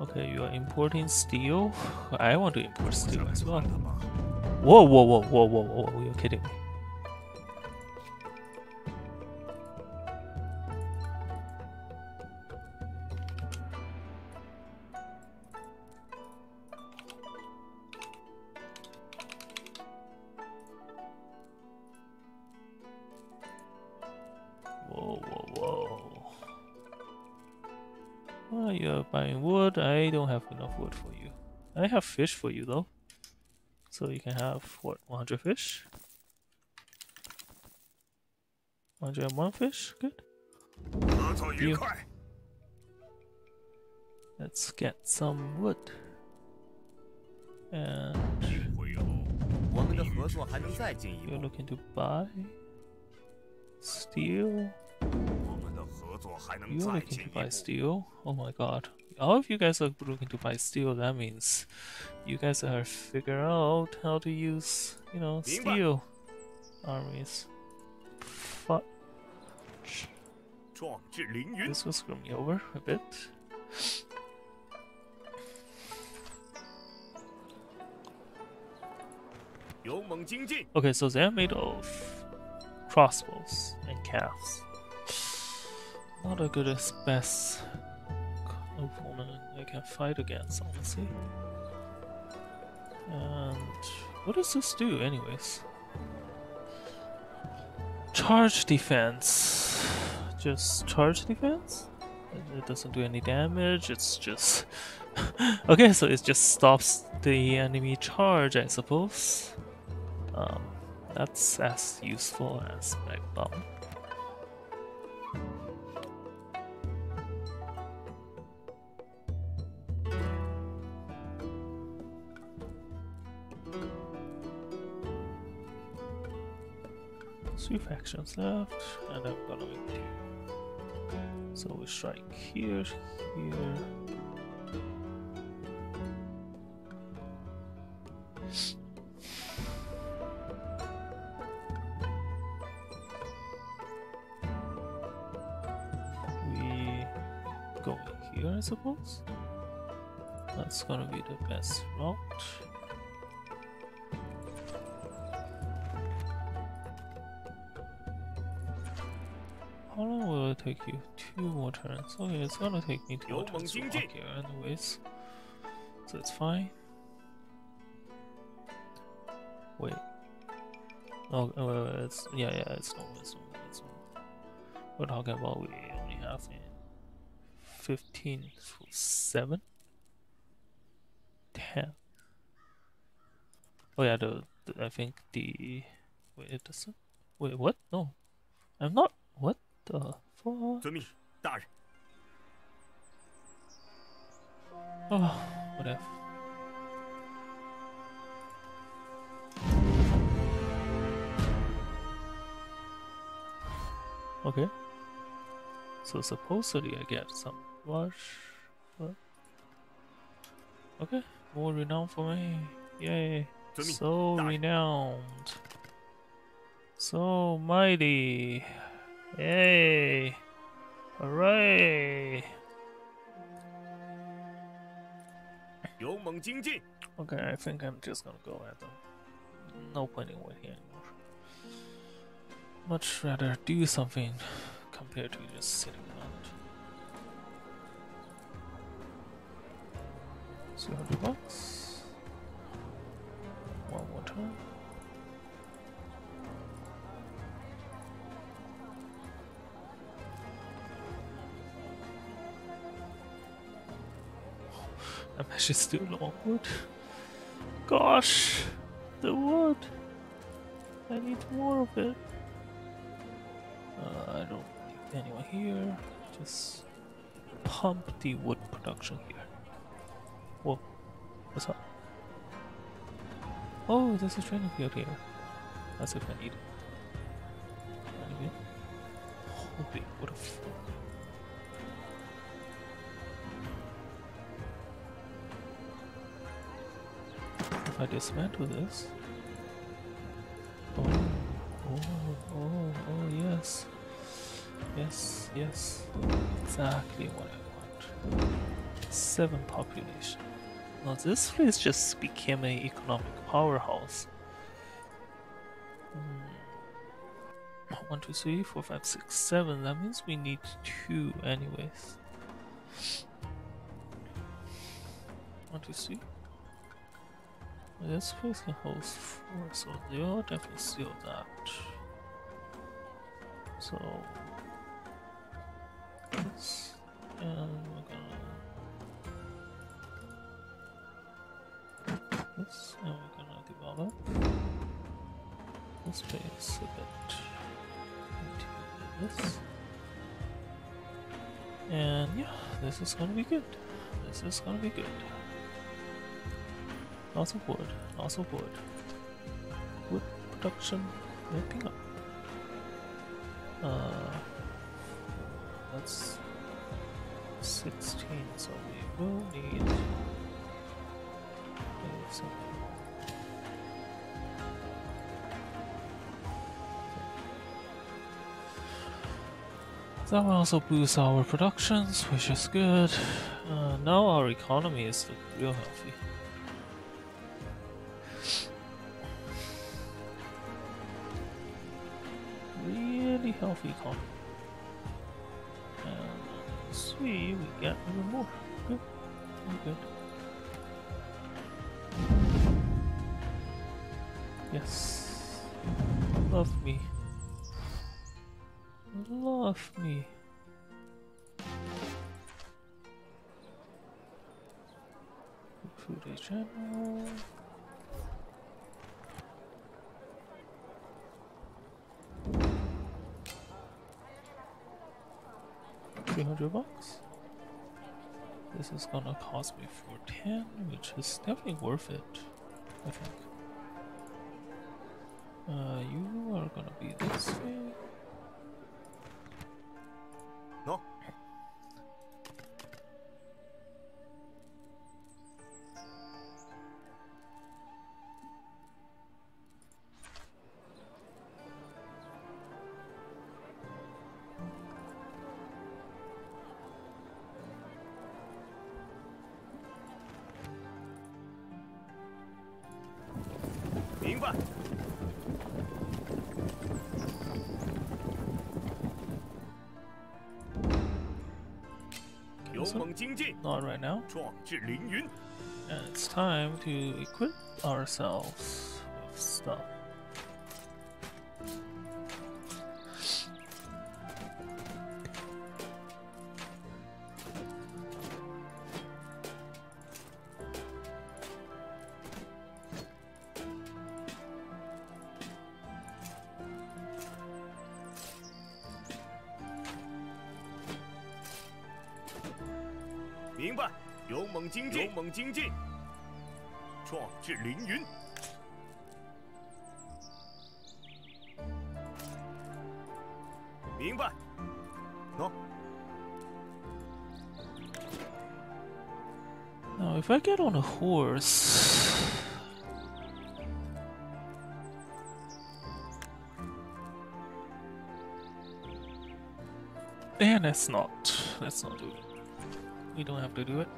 Okay, you are importing steel? I want to import steel as well. Whoa, whoa, whoa, whoa, whoa, whoa, you're kidding me. you're buying wood. I don't have enough wood for you. I have fish for you though. So you can have, what, 100 fish? 101 fish, good. You. Let's get some wood. And... You're looking to buy? Steel? You're looking to buy steel? Oh my god. Oh, All of you guys are looking to buy steel, that means you guys are figure out how to use, you know, steel armies. Fuck. This will screw me over a bit. Okay, so they're made of crossbows and calves. Not a good best opponent I can fight against, honestly. And what does this do, anyways? Charge defense. Just charge defense? It- doesn't do any damage, it's just. okay, so it just stops the enemy charge, I suppose. Um, that's as useful as Backbone. Three factions left, and I'm gonna make two. So we strike here, here. we go here, I suppose. That's gonna be the best route. Will take you? Two more turns. Okay, it's gonna take me two more turns to walk here, anyways. So it's fine. Wait. Oh, oh, it's yeah, yeah, it's normal, it's normal, it's normal. We're talking about we only have in 15 7 10 oh yeah the, the I think the wait it doesn't wait what no I'm not what the fuck 遵命，大人。 oh whatever okay so supposedly I get some rush but okay more renown for me yay 遵命， so 大人。 renowned so mighty Yay! Hooray! Okay, I think I'm just gonna go at them. No point in waiting anymore. Much rather do something compared to just sitting around. Two hundred bucks. One more time. I'm actually still on wood. Gosh, the wood. I need more of it. Uh, I don't need anyone here. Just pump the wood production here. Whoa, what's up? Oh, there's a training field here. As if I need it. I need. Holy, what a fuck. I dismantle this. Oh, oh, oh, oh, yes. Yes, yes. Exactly what I want. Seven population. Now this place just became an economic powerhouse. Hmm. One, two, three, four, five, six, seven. That means we need two anyways. One, two, three. This place can host four, so they'll definitely seal that. So this and we're gonna this and we're gonna develop this place a bit into this. And yeah, this is gonna be good. This is gonna be good. Of wood, of wood. Wood production ramping up. Uh, that's 16, so we will need something. That will also boost our productions, which is good. Uh, now our economy is real healthy. Really healthy economy. And sweet, we get even more. Good. Good. Yes. Love me. Love me. Food a general. Three hundred bucks. This is gonna cost me four ten, which is definitely worth it. I think. Uh, you are gonna be this way. not right now. And it's time to equip ourselves with stuff. Horse. And let's not. Let's not do it. We don't have to do it.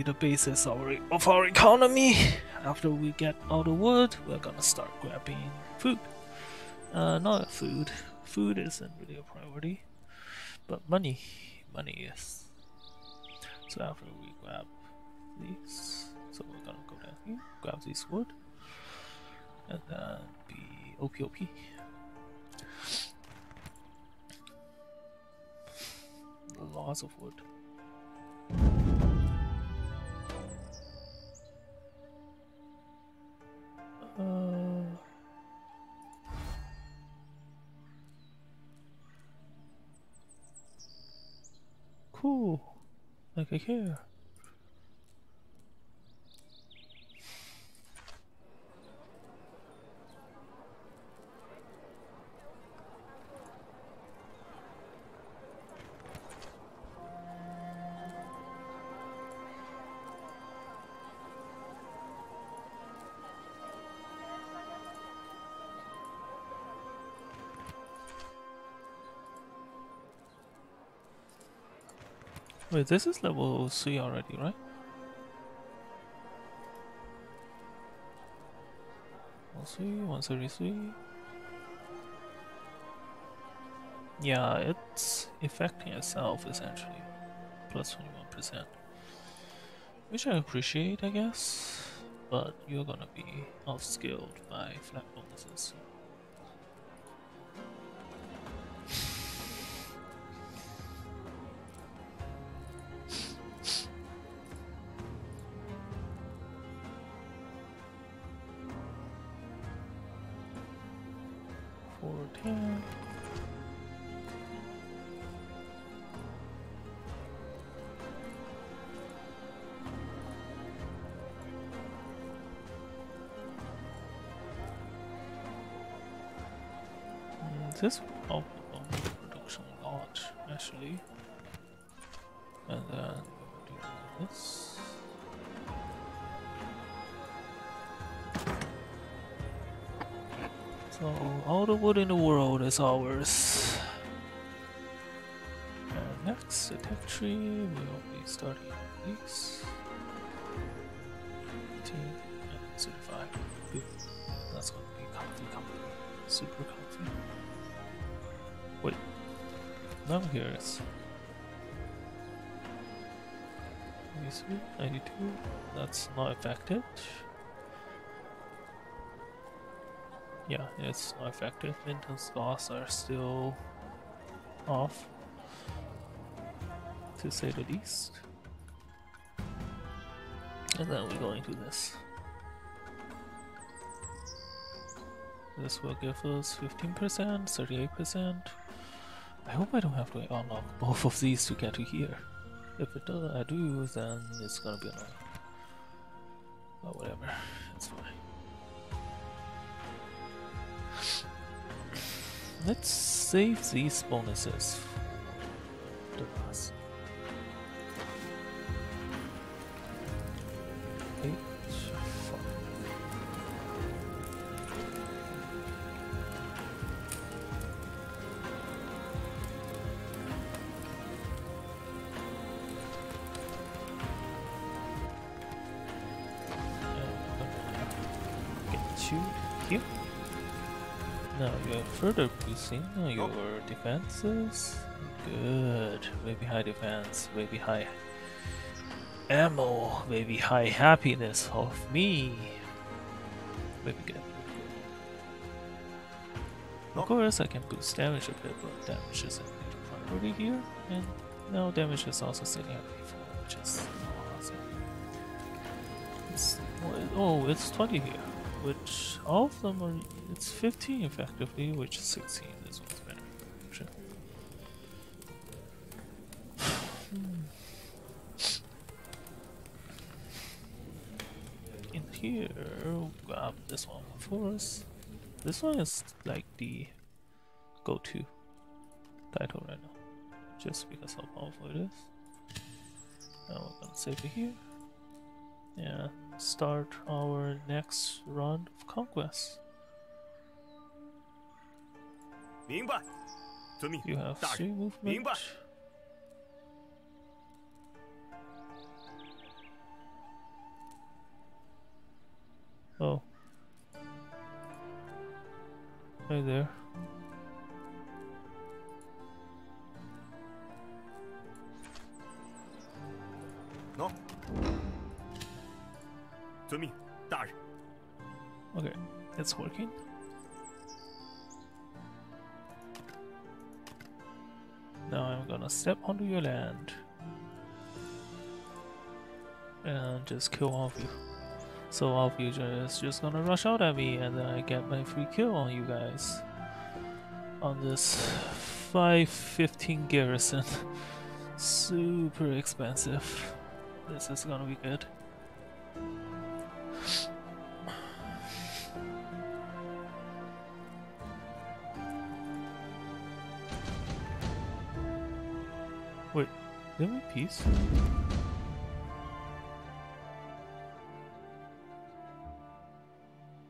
Be the basis of our, of our economy. After we get all the wood, we're gonna start grabbing food. Uh, not food. Food isn't really a priority, but money. Money is. So after we grab these, so we're gonna go down here, grab this wood, and then be OPOP. Lots of wood. Like I Wait, this is level 3 already, right? Level 3, 133. Yeah, it's affecting itself essentially. Plus 21%. Which I appreciate, I guess. But you're gonna be outskilled by flat bonuses. World is ours. And next, tech tree will be starting these. 18 and 35. Good. That's gonna be comfy, comfy. Super comfy. Wait. Now here is 93, 92. That's not affected. Yeah, it's not effective. Maintenance costs are still off, to say the least. And then we go into this. This will give us 15%, 38%. I hope I don't have to unlock both of these to get to here. If it does, I do, then it's gonna be annoying. But whatever, it's fine. Let's save these bonuses boosting your defenses. Good. Maybe high defense, maybe high ammo, maybe high happiness of me. Maybe good. Of course, I can boost damage a bit, but damage isn't the priority here. And now damage is also sitting at before, which is awesome. It's, oh, it's 20 here which all of them are it's 15 effectively which is 16 this one's better Sure. in here we'll grab this one first this one is like the go-to title right now just because how powerful it is. Now we're gonna save it here. Yeah, start our next round of conquest. You have three movement. Oh. Hey there. No. 遵命，大人。 Okay, it's working. Now I'm gonna step onto your land and just kill all of you. So all of you just just gonna rush out at me, and then I get my free kill on you guys on this 515 garrison. Super expensive. This is gonna be good. Peace?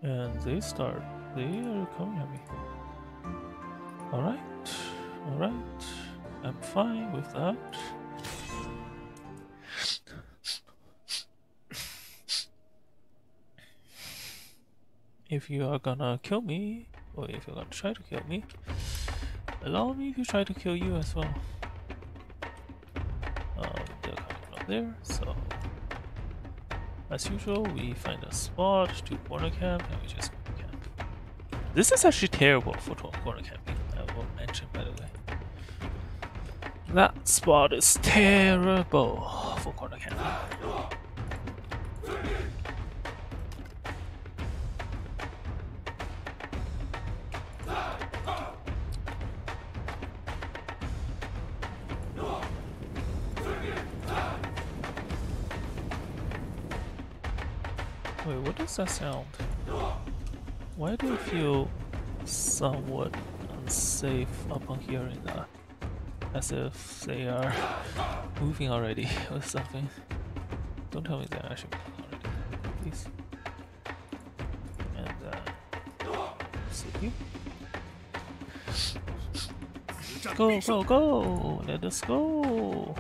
And they start. They are coming at me. Alright, alright. I'm fine with that. If you are gonna kill me, or if you're gonna try to kill me, allow me to try to kill you as well. There, so As usual, we find a spot to corner camp and we just camp. This is actually terrible for corner camping, I will mention by the way. That spot is terrible for corner camping. That sound? Why do I feel somewhat unsafe upon hearing that? As if they are moving already or something. Don't tell me they're actually moving already, please. And, uh, see Go, go, go! Let us go!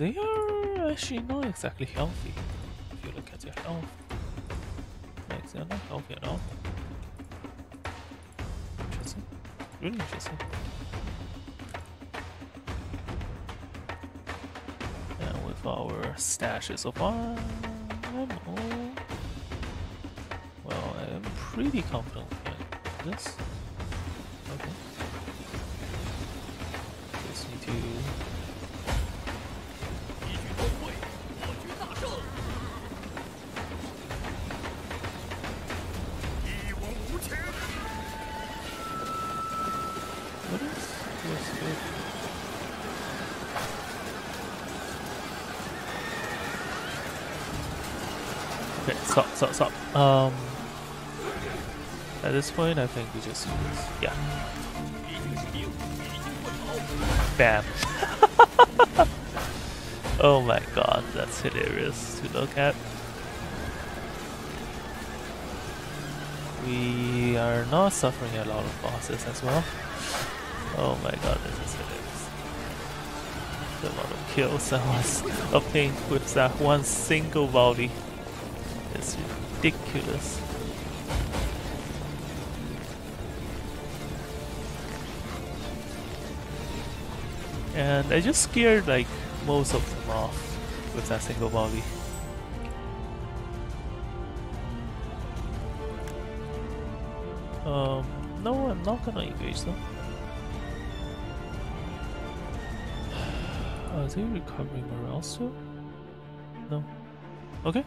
They are actually not exactly healthy if you look at their health. Like they're not healthy at all. Interesting. Really interesting. And with our stashes of ammo, well, I am pretty confident in this. This point, I think we just use, yeah. Bam. oh my god, that's hilarious to look at. We are not suffering a lot of bosses as well. Oh my god, this is hilarious. The amount of kills I was obtained with that one single volley is ridiculous. I just scared like most of them off with that single volley. Um, no, I'm not gonna engage them. Are they recovering morale still? No. Okay.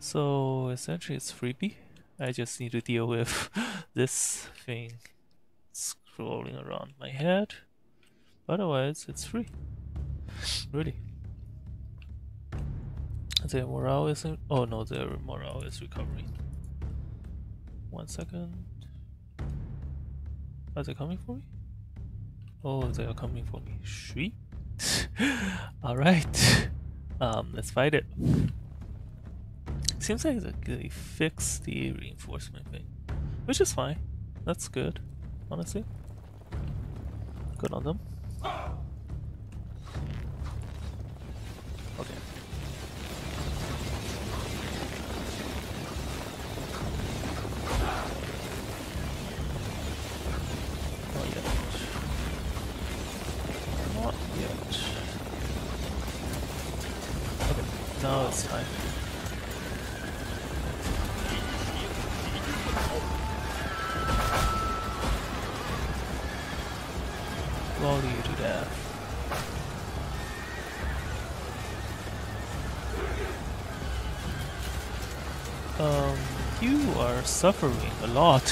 So essentially it's freebie. I just need to deal with this thing scrolling around my head. Otherwise it's free. Really. Their morale is oh no their morale is recovering. One second. Are they coming for me? Oh they are coming for me. Sweet. Alright. Um let's fight it. Seems like they fixed the reinforcement thing, which is fine. That's good, honestly. Good on them. Okay. Suffering a lot.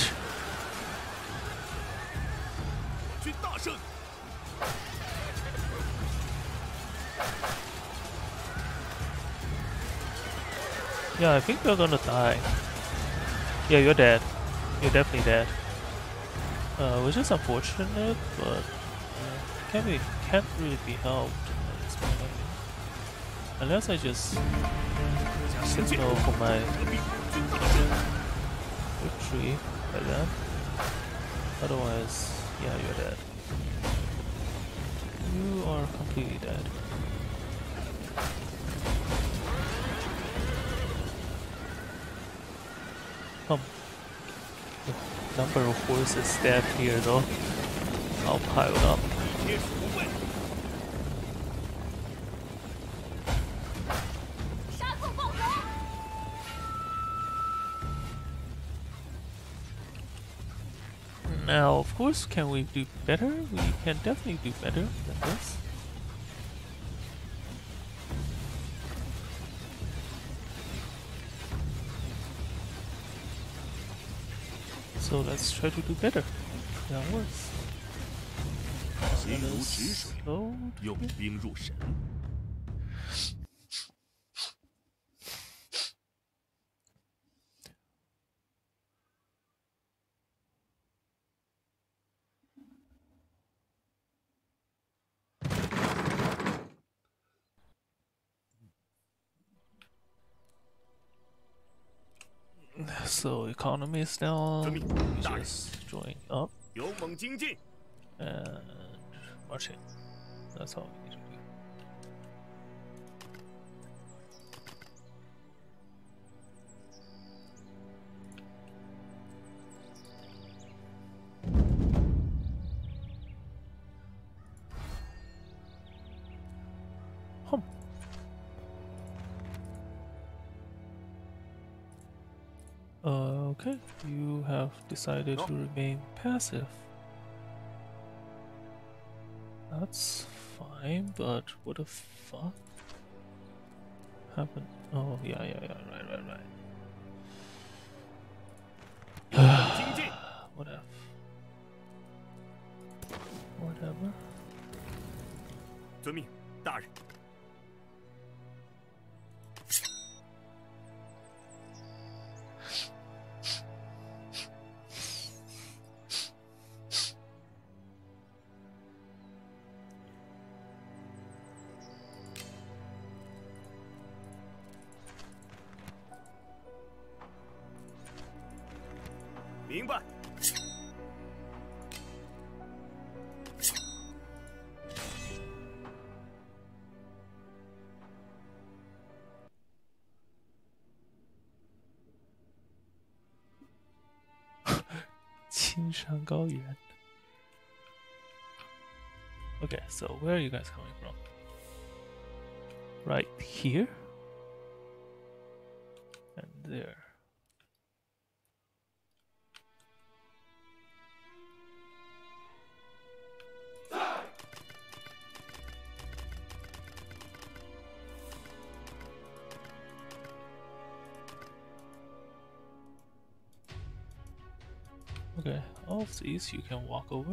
Yeah, I think you're gonna die. Yeah, you're dead. You're definitely dead. Uh, which is unfortunate, but can be can't really be helped Unless I just signal for my victory by then. Otherwise, yeah, you're dead. You are completely dead. Come. The number of horses stabbed here though. I'll pile up. course, can we do better? We can definitely do better than this. So let's try to do better than worse. 心如止水， So 用兵入神。 economy is now just going up. And it. That's all. you have decided to remain passive. That's fine, but what the fuck happened? Oh, yeah, yeah, yeah, right, right, right. 勇猛精进， Whatever. Whatever. 遵命，大人。 Qinshan Gaoyuan. Okay, so where are you guys coming from? Right here? And there. These you can walk over.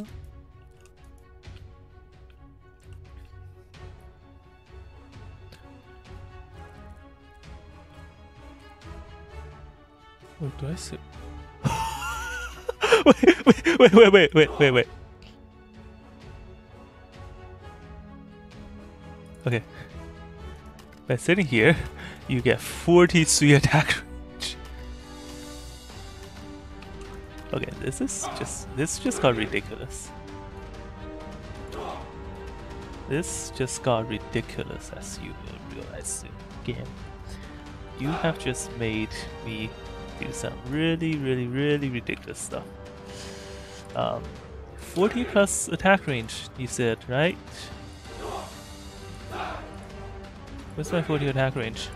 Wait, do I wait, wait, wait, wait, wait, wait, wait, wait. Okay. By sitting here, you get 43 attack this is just this just got ridiculous. This just got ridiculous as you realize soon. Game. You have just made me do some really, really, really ridiculous stuff. Um, 40 plus attack range, you said, right? Where's my 40 attack range?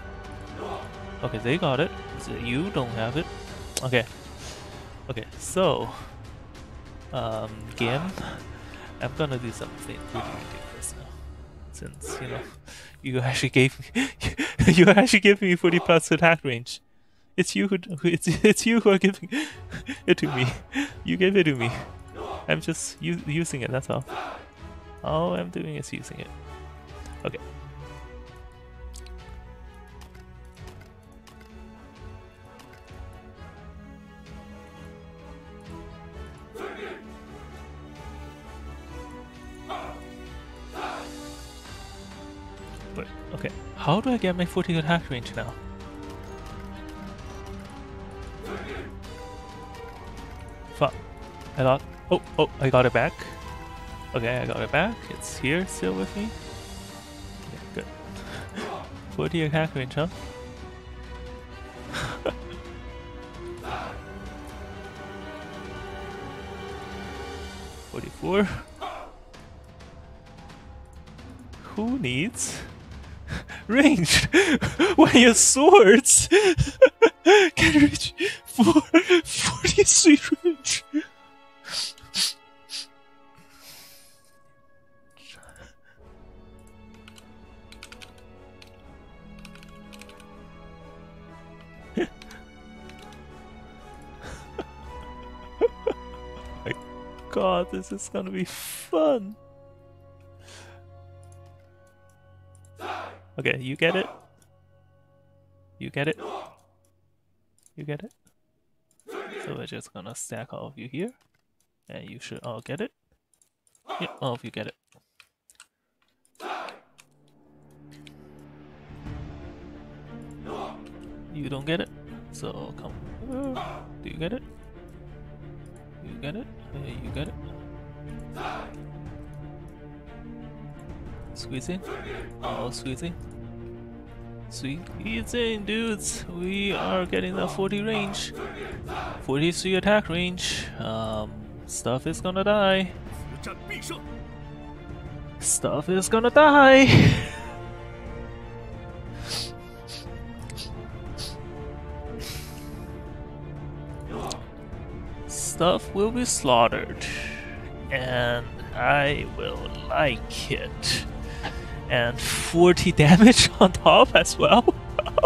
Okay, they got it. So you don't have it. Okay. Okay, so um game I'm gonna do something really ridiculous now. Since, you know, you actually gave me you actually gave me 40 plus attack range. It's you who it's it's you who are giving it to me. You gave it to me. I'm just using it, that's all. All I'm doing is using it. Okay. How do I get my 40 attack range now? Fuck. I got... Oh, oh, I got it back. Okay, I got it back. It's here, still with me. Yeah, good. 40 attack range, huh? Forty-four. Who needs? Range when your swords can reach for 43 range? god, this is gonna be fun. Okay, you get it? You get it? You get it? So we're just gonna stack all of you here. And you should all get it. Yep, all of you get it. You don't get it? So come. Do you get it? You get it? You get it? Squeezing? Oh, squeezing. Squeezing, dudes! We are getting that 40 range. 43 attack range. Um, stuff is gonna die. Stuff is gonna die! stuff will be slaughtered. And I will like it. And 40 damage on top as well.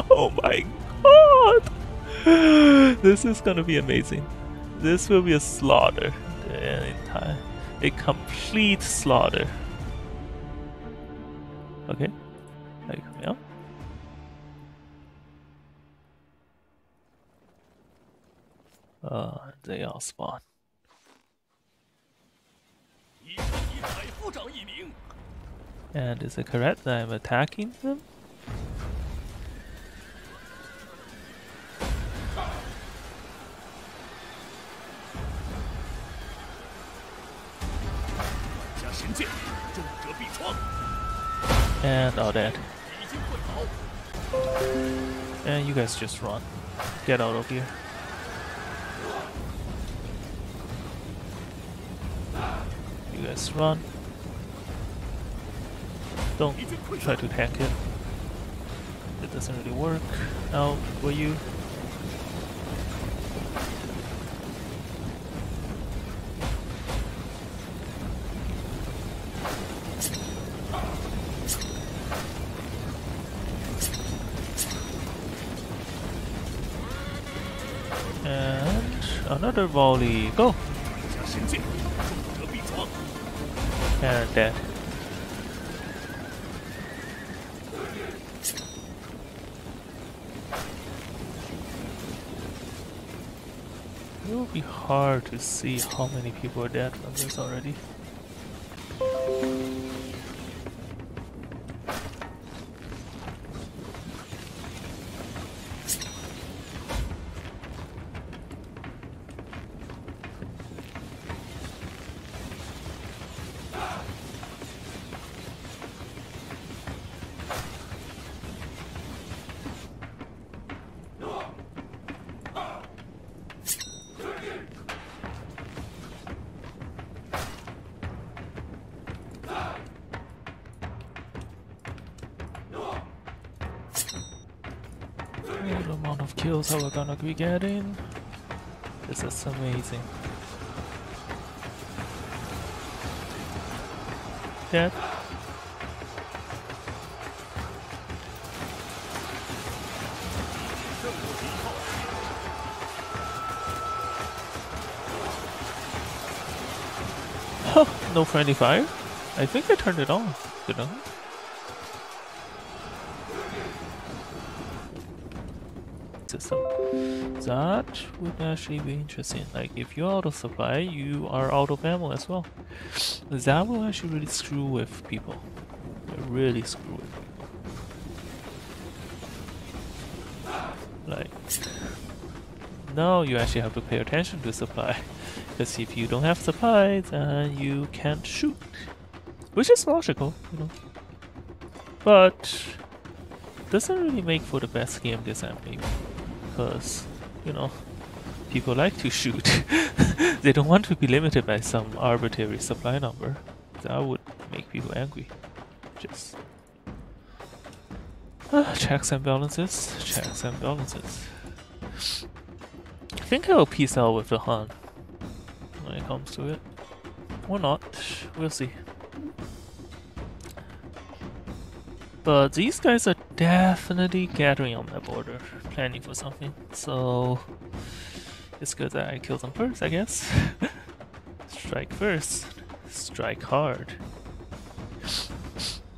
Oh my god! This is gonna be amazing. This will be a slaughter. A complete slaughter. Okay. Are you coming out? Uh, they all spawn. And is it correct that I'm attacking them? And all that. And you guys just run. Get out of here. You guys run. Don't try to tank it. It doesn't really work. Now, will you? And another volley. Go! And dead. Be hard to see how many people are dead from this already. That we're gonna be getting. This is amazing. Dead. No friendly fire? I think I turned it off, you know? System. That would actually be interesting. Like, if you're out of supply, you are out of ammo as well. That will actually really screw with people. Really screw with people. Like, now you actually have to pay attention to supply. Because if you don't have supply, then you can't shoot. Which is logical, you know. But doesn't really make for the best game design maybe because, you know, people like to shoot. they don't want to be limited by some arbitrary supply number. That would make people angry. Just uh, checks and balances, checks and balances. I think I'll peace out with the Han when it comes to it. Or not, we'll see. But these guys are definitely gathering on that border, planning for something. So it's good that I kill them first, I guess. strike first, strike hard.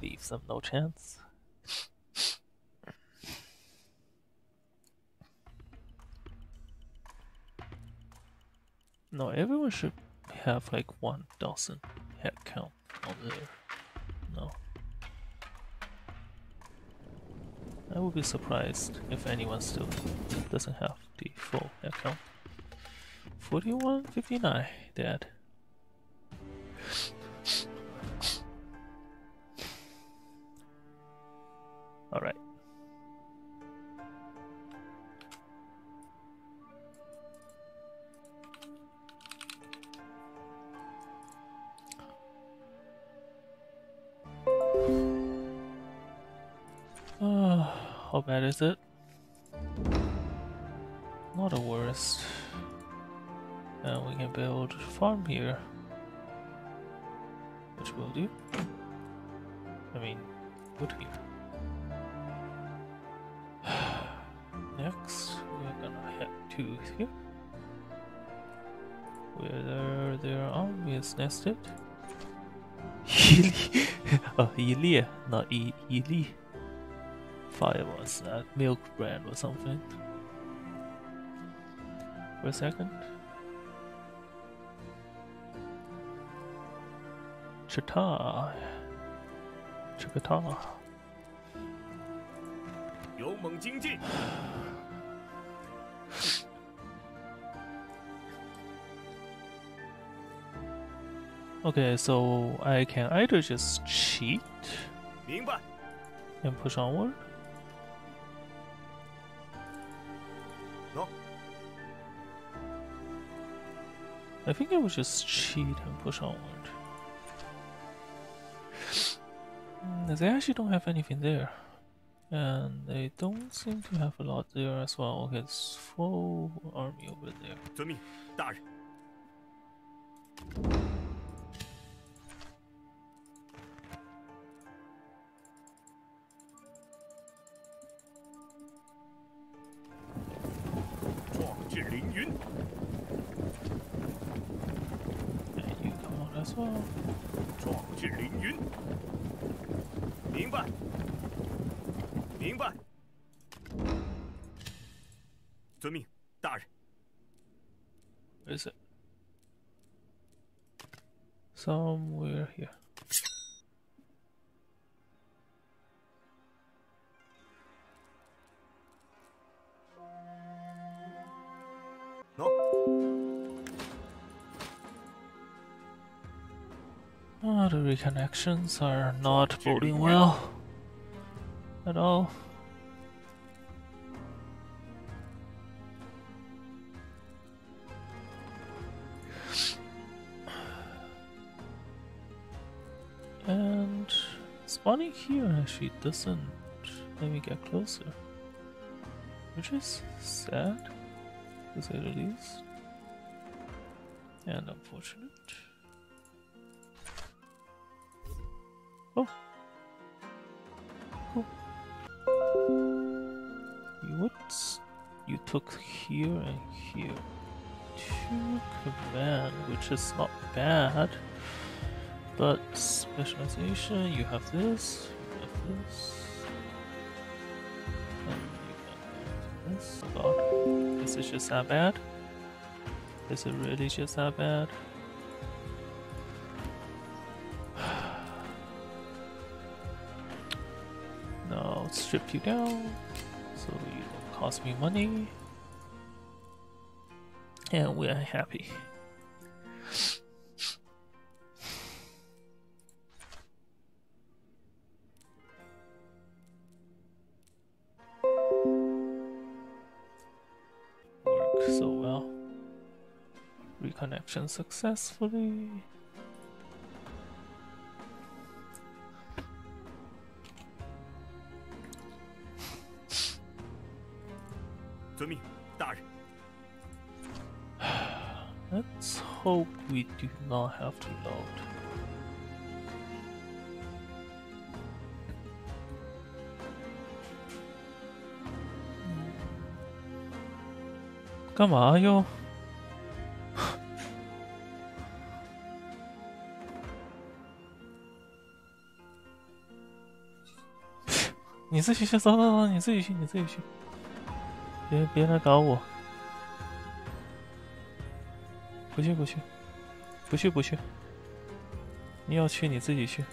Leave them no chance. No, everyone should have like one dozen head count over there. I would be surprised if anyone still doesn't have the full account. count. 41, 59, dead. It? Not the worst. And we can build farm here. Which will do. I mean, wood here. Next, we're gonna head to here. Where their army is nested. Yili. oh, Yili, not y Yili. Fire was that milk brand or something. For a second. Chita. Chikata. 勇猛精进， Okay, so I can either just cheat 明白。 and push onward. I think I would just cheat and push onward. Mm, They actually don't have anything there. And they don't seem to have a lot there as well. Okay, it's full army over there. The are not boding well at all. And spawning here actually doesn't let me get closer, which is sad to say the least, and unfortunate. Took here and here. Two command, which is not bad. But specialization, you have this, you have this. And you have this. Oh god. Is just that bad? Is it really just that bad? Now strip you down so you don't cost me money. And we're happy. Work so well. Reconnection successfully. we do not have to load. 干嘛又？你自己去，走走走，你自己去，你自己去，别别来搞我！不去不去， 不去不去，你要去你自己去。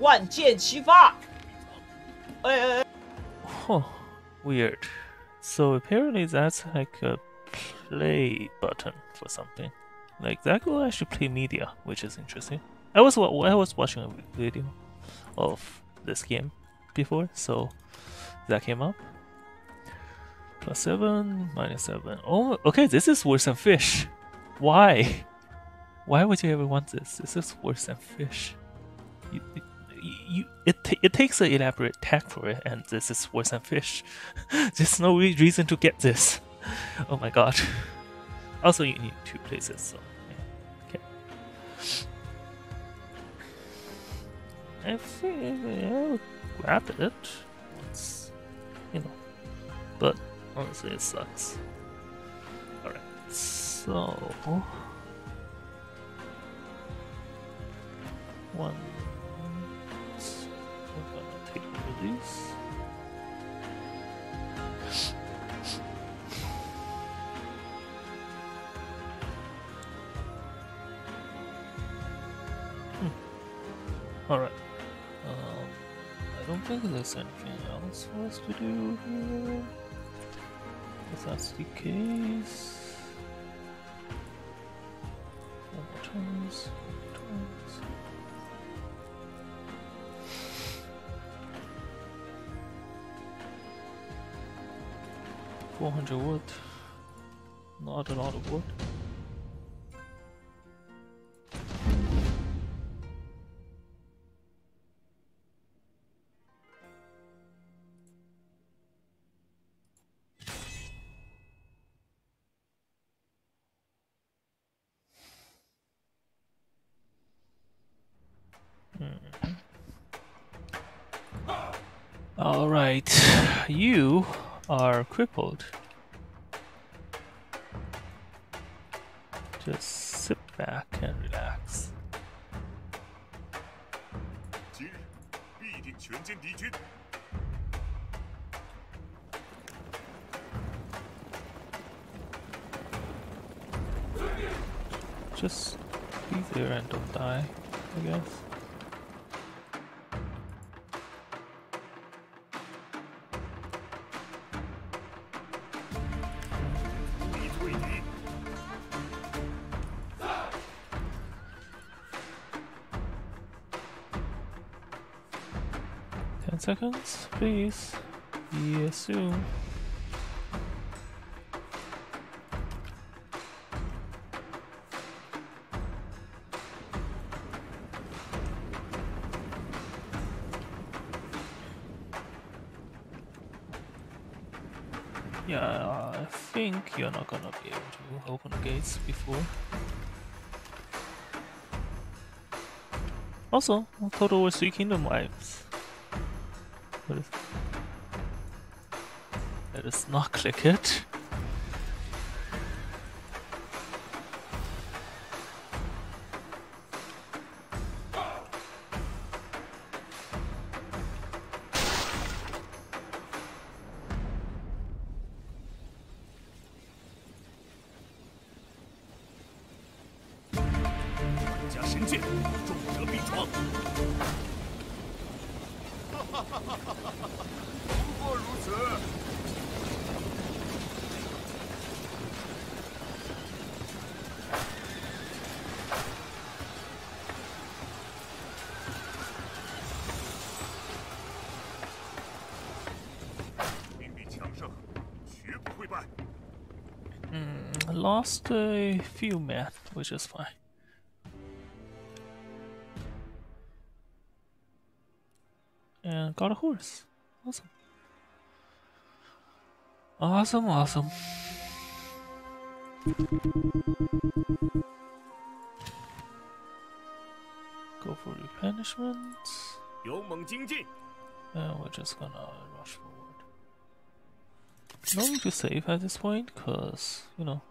万箭齐发！哎哎哎！Oh, weird. So apparently that's like a play button for something. Like that will actually play media, which is interesting. I was what I was watching a video of this game before, so that came up. Plus seven, minus seven. Oh, okay. This is worse than fish. Why? Why would you ever want this? This is worse than fish. You, you, it it takes an elaborate tag for it, and this is worse than fish. There's no reason to get this. Oh my god. Also, you need two places, so okay. I think I'll grab it once, you know, but honestly, it sucks. Alright, so one I'm gonna take one of these. There's anything else for us to do here. If that's the case. Four. 400 wood. Not a lot of wood. Crippled. Just sit back and relax. Just be there and don't die, I guess. Seconds, please. Yes, soon. Yeah, I think you're not gonna be able to open the gates before. Also, Total War three kingdom wives. Not click it. lost a few math, which is fine. And got a horse. Awesome. Awesome, awesome. Go for replenishment. And we're just gonna rush forward. No need to save at this point, cause, you know,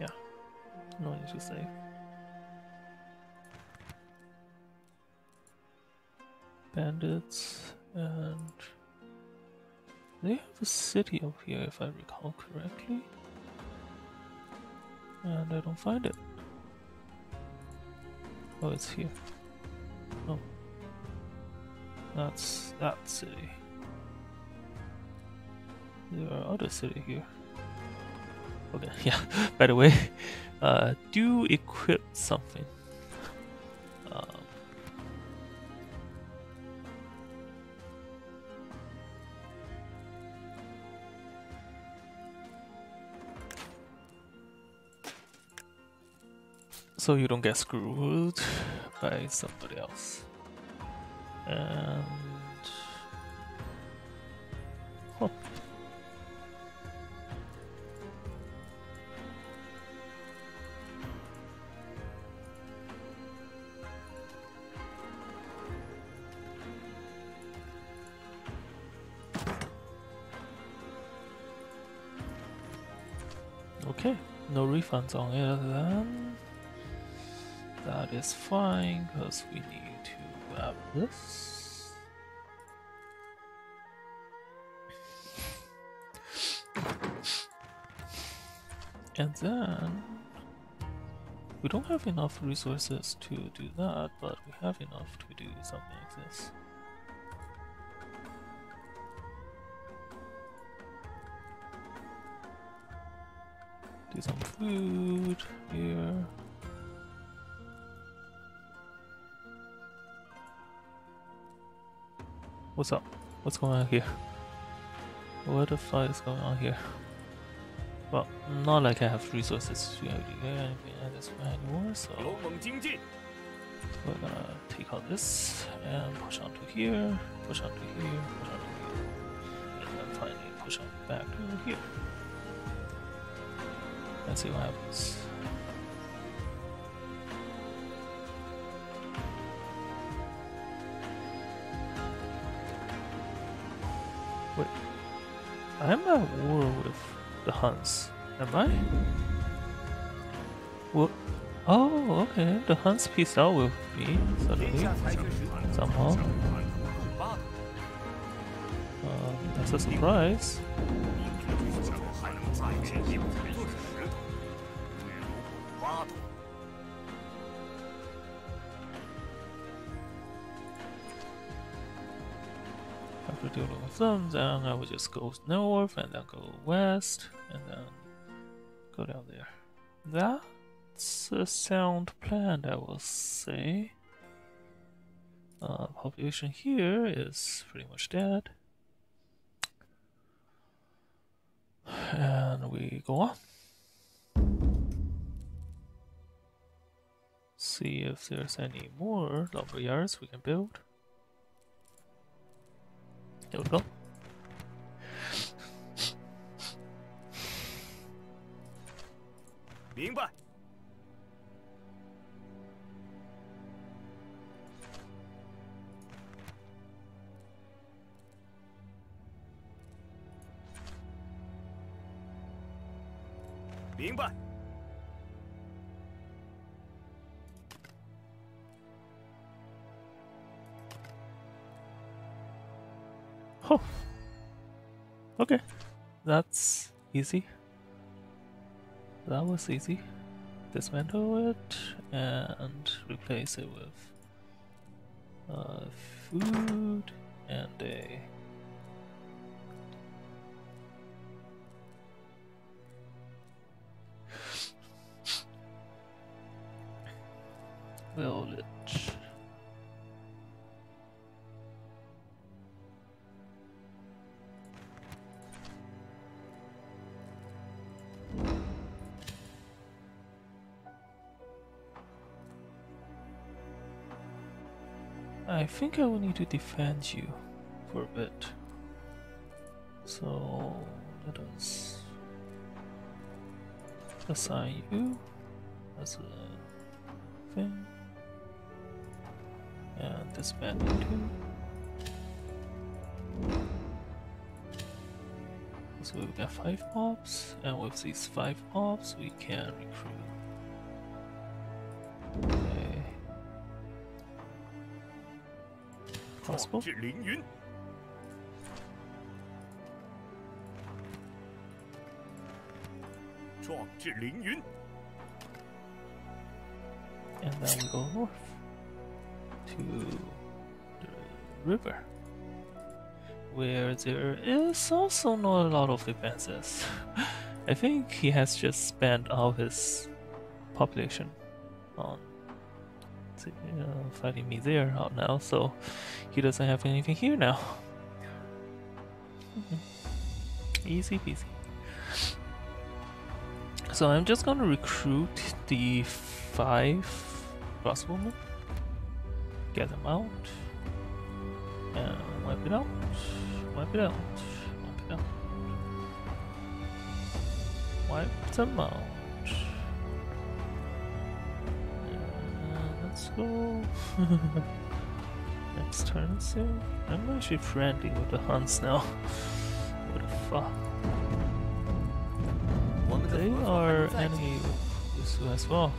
yeah, no need to save. Bandits and they have a city up here if I recall correctly. And I don't find it. Oh, it's here. Oh. That's that city. There are other city here. Okay, yeah. By the way, uh, do equip something. Um, so you don't get screwed by somebody else. And huh. Okay, no refunds on it then. That is fine because we need this. And then we don't have enough resources to do that, but we have enough to do something like this. Do some food here. What's up? What's going on here? What the fuck is going on here? Well, not like I have resources to do anything at this point anymore, so... We're gonna take out this, and push on to here, push on to here, push on to here, and then finally push on back to here. Let's see what happens. Wait. I'm at war with the Huns, am I? Well, oh, okay. The Huns peace out with me suddenly, somehow. Uh, that's a surprise. Them, then I would just go north and then go west and then go down there. That's a sound plan, I will say. Uh, population here is pretty much dead. And we go on. See if there's any more lumber yards we can build. There we go. 明 Okay. That's easy. That was easy. Dismantle it and replace it with uh, food and a village. I think I will need to defend you for a bit. So let us assign you as a thing. And disband you too. So we've got five mobs, and with these five mobs, we can recruit. possible? And then we go north to the river, where there is also not a lot of defenses. I think he has just spent all his population on uh, fighting me there out now, so he doesn't have anything here now. Easy peasy. So I'm just gonna recruit the five crossbowmen, get them out, and wipe it out, wipe it out, wipe it out, wipe them out. useful next turn soon. I'm actually friendly with the Huns now. what the fuck? They are enemy of Usu as well.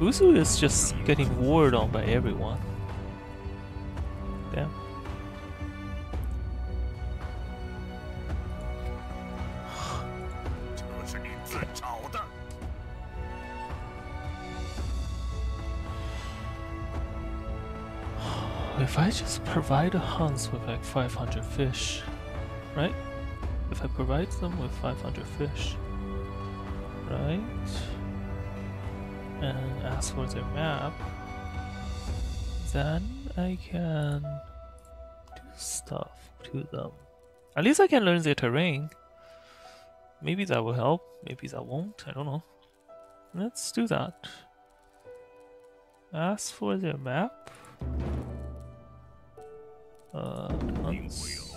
Usu is just getting warred on by everyone. Provide the Huns with like 500 fish, right? If I provide them with 500 fish, right? And ask for their map, then I can do stuff to them. At least I can learn their terrain. Maybe that will help, maybe that won't, I don't know. Let's do that. Ask for their map. Uh, 定会有 Huns.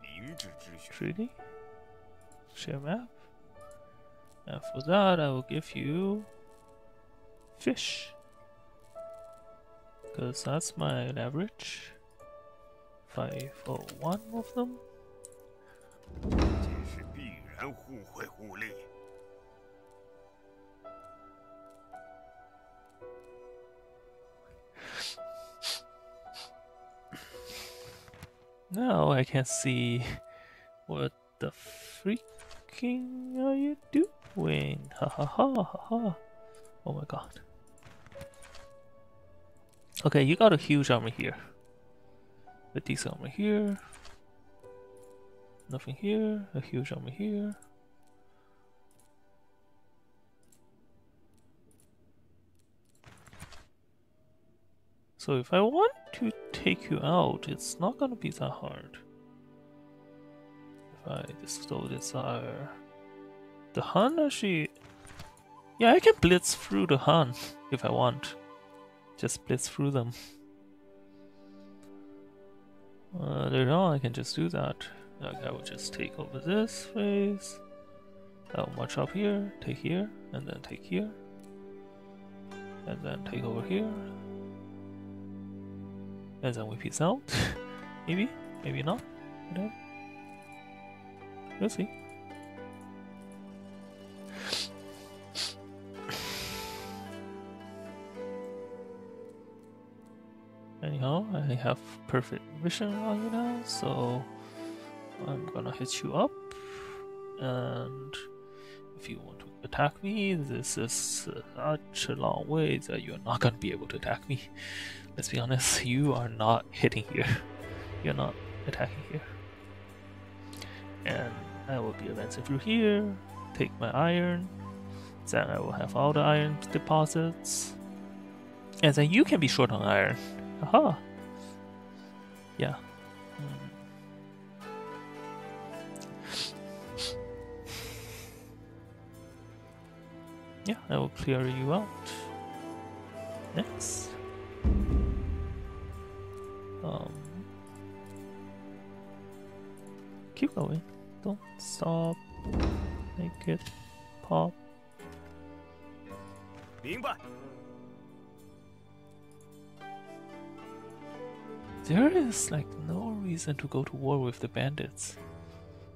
明智之选。 Treaty. Share map. And for that, I will give you fish. Because that's my leverage. 501 of them. 这是必然互惠互利。 Now I can't see what the freaking are you doing? Ha ha ha ha ha. Oh my god. Okay, you got a huge army here. A decent army here. Nothing here. A huge army here. So if I want to take you out, it's not gonna be that hard. If I just desire. The Hun actually Yeah, I can blitz through the Hun if I want. Just blitz through them. Uh, later on I can just do that. Like I will just take over this phase. I'll march up here, take here, and then take here. And then take over here, and then we peace out. maybe, maybe not. Whatever. We'll see. Anyhow, I have perfect vision on you now, so I'm gonna hit you up. And if you want to attack me, this is such a long way that you're not gonna be able to attack me. Let's be honest, you are not hitting here. You're not attacking here. And I will be advancing through here, take my iron, then I will have all the iron deposits. And then you can be short on iron. Aha! Yeah. Hmm. Yeah, I will clear you out. Next. Um, keep going. Don't stop. Make it pop. There is like no reason to go to war with the bandits.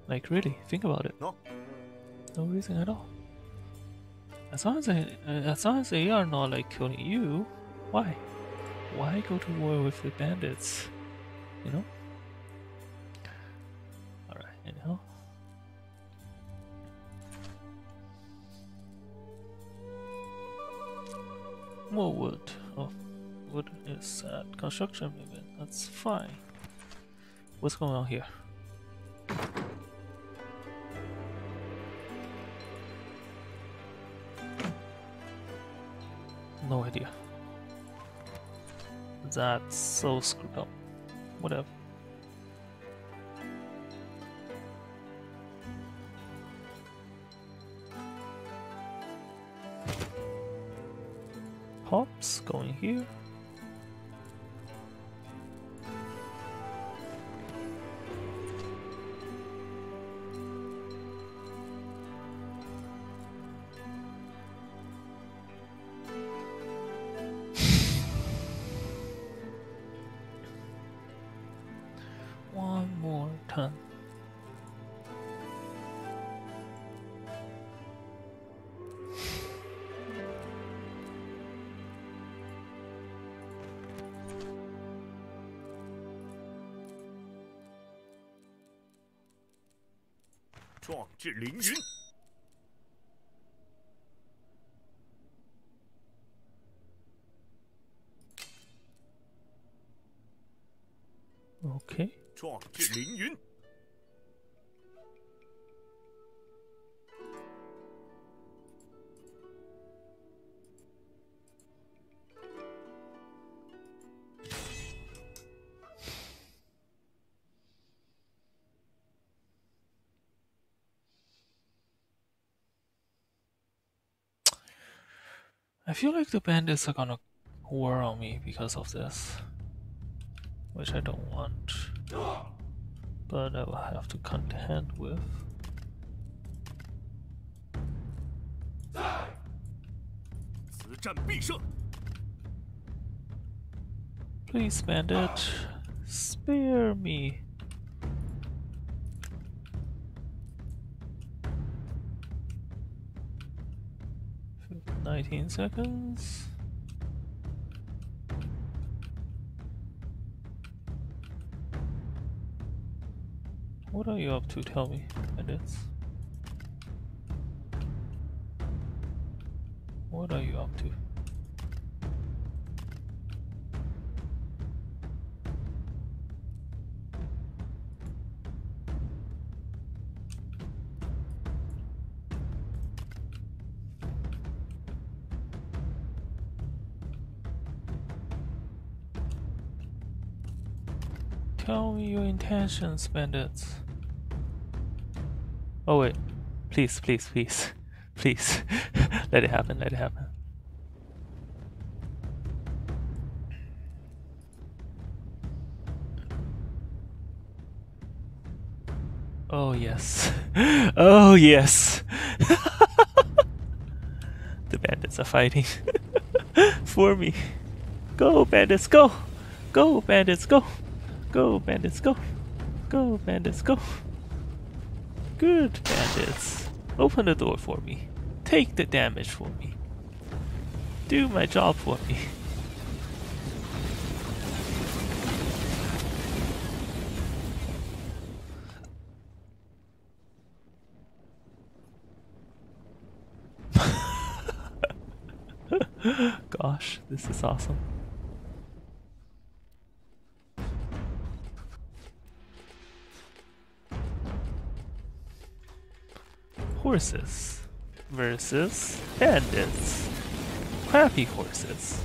Like really, think about it. No. No reason at all. As long as they, as long as they are not like killing you, why? Why go to war with the bandits? You know. All right. Anyhow. More wood. Oh, wood is at construction movement. That's fine. What's going on here? No idea. That's so screwed up. Whatever. Pops going here. 是凌云。feel like the bandits are gonna war on me because of this. Which I don't want. But I will have to contend with. Please, bandit, spare me. Nineteen seconds. What are you up to? Tell me, bandits. Intentions, bandits. Oh wait. Please, please, please. Please. let it happen, let it happen. Oh yes. Oh yes. the bandits are fighting for me. Go, bandits, go! Go, bandits, go! Go, bandits, go! Go, bandits, go! Good, bandits. Open the door for me. Take the damage for me. Do my job for me. Gosh, this is awesome. Horses versus bandits. Crappy horses.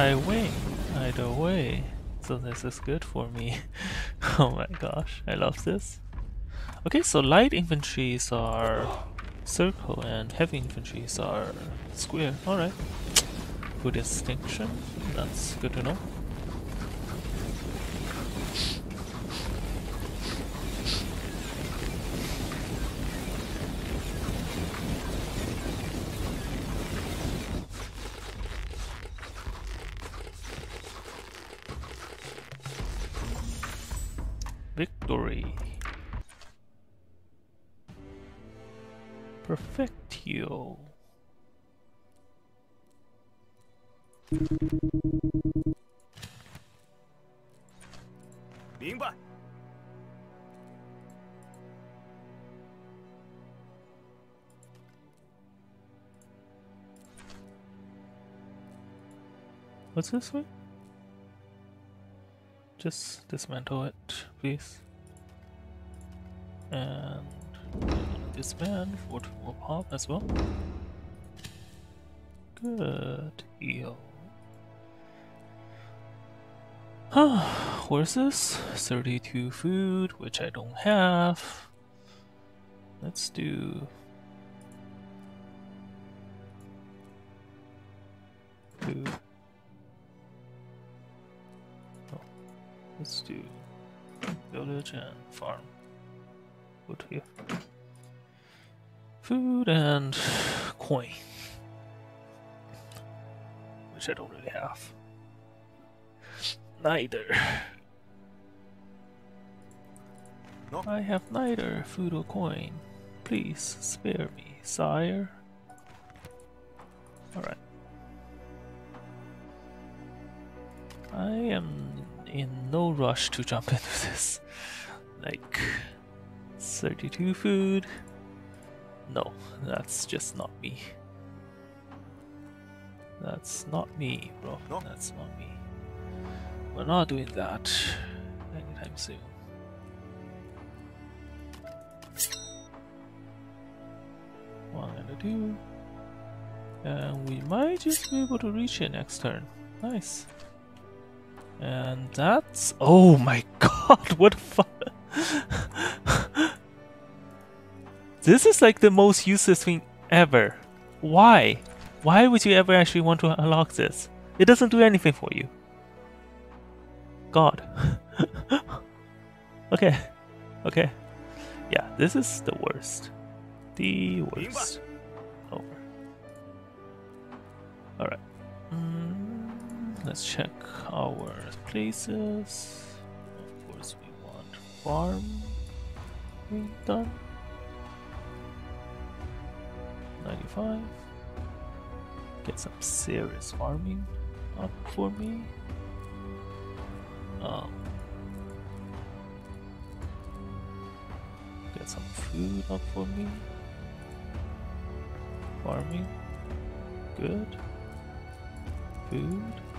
I win either way. So this is good for me. oh my gosh, I love this. Okay, so light infantries are circle and heavy infantries are square. Alright. Good distinction. That's good to know. Perfectio. What's this way? Just dismantle it, please. And disband for more pop as well. Good heal. Ah, Where's this? 32 food, which I don't have. Let's do. Two. Oh, let's do village and farm. Put here. Food and coin. Which I don't really have. Neither. No. I have neither food or coin. Please spare me, sire. Alright. I am in no rush to jump into this. Like, 32 food. No, that's just not me. That's not me, bro. No. That's not me. We're not doing that anytime soon. One and a two. And we might just be able to reach it next turn. Nice. And that's. Oh my god, what the fuck? This is like the most useless thing ever. Why? Why would you ever actually want to unlock this? It doesn't do anything for you. God. okay. Okay. Yeah, this is the worst. The worst. Over. Alright. Mm, let's check our places. Of course, we want farm being done. 95. Get some serious farming up for me. Um, get some food up for me. Farming. Good. Food.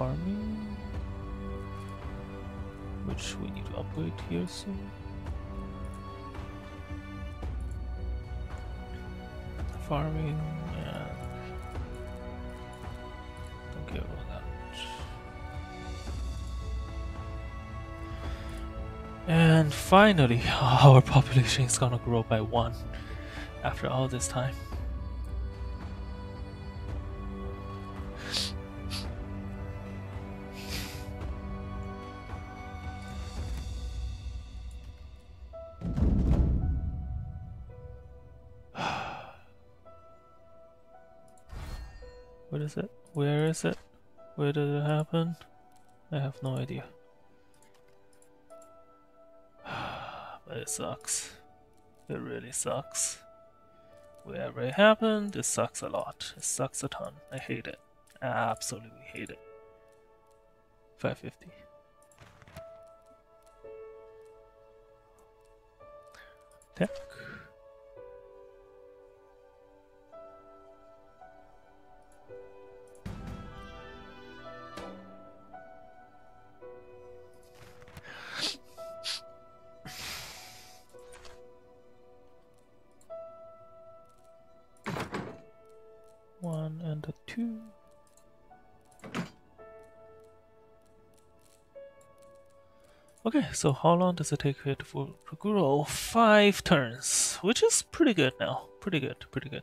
Farming. Which we need to upgrade here soon. Farming and don't care about that. And finally, our population is gonna grow by one after all this time. Where is it? Where did it happen? I have no idea. but it sucks. It really sucks. Wherever it happened, it sucks a lot. It sucks a ton. I hate it. I absolutely hate it. 550. Tech. And a two. Okay, so how long does it take for to grow? Five turns, which is pretty good now. Pretty good, pretty good.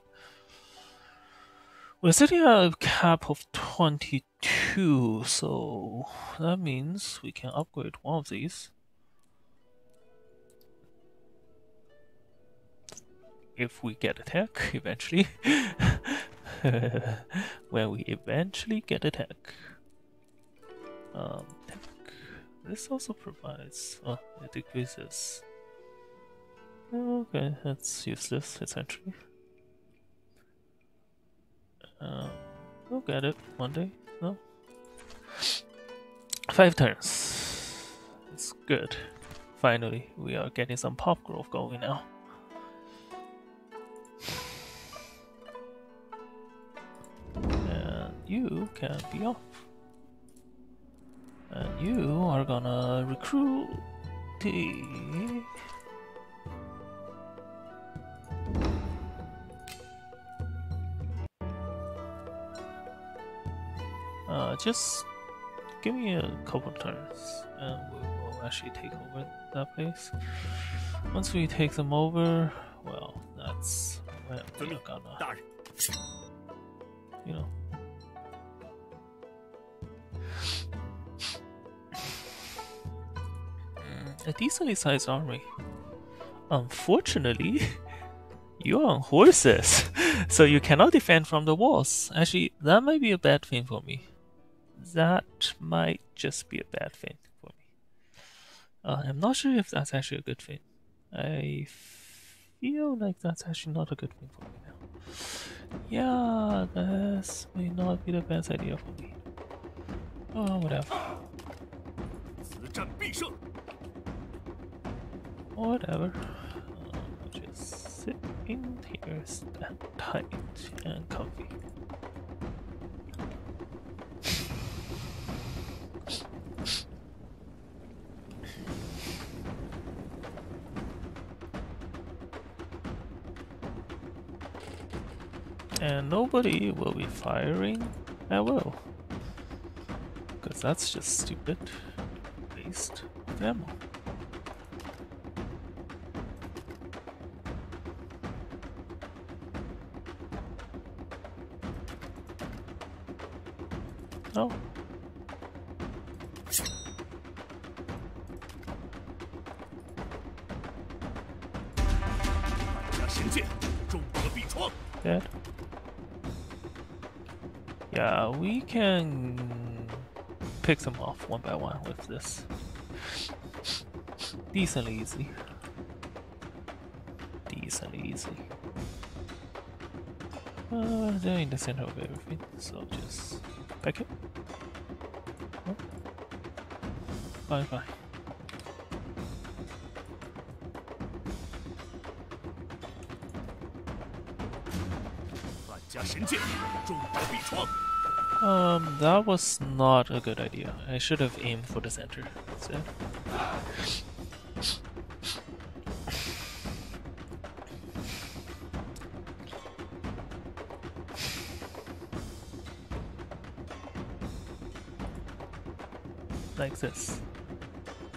We're sitting at a cap of 22, so that means we can upgrade one of these. If we get attack eventually. when we eventually get attack. Um. This also provides. Oh, it decreases. Okay, that's useless essentially. Um, we'll get it one day. No. Five turns. It's good. Finally, we are getting some pop growth going now. you can be off. And you are gonna recruit the... Uh, just give me a couple turns and we will actually take over that place. Once we take them over, well, that's when we're gonna, you know, A decently sized army. Unfortunately, you're on horses, so you cannot defend from the walls. Actually, that might be a bad thing for me. That might just be a bad thing for me. Uh, I'm not sure if that's actually a good thing. I feel like that's actually not a good thing for me now. Yeah, this may not be the best idea for me. Oh, whatever whatever. I'll just sit in here, stand tight and comfy. and nobody will be firing at will. Because that's just stupid. Waste ammo. can pick them off one by one with this. Decently easy. Decently easy. Uh, they're in the center of everything, so just pick it. Oh. Fine, fine. 百家神剑，重则必创。 um, that was not a good idea. I should have aimed for the center instead. Like this.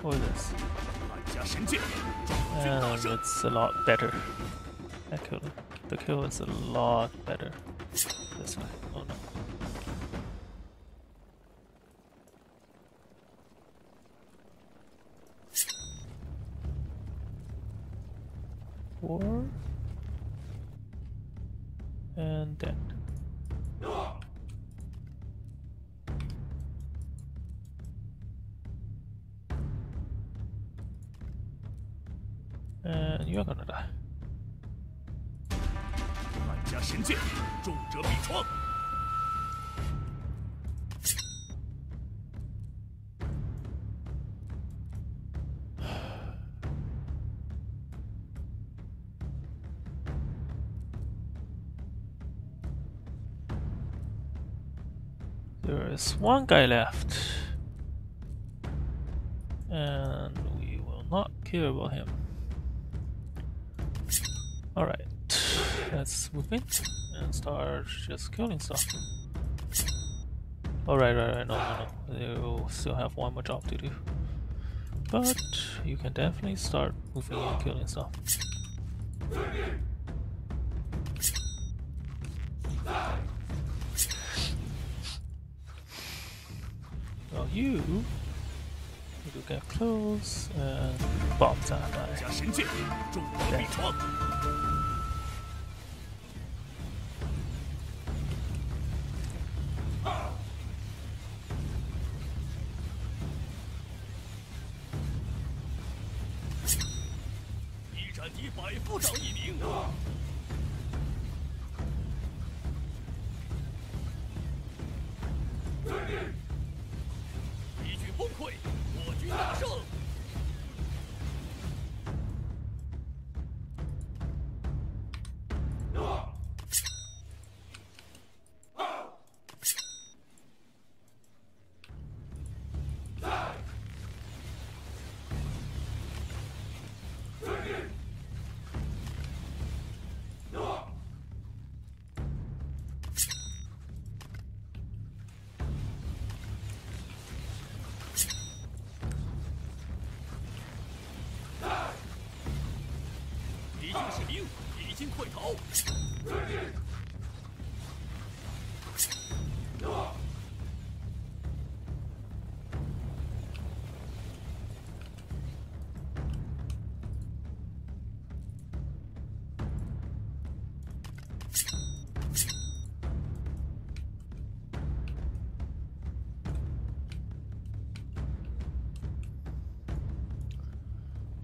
Or this. And it's a lot better. That kill. The kill is a lot better. There is one guy left. And we will not care about him. Alright let's move in and start just killing stuff. Oh, right, right, right, no, no, no. You still have one more job to do. But you can definitely start moving and killing stuff. Well, you need to get close and bomb that guy.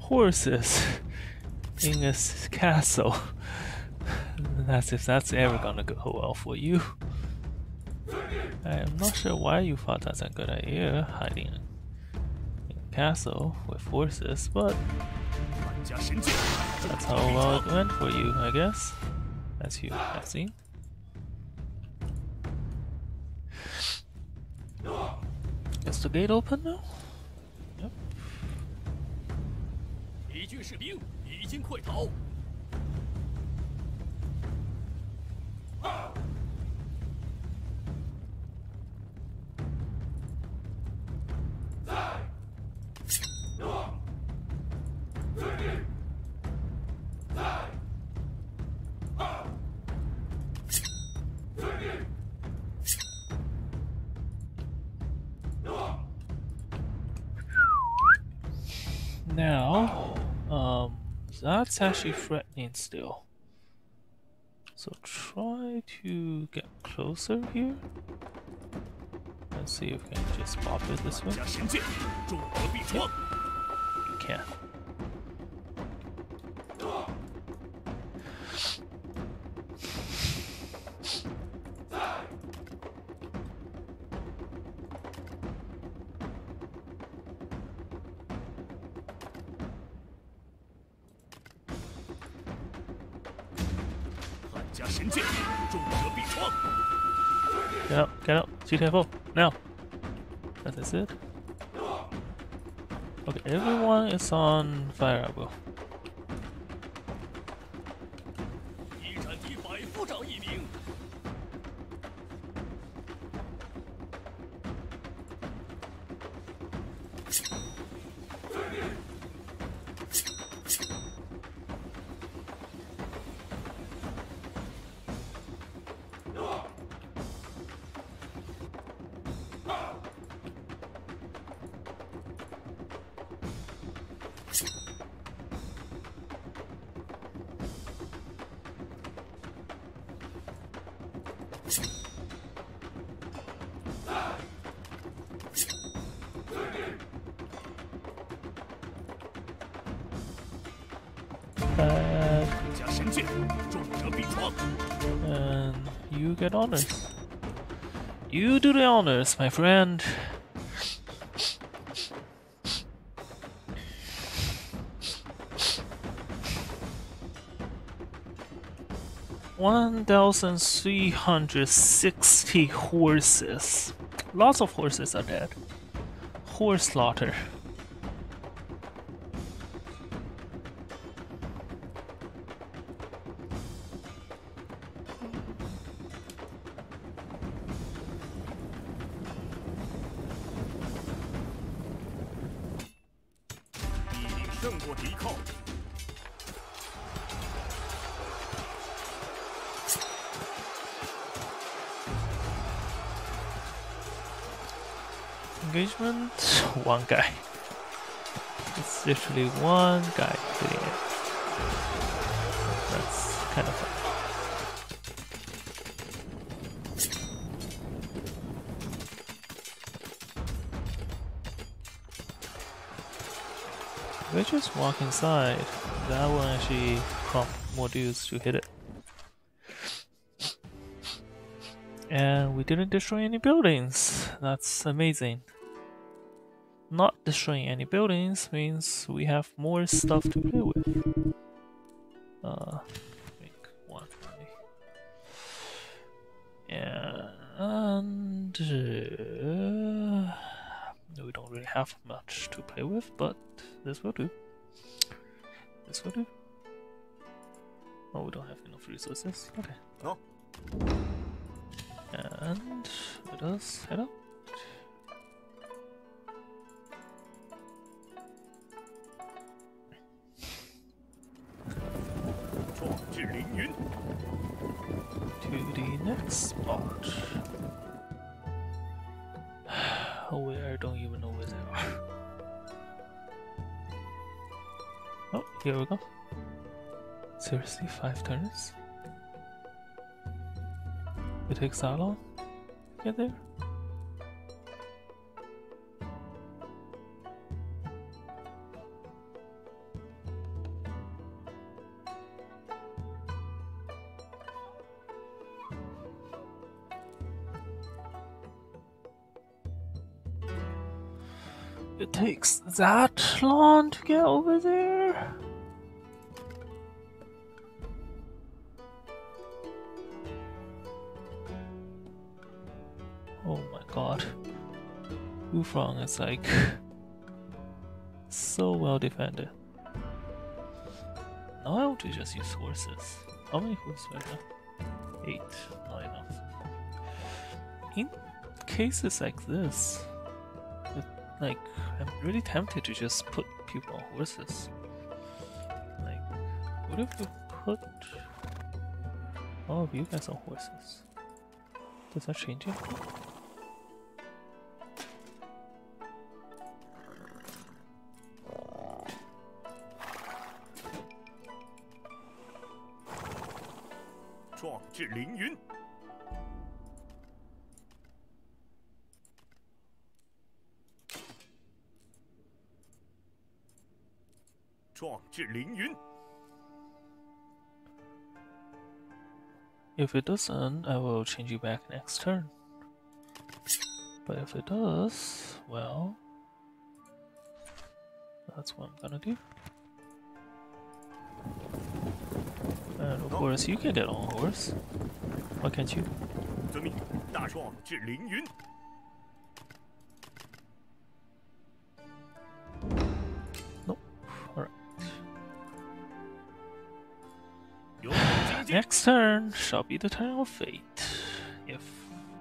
horses in a castle. That's if that's ever gonna go well for you. I'm not sure why you thought that's a good idea, hiding in a castle with horses, but that's how well it went for you, I guess, as you have seen. Is the gate open now? 士兵已经溃逃。it's actually threatening still. So try to get closer here. Let's see if we can just pop it this way. You can. C4 Now. That's it. Okay, everyone is on fire will. Honors, my friend. One thousand three hundred sixty horses. Lots of horses are dead. Horse slaughter. Guy. It's literally one guy hitting it. That's kind of fun. If I just walk inside, that will actually prompt more dudes to hit it. And we didn't destroy any buildings. That's amazing. Not destroying any buildings means we have more stuff to play with. Uh, make one. And uh, we don't really have much to play with, but this will do. This will do. Oh, we don't have enough resources. Okay. No. And let us head out. It takes that long to get there? It takes that long to get over there? God. Wufang is like so well defended. Now I want to just use horses. How many horses right now? Eight. Not enough. In cases like this, it, like I'm really tempted to just put people on horses. Like, what if we put all of you guys on horses? Does that change it? 壮志凌云，壮志凌云， If it doesn't, I will change you back next turn. But if it does, well, that's what I'm gonna do. horse. You can get on horse. Why can't you? Alright. Next turn shall be the turn of fate. If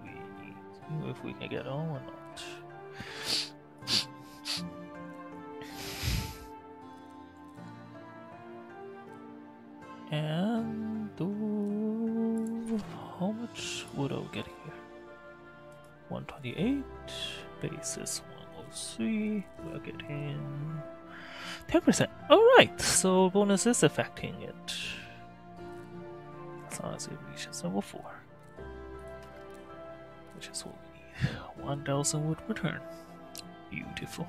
we if we can get on or not. and 128 basis 103. We're getting 10%. Alright, so bonus is affecting it. As long as it reaches level 4. Which is what we need. 1000 would return. Beautiful.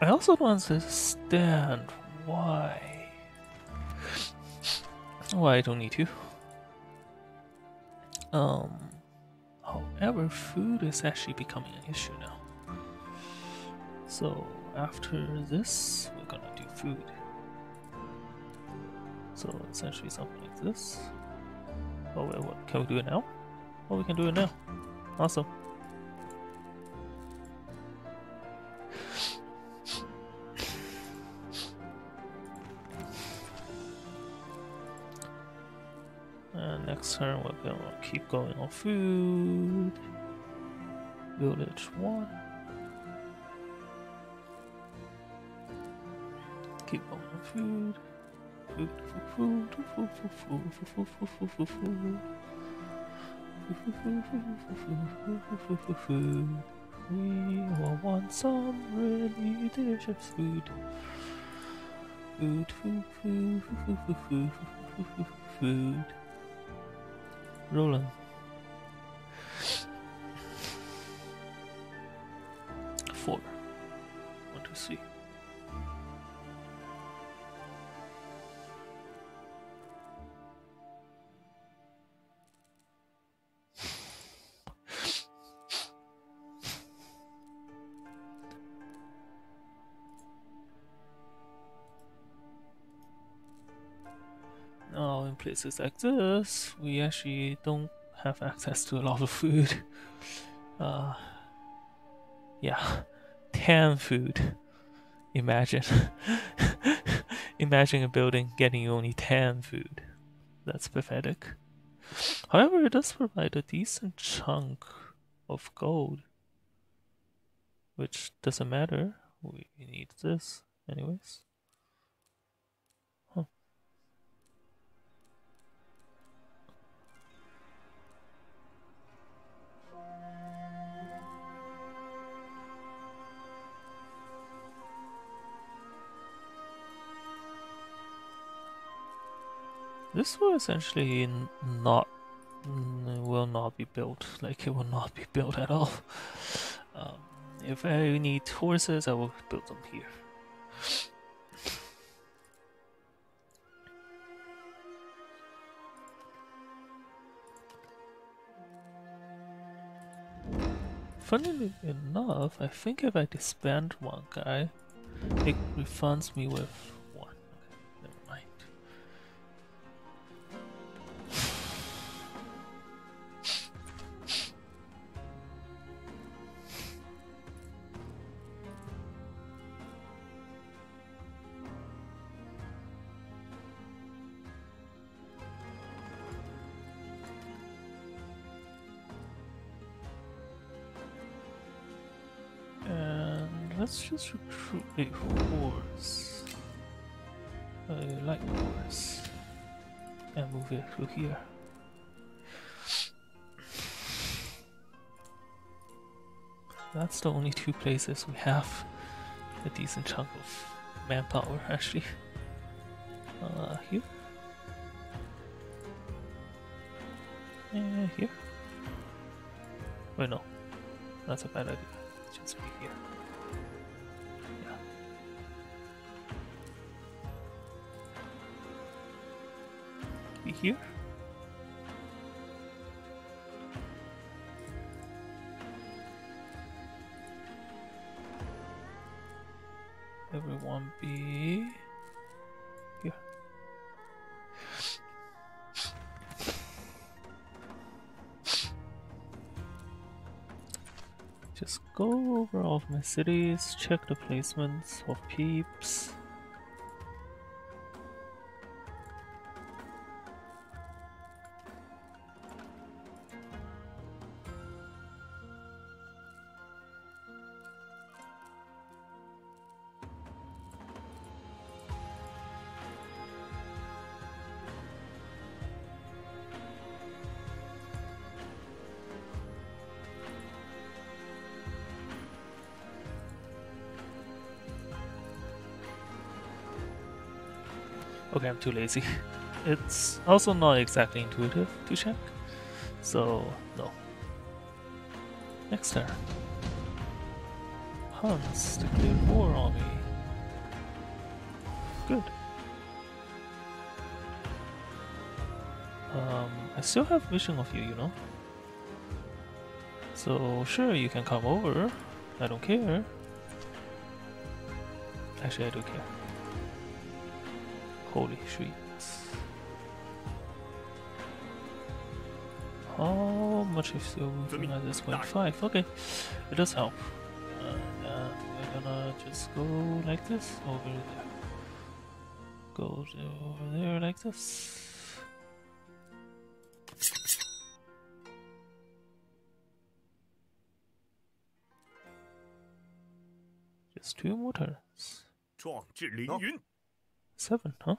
I also don't understand why. Why I don't need to. Um, however, food is actually becoming an issue now. So after this, we're gonna do food. So essentially something like this. Oh wait, what? Can we do it now? Oh, we can do it now. Awesome. Turn we're gonna keep going on food. Village one. Keep going on food. Food, food, food, food, food, food, food, food, food, food, food. Food. We all want some really delicious food. Food, food, food, food, food, food, food, food, Rolling. Four. One, two, three. Places like this, we actually don't have access to a lot of food. Uh, yeah, tan food. Imagine. Imagine a building getting only tan food. That's pathetic. However, it does provide a decent chunk of gold. Which doesn't matter. We need this, anyways. This will essentially not will not be built. Like it will not be built at all. Um, if I need horses, I will build them here. Funnily enough, I think if I disband one guy, it refunds me with let's recruit a horse. I like horse. And move it to here. That's the only two places we have a decent chunk of manpower, actually. Uh, here. And here. Wait, no. That's a bad idea. Here. Everyone be here. Just go over all of my cities, check the placements of peeps. I'm too lazy. It's also not exactly intuitive to check, so no. Next turn. Huns declared war on me. Good. Um, I still have vision of you, you know. So sure, you can come over. I don't care. Actually, I do care. Holy shit. how much is your movement at this point? Five. Okay, it does help. Uh, and we're gonna just go like this over there. Go to over there like this. Just two more turns. 壮志凌喏云， Seven, huh?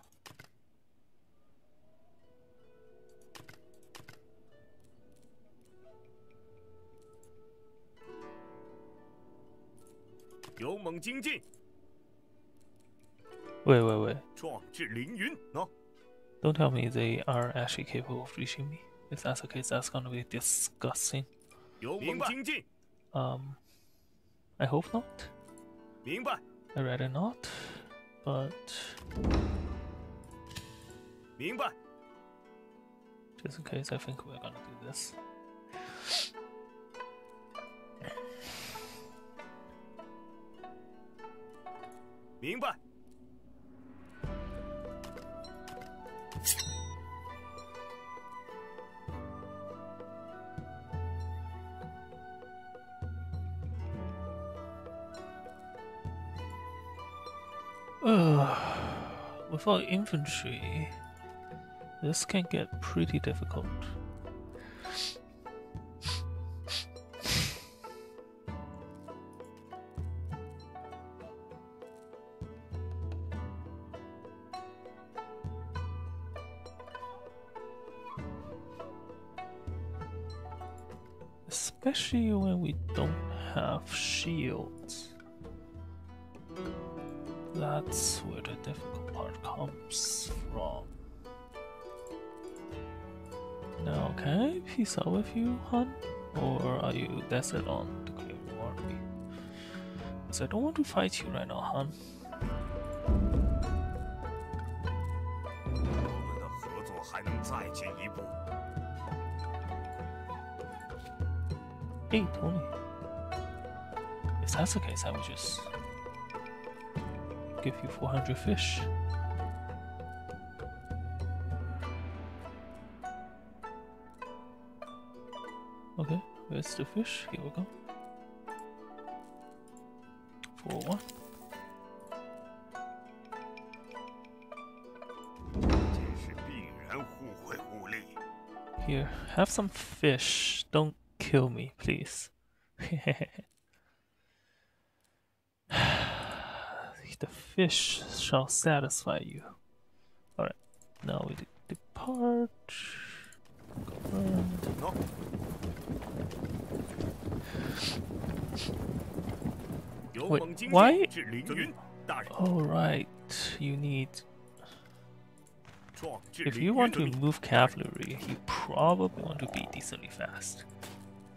Wait, wait, wait. Don't tell me they are actually capable of reaching me. If that's the case, that's gonna be disgusting. Um, I hope not. I'd rather not but Just in case, I think we're gonna do this. Without infantry, this can get pretty difficult. Lisa with you, hon? Or are you desert on the grave army? Because I don't want to fight you right now, hon. Hey, Tony. If that's the case, I will just give you 400 fish. Where's the fish? Here we go. Four. Here, have some fish. Don't kill me, please. the fish shall satisfy you. Alright, now we depart. Wait, why? Alright, oh, you need... If you want to move cavalry, you probably want to be decently fast.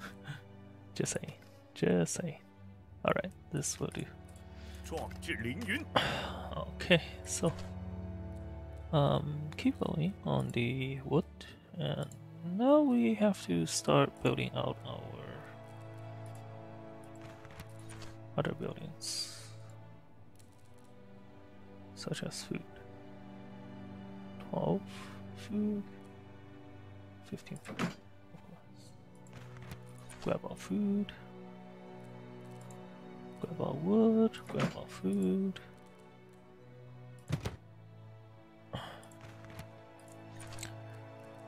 just say, just say. Alright, this will do. okay, so... Um, keep going on the wood, and now we have to start building out our other buildings, such as food. Twelve food, fifteen food, of course. Grab our food. Grab our wood, grab our food.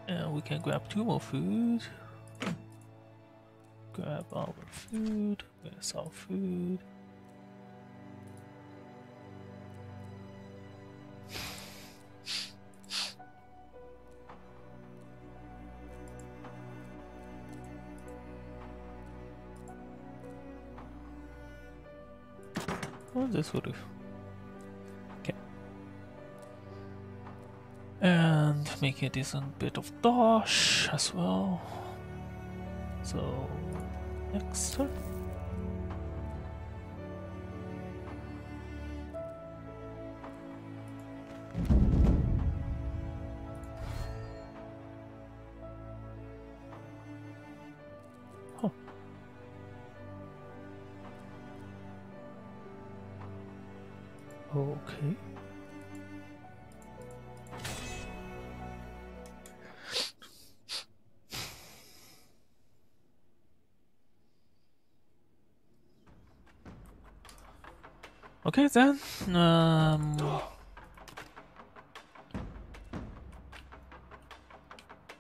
And we can grab two more food. Grab our food. Where's our food? Well, this will do. Okay. And make a decent bit of dash as well. So, next. Okay then. Um.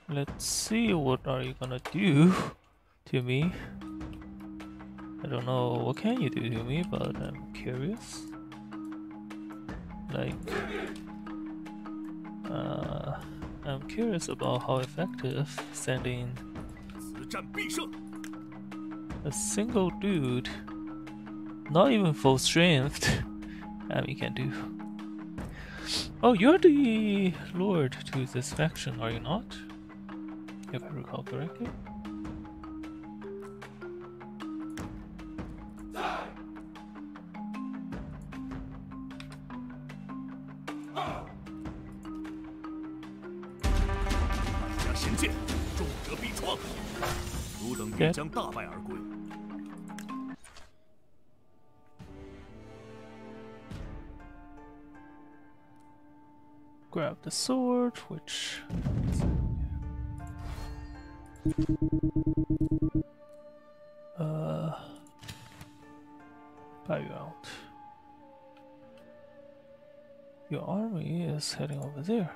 Let's see what are you gonna do to me. I don't know what can you do to me, but I'm curious. Like, uh, I'm curious about how effective sending a single dude, not even full strength. Abby can't do. Oh, you're the lord to this faction, are you not? If I recall correctly. 大 the sword, which. Uh. Buy you out. Your army is heading over there.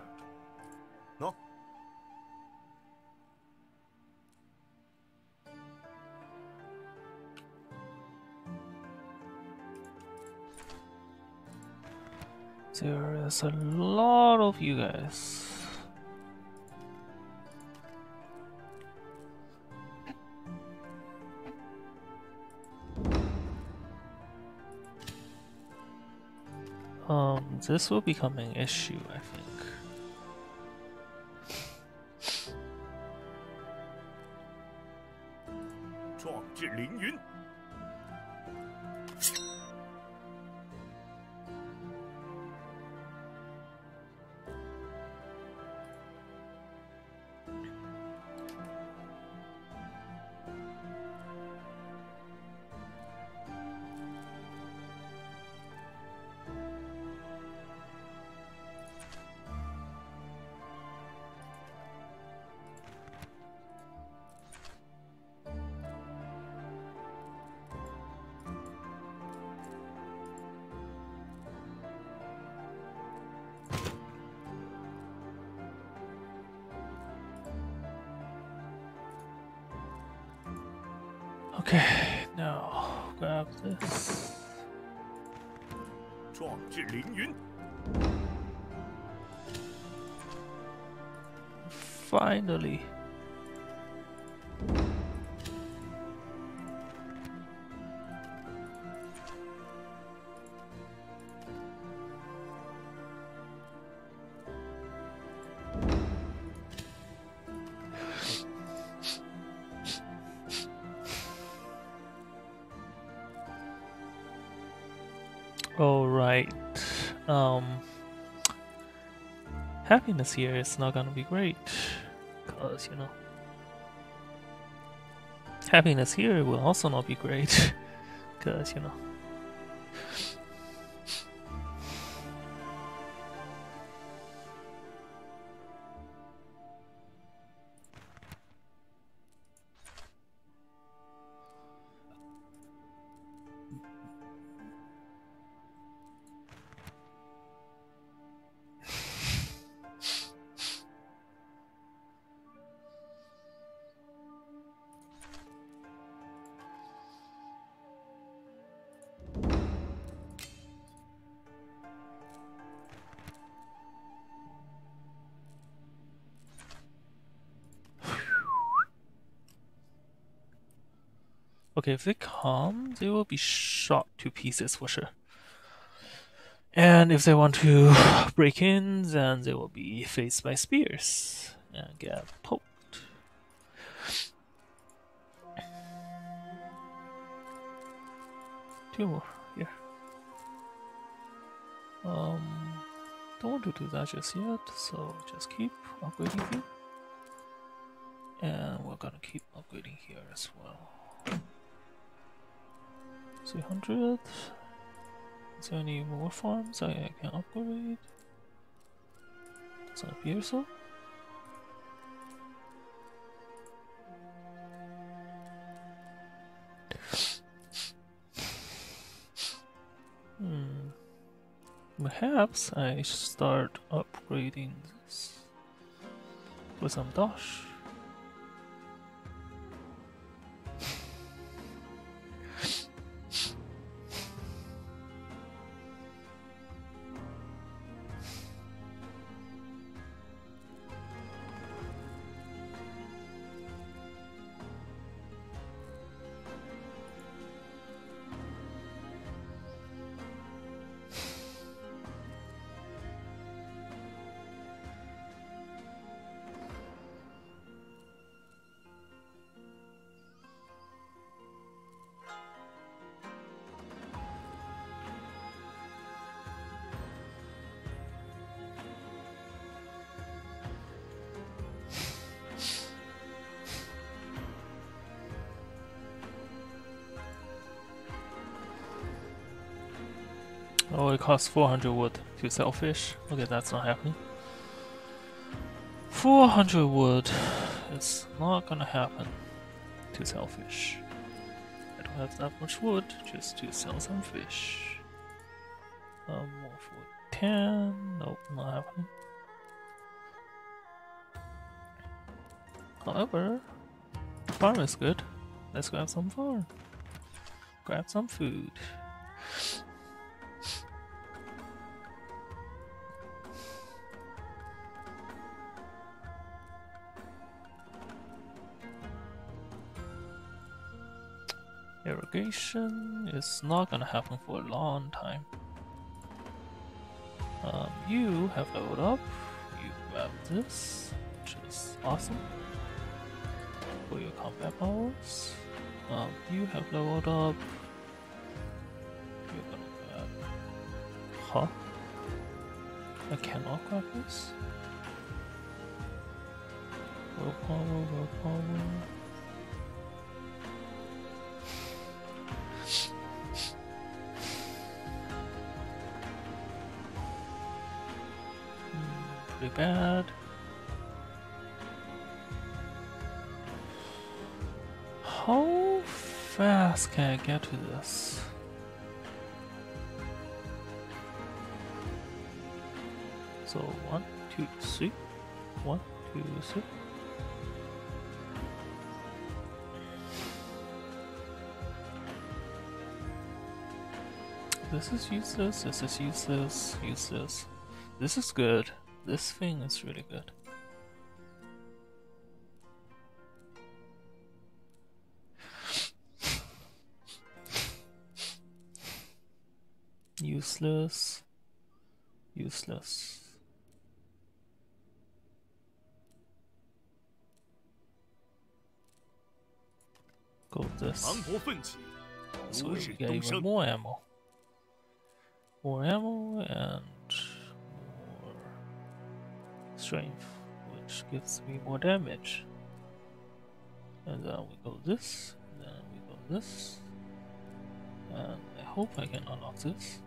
Is a lot of you guys. Um, this will become an issue, I think. Happiness here is not gonna be great. Because you know happiness here will also not be great. Because you know Okay, if they come, they will be shot to pieces for sure. And if they want to break in, then they will be faced by spears and get poked. Two more here. Um, don't want to do that just yet, so just keep upgrading here. And we're gonna keep upgrading here as well. 300. Is there any more farms I can upgrade? Doesn't appear so. Hmm. perhaps I start upgrading this with some dash. Costs 400 wood to sell fish. Okay, that's not happening. 400 wood is not gonna happen to sell fish. I don't have that much wood just to sell some fish. Um, more for 10. Nope, not happening. However, farm is good. Let's grab some farm. Grab some food. Irrigation is not gonna happen for a long time. Um, you have leveled up. You grab this, which is awesome. For your combat powers. Um, you have leveled up. You're gonna grab. Huh? I cannot grab this. Willpower, willpower. Pretty bad. How fast can I get to this? So one, two, three. One, two, three. This is useless, this is useless, useless. This is good. This thing is really good. useless, useless. Go this. So we get even more ammo. More ammo and strength, which gives me more damage. And then we go this, then we go this. And I hope I can unlock this.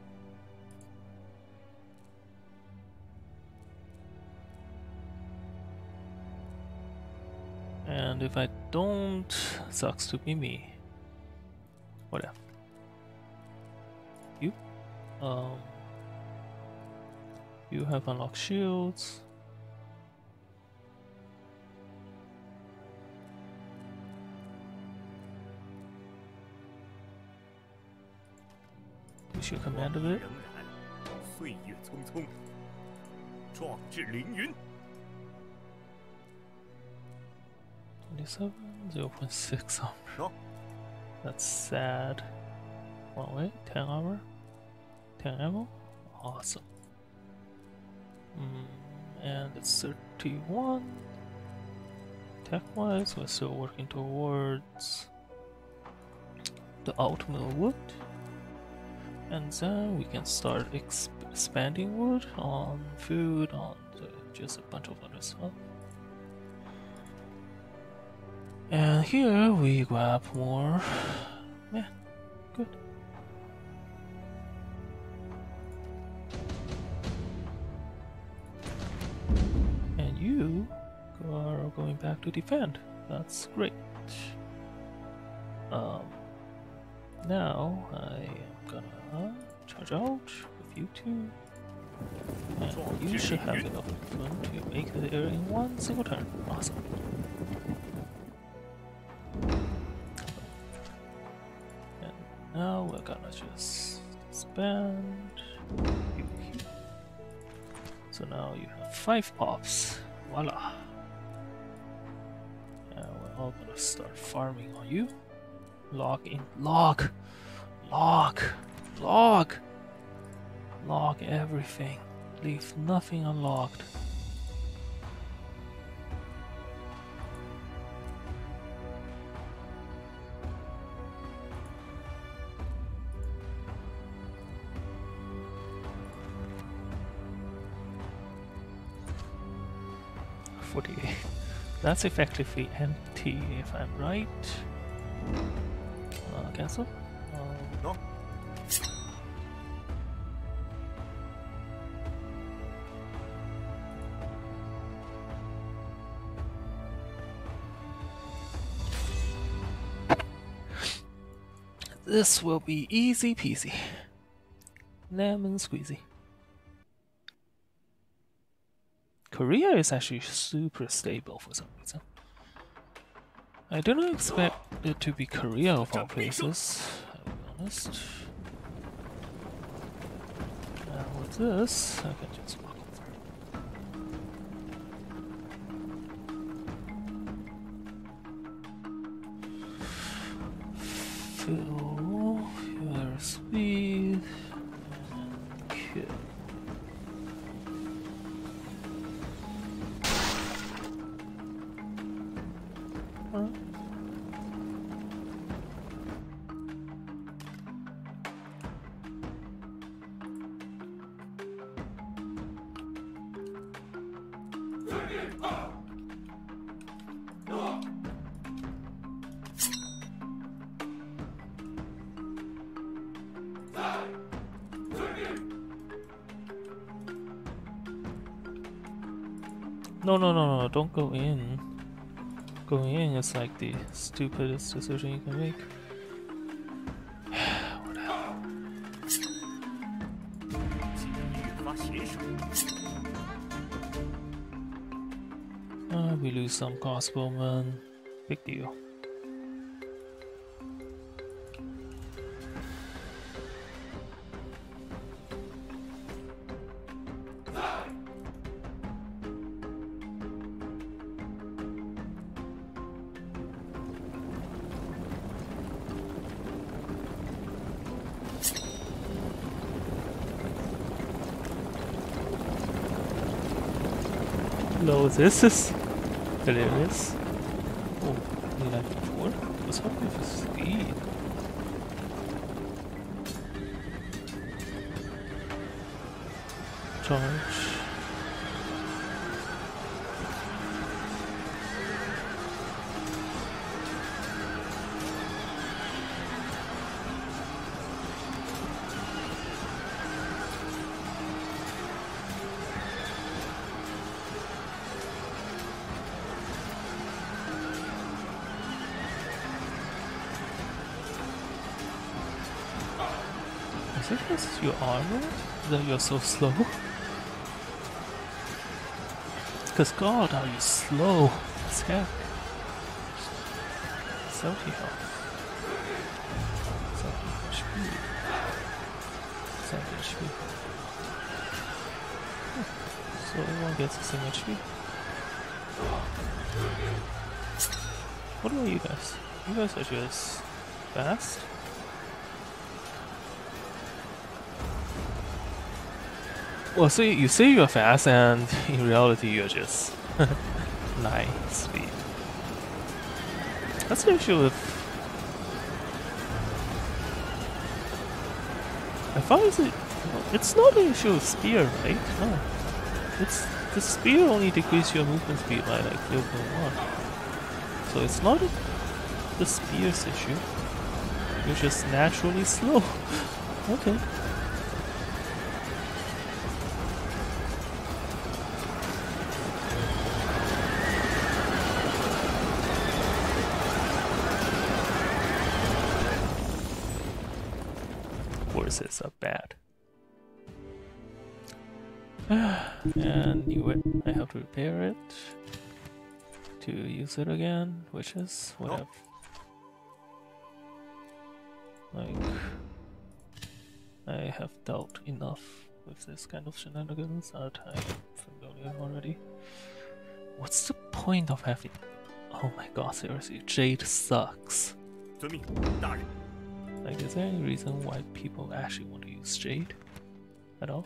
And if I don't, sucks to be me. Whatever. You? Um. You have unlocked shields. You should command of it. 仍然，岁月匆匆，壮志凌云。 27, 0.6 armor. No. That's sad. One way, 10 armor, 10 ammo. Awesome. Mm, and it's 31. Tech wise, we're still working towards the ultimate wood. And then we can start exp- expanding wood on food, on the, just a bunch of other stuff. And here we grab more. Yeah, good. And you are going back to defend. That's great. Um, now I gonna charge out with you two. And you should have enough movement to make it there in one single turn. Awesome. And now we're gonna just spend you here. So now you have five pops. Voila. And we're all gonna start farming on you. Log in. Log! Log! Lock. Lock everything. Leave nothing unlocked. Forty-eight. That's effectively empty, if I'm right. Uh, cancel. No. This will be easy peasy. Lemon squeezy. Korea is actually super stable for some reason. I do not expect it to be Korea of all places, honest. And with this, I can just walk speed go in, going in is like the stupidest decision you can make. Ah, uh, we lose some crossbowmen. Big deal. This is hilarious. Oh, like four? What's happening for speed? That you're so slow? Cause God, are you slow as heck? 70 health. 70 HP. 70 HP. Hmm. So everyone gets the same HP. What about you guys? You guys are just fast? Well, so you say you're fast, and in reality, you're just nine speed. That's the issue with. I find it. It's not an issue with spear, right? No. It's the spear only decreases your movement speed by like 0.1. So it's not a, the spear's issue. You're just naturally slow. okay. Horses are bad. and knew it. I have to repair it to use it again, which is what Nope. I've like I have dealt enough with this kind of shenanigans that I'm familiar already. What's the point of having Oh my god, seriously, Jade sucks. Like, is there any reason why people actually want to use Jade at all?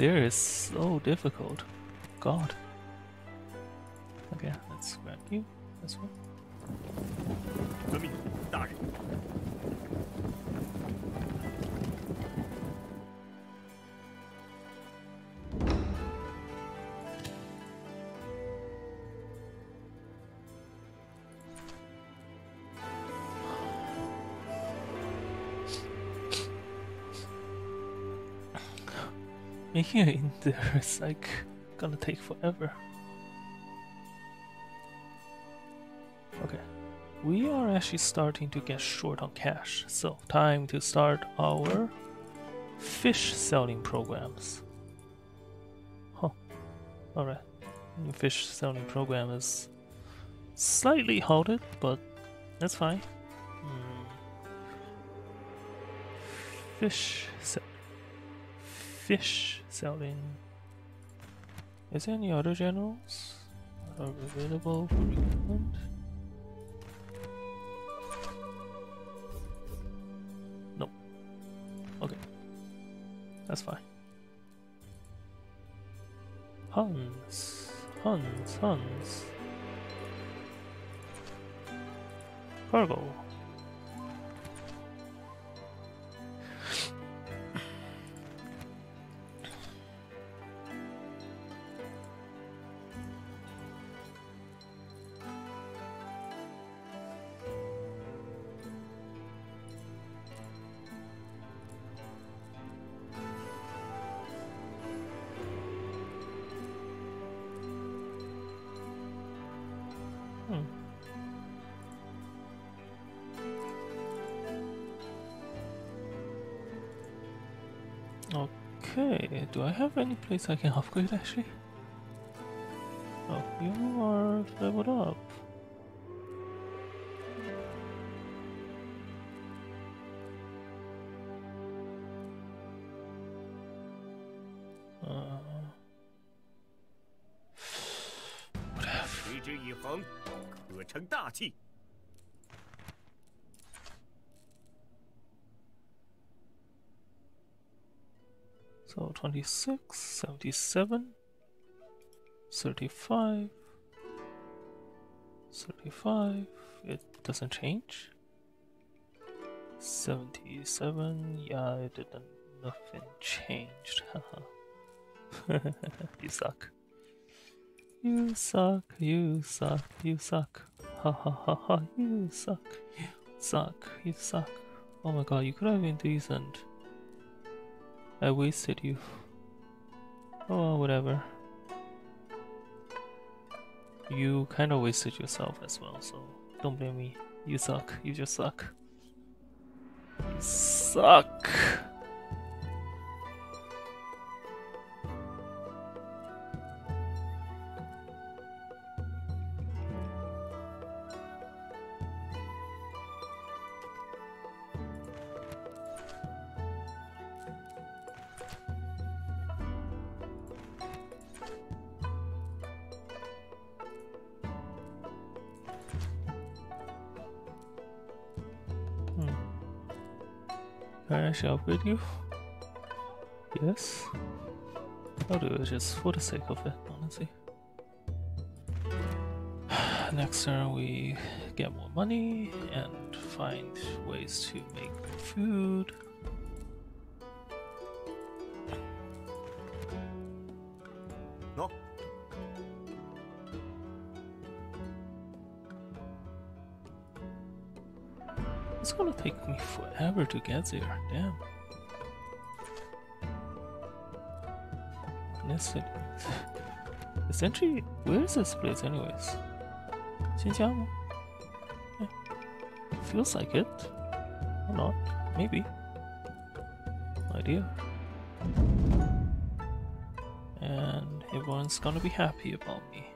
There is so difficult. God. Okay, let's grab you as well. It in there is like gonna take forever. Okay, we are actually starting to get short on cash, so time to start our fish selling programs. Huh. Alright, fish selling program is slightly halted, but that's fine. Hmm. Fish sell fish selling. Is there any other generals available for recruitment? No. Okay. That's fine. Huns. Huns. Huns. Cargo. Do I have any place I can upgrade actually? 26, 77, 35, 35, it doesn't change. 77, yeah, it didn't, nothing changed, you suck. You suck, you suck, you suck. Ha ha ha ha, you suck, you suck, you suck. Oh my god, you could have been decent. I wasted you. Oh, whatever. You kind of wasted yourself as well, so don't blame me. You suck. You just suck. You suck. Actually upgrade you? Yes. I'll do it just for the sake of it, honestly. Next turn we get more money and find ways to make food. To get there. Damn. Honestly, essentially, where is this place, anyways? Xinjiang? Yeah. Feels like it. Or not. Maybe. No idea. And everyone's gonna be happy about me.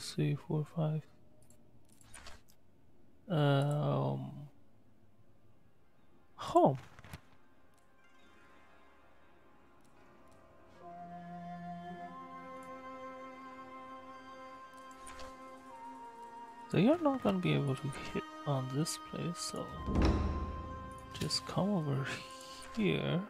Three, four, five. Um. Home. They are not gonna be able to hit on this place, so just come over here.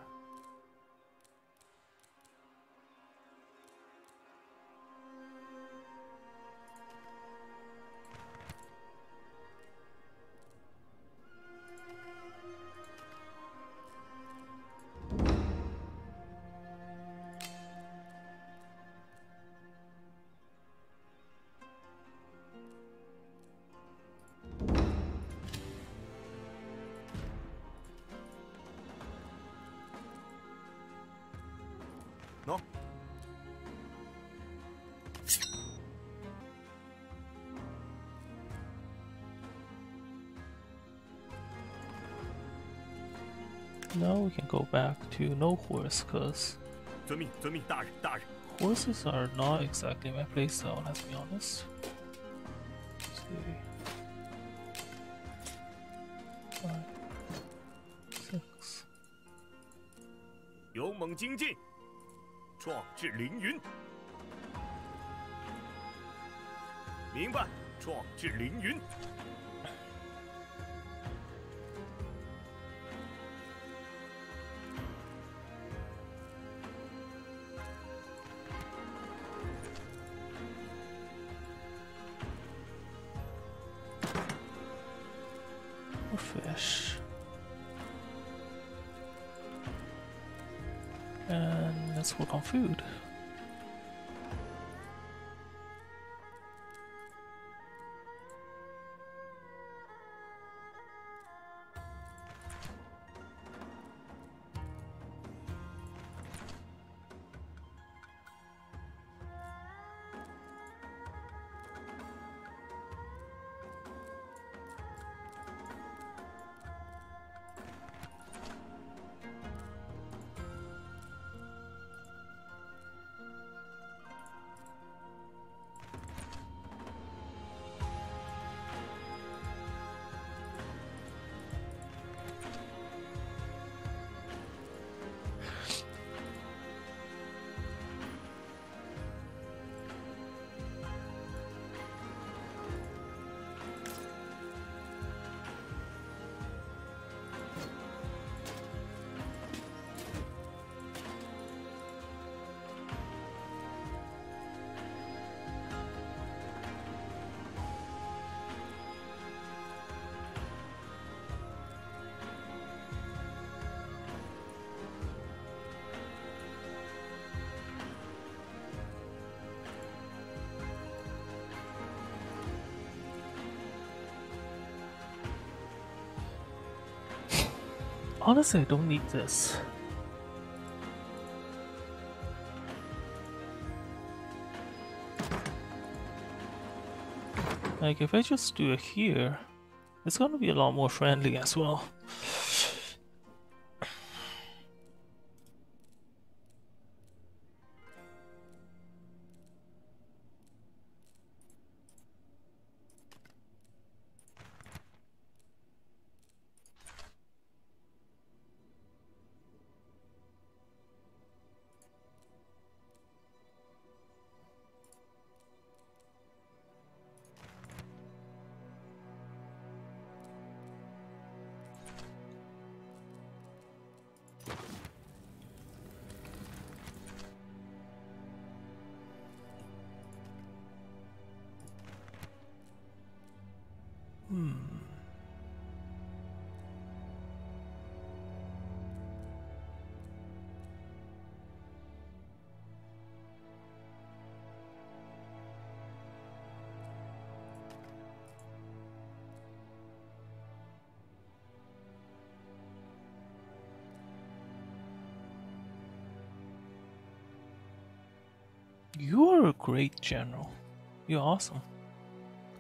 to no horse, cause horses are not exactly my playstyle, let's be honest. Food. Honestly, I don't need this. Like, if I just do it here, it's gonna be a lot more friendly as well. Great general. You're awesome.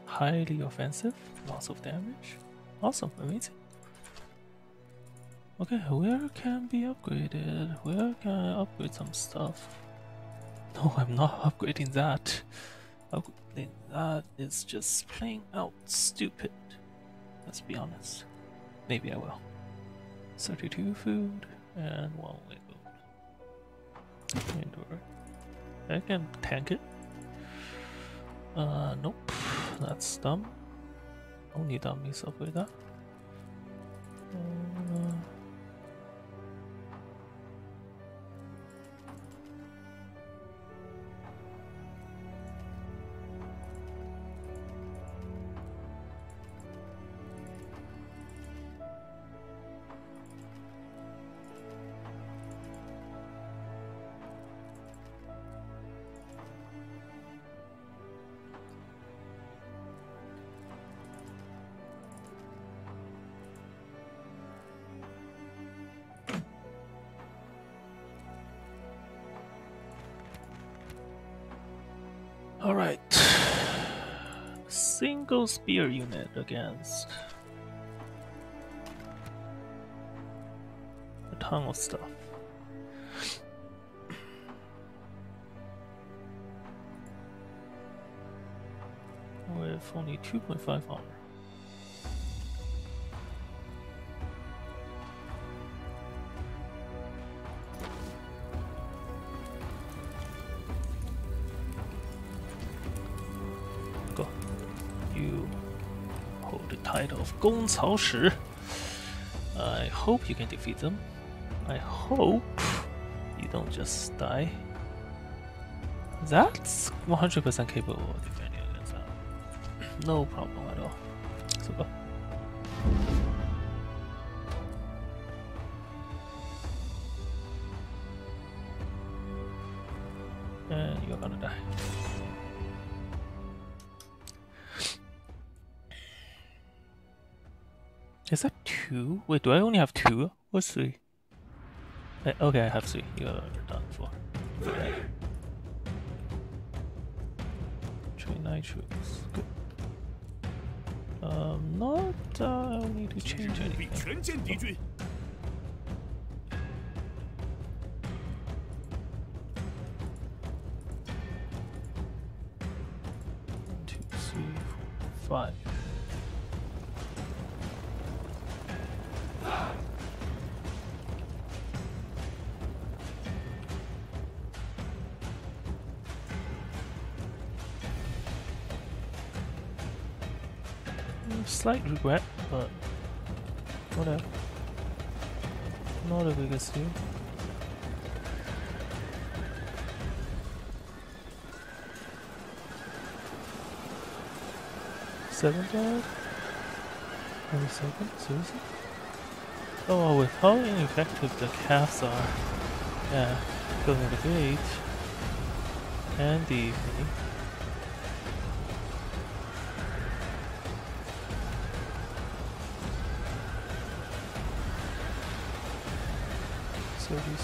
Highly offensive, lots of damage. Awesome, amazing. Okay, where can be upgraded? Where can I upgrade some stuff? No, I'm not upgrading that. Upgrading that is just playing out stupid. Let's be honest. Maybe I will. 32 food and one. Endure. I can tank it. Uh, nope, that's dumb. Only dummies upgrade that. Uh, Single spear unit against a ton of stuff. With only 2.5 armor. Gong Cao Shi. I hope you can defeat them. I hope you don't just die. That's 100% capable of defending against that. No problem at all. So two? Wait, do I only have two? or three? Uh, okay, I have three. You are done for. Okay. Train nitrous. Good. Um, not. Uh, I don't need to change anything. Oh. slight regret, but whatever. Not a biggest deal. Seven dollars? Every second? Seriously? Oh, with how ineffective the calves are. Yeah, going to the age and the evening.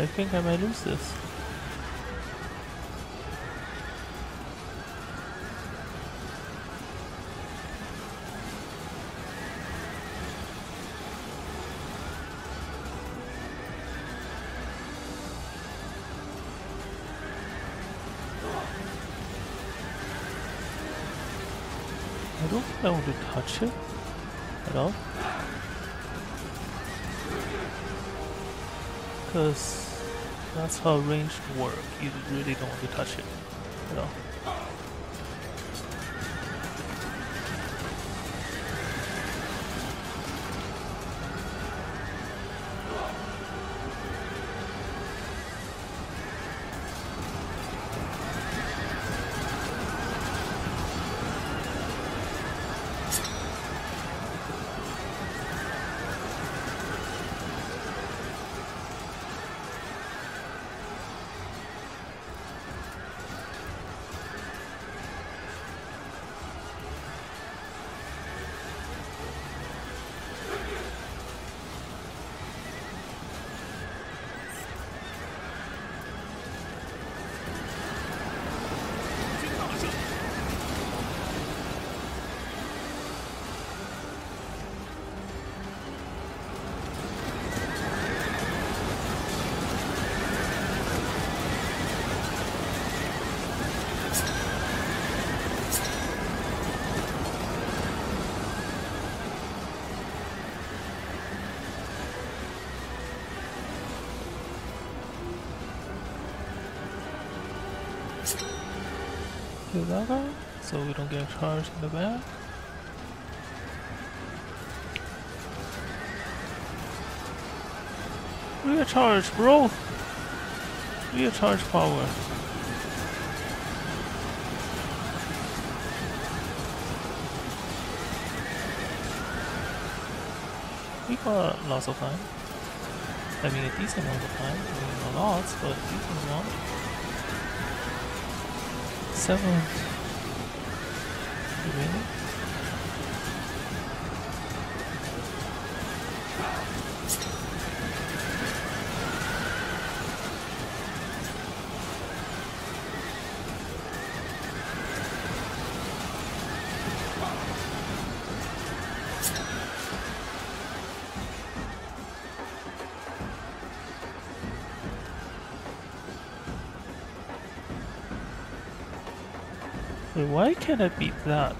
I think I might lose this. I don't think I want to touch it at all. Because that's how ranged work. You really don't want to touch it So we don't get charged in the back. Rear charge, bro! Rear charge power. We got lots of time. I mean, a decent amount of time. I mean, not lots, but a decent amount. Seven. I beat that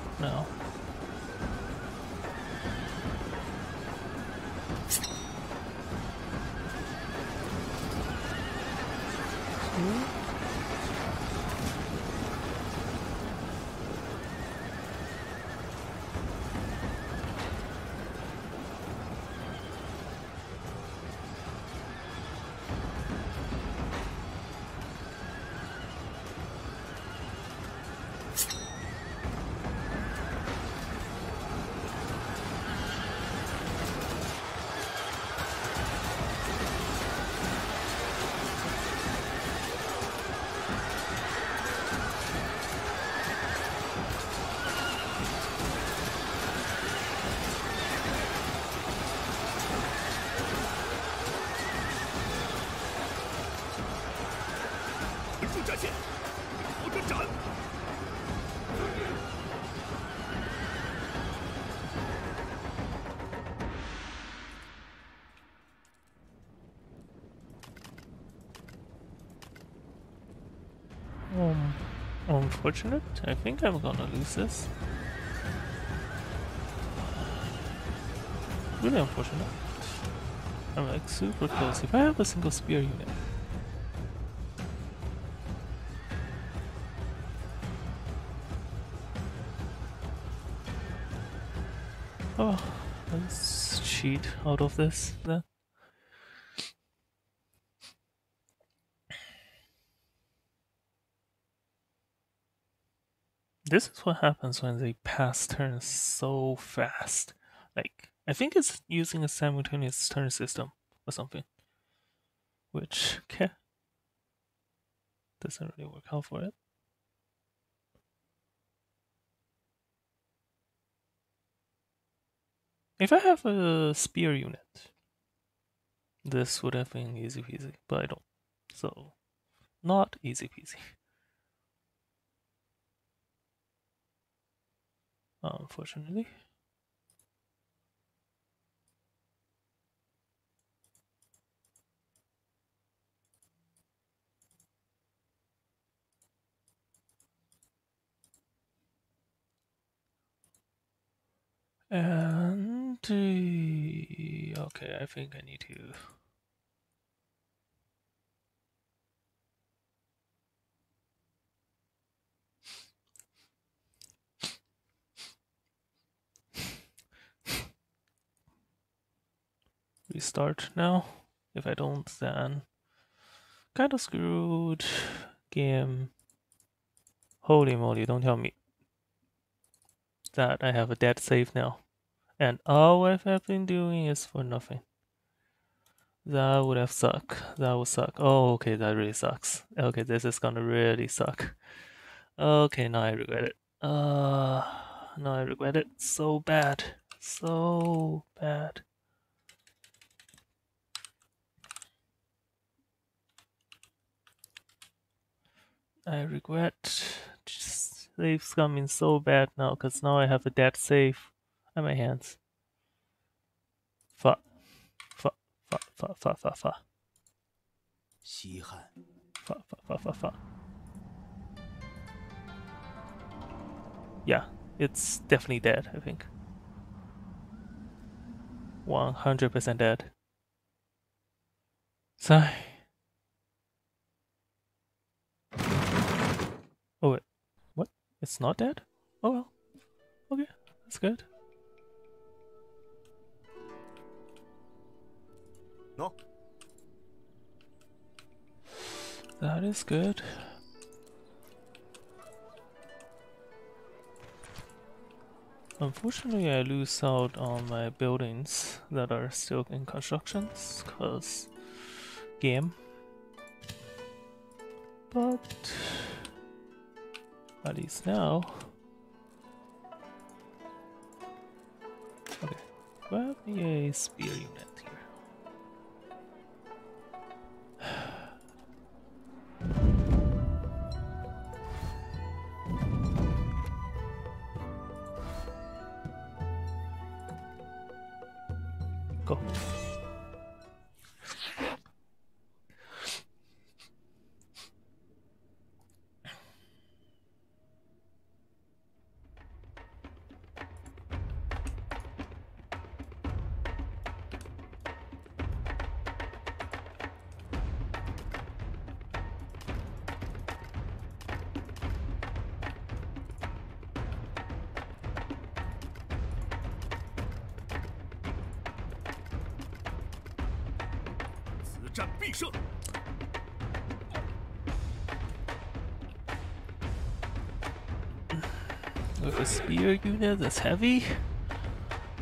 unfortunate. I think I'm gonna lose this. Really unfortunate. I'm like super close. If I have a single spear unit. Oh, let's cheat out of this then. This is what happens when they pass turns so fast. Like, I think it's using a simultaneous turn system or something. Which, okay, doesn't really work out for it. If I have a spear unit, This would have been easy peasy, but I don't. So, not easy peasy. Unfortunately. And okay, I think I need to. Restart now. If I don't, then kind of screwed. Game. Holy moly! Don't tell me that I have a dead save now. And all I have been doing is for nothing. That would have sucked. That would suck. Oh, okay, that really sucks. Okay, this is gonna really suck. Okay, now I regret it. Uh, now I regret it so bad. So bad. I regret saves coming so bad now because now I have a dead save at my hands. Fa, fa, fa, fa, fa, fa, fa. 稀罕，Fa, fa, fa, fa, fa. Yeah, it's definitely dead, I think. 100% dead. Sigh. Oh, wait. What? It's not dead? Oh well. Okay, that's good. 喏，That is good. Unfortunately, I lose out on my buildings that are still in constructions because game. But at least now. Okay, grab me a spear unit a unit that's heavy.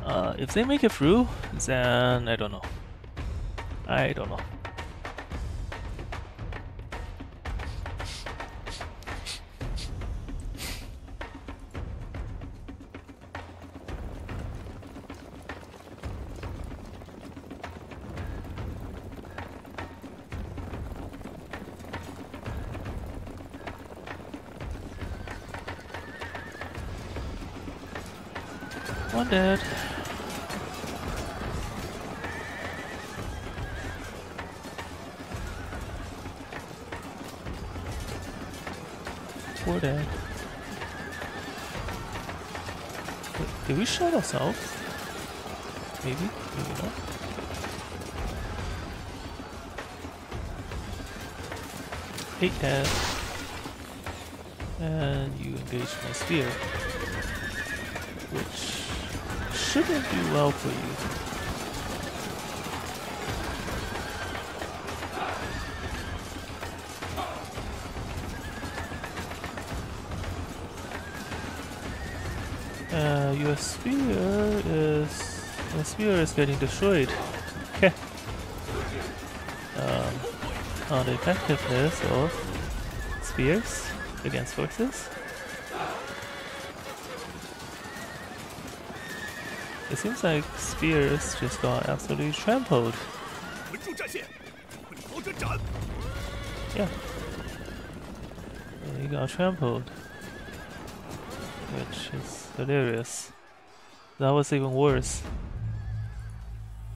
Uh, if they make it through, then I don't know. I don't know. Shot ourselves? Maybe, maybe not. Eight dead. And you engage my spear which shouldn't do well for you. sphere is... The sphere is getting destroyed. Okay. Um, on the effectiveness of spheres against forces. It seems like spheres just got absolutely trampled. Yeah. They got trampled. Which is hilarious. That was even worse.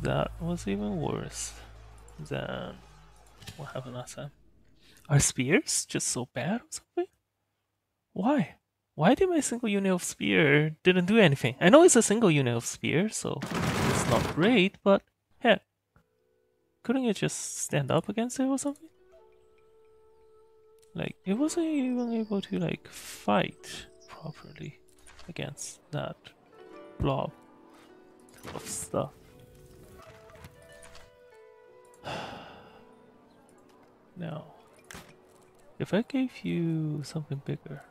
That was even worse than what happened last time. Are spears just so bad or something? Why? Why did my single unit of spear didn't do anything? I know it's a single unit of spear, so it's not great, but heck, couldn't it just stand up against it or something? Like it wasn't even able to like fight properly against that blob of stuff. now, if I gave you something bigger,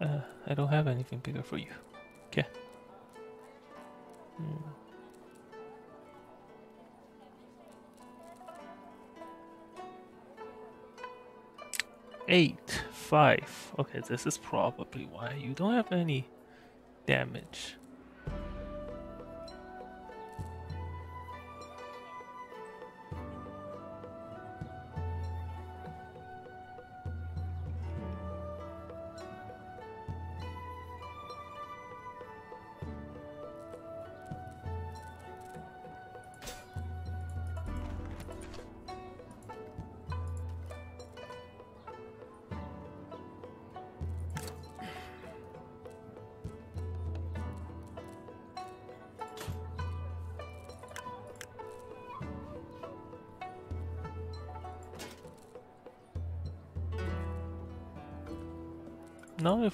uh, I don't have anything bigger for you. Okay. Hmm. Eight, five. Okay, this is probably why you don't have any damage.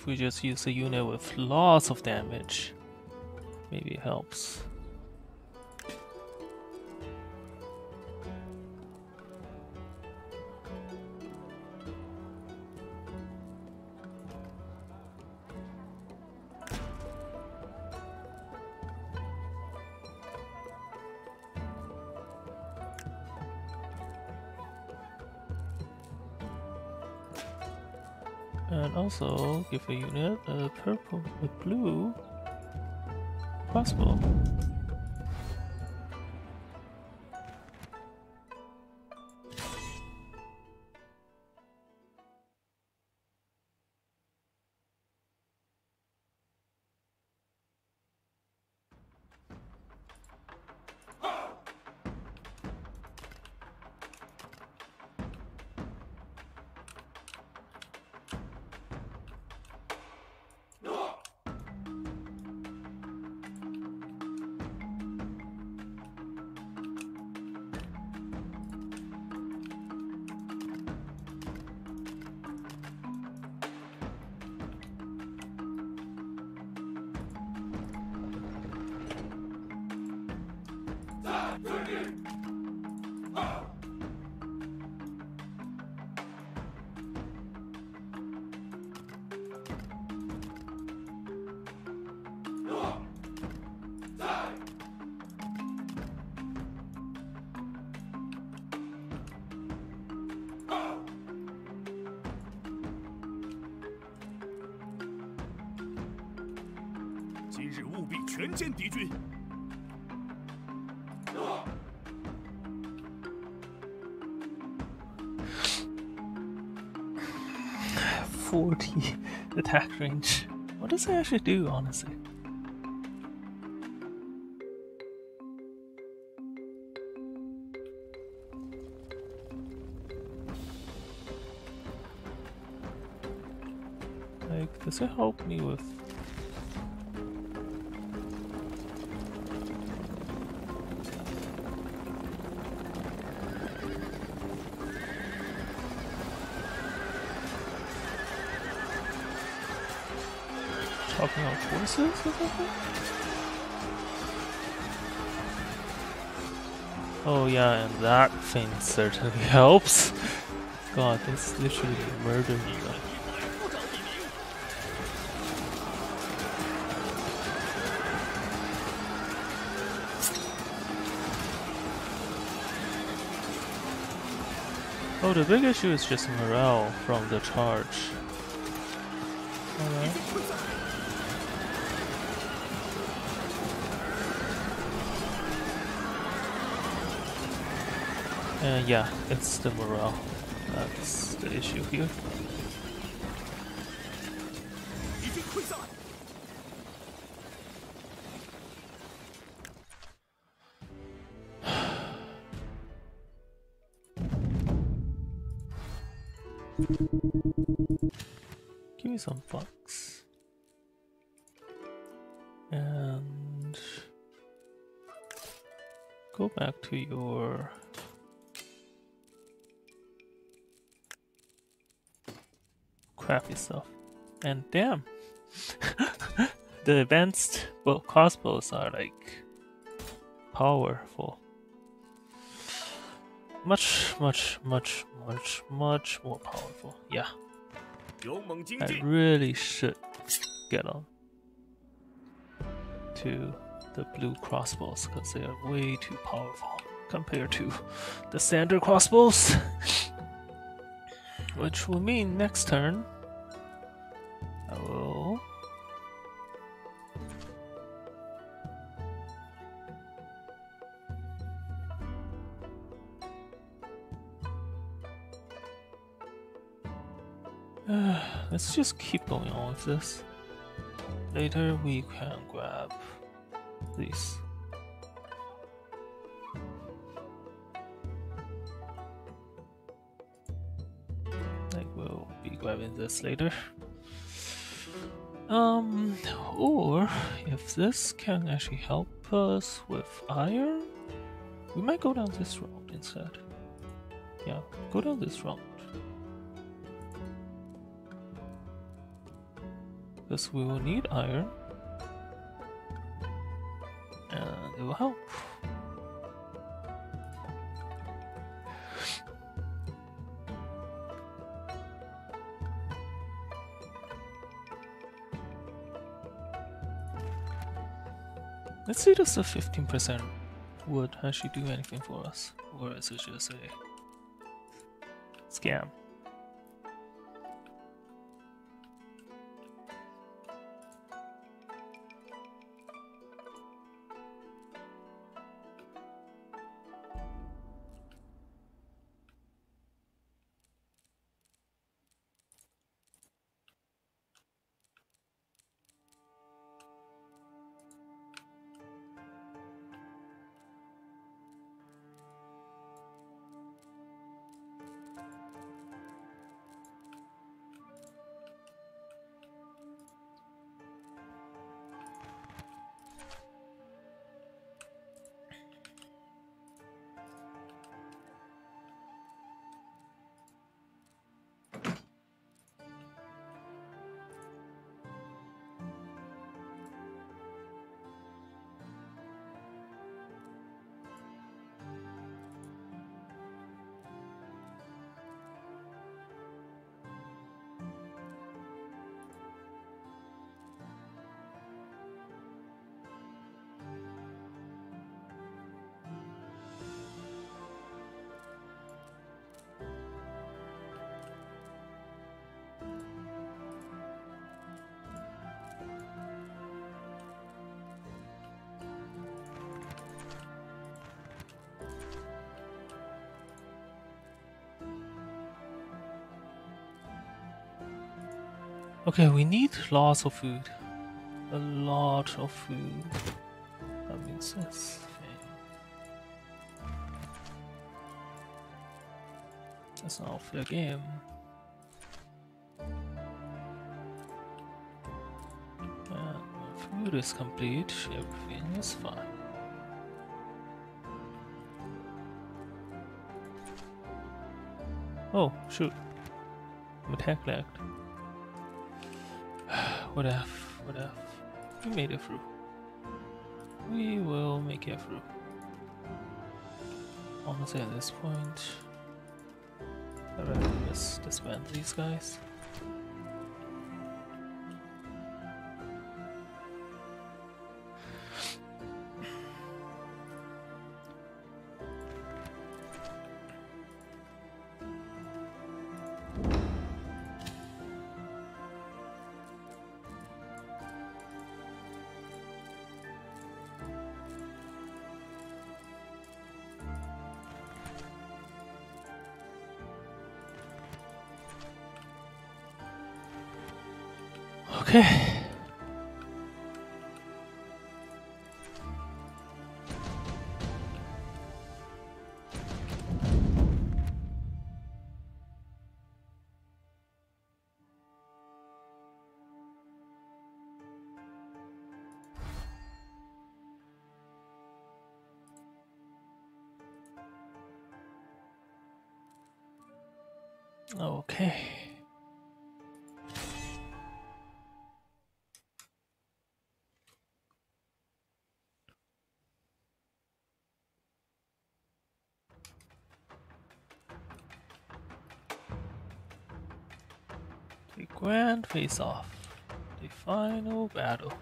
We just use a unit with lots of damage, maybe it helps. And also give a unit a purple, a blue crossbow. “ actually do, honestly? Like, does it help me with chopping off horses or something? Oh yeah, and that thing certainly helps. God, it's literally murdering them. 部长提名， Oh, the big issue is just morale from the charge. Yeah, it's the morale. That's the issue here. advanced but crossbows are like powerful. Much, much, much, much, much more powerful. Yeah. I really should get on to the blue crossbows because they are way too powerful compared to the standard crossbows. Which will mean next turn Let's just keep going on with this. Later we can grab this. Like we'll be grabbing this later. Um, or if this can actually help us with iron, we might go down this road instead. Yeah, go down this road. Because we will need iron. And it will help. Let's see does the 15% would actually do anything for us. Or is it just a scam? Okay, we need lots of food. A lot of food. That means this. That's not fair game. And when food is complete, everything is fine. Oh, shoot. I'm attack lagged. What if? What if? We made it through. We will make it through. Honestly, at this point, I'd rather just disband these guys. Grand face off. The final battle.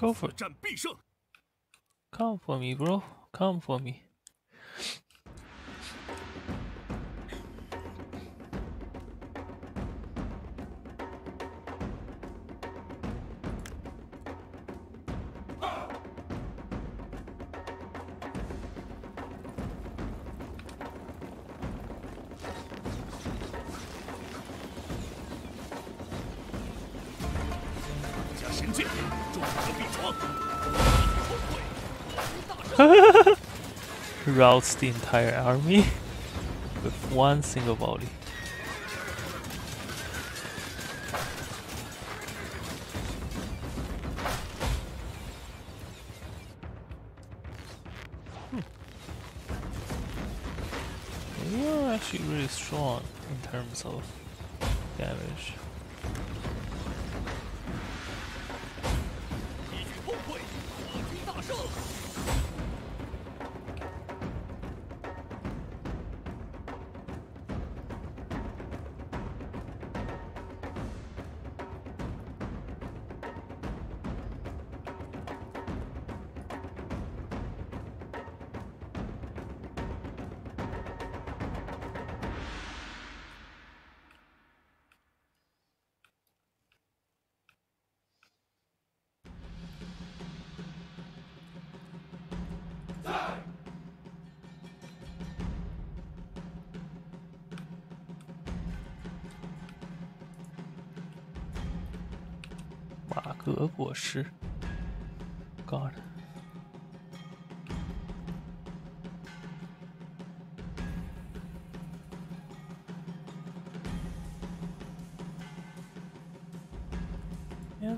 Go for it. Come for me, bro. Come for me. Routs the entire army with one single volley.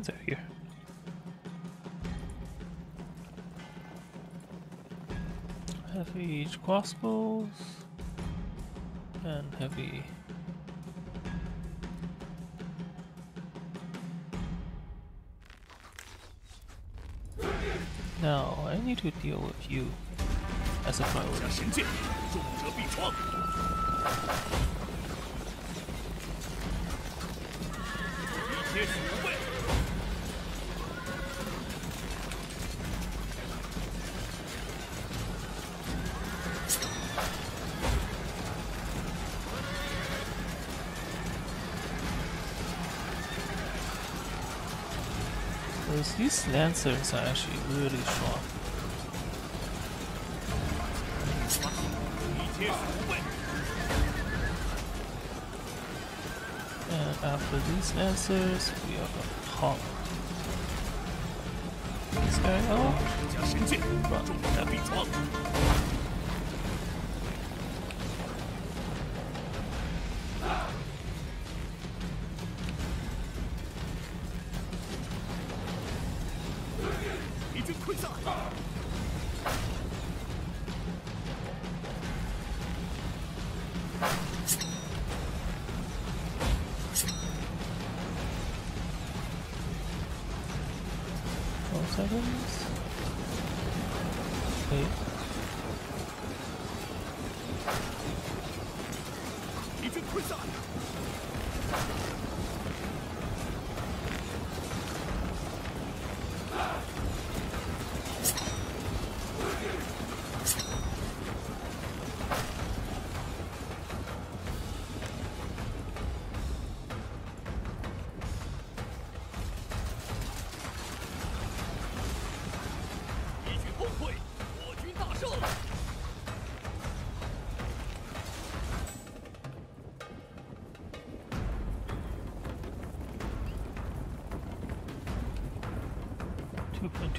And they're here. Heavy crossbows and heavy Now I need to deal with you as a priority. 神 These lancers are actually really strong. And after these lancers, we have a pop. This guy oh, out.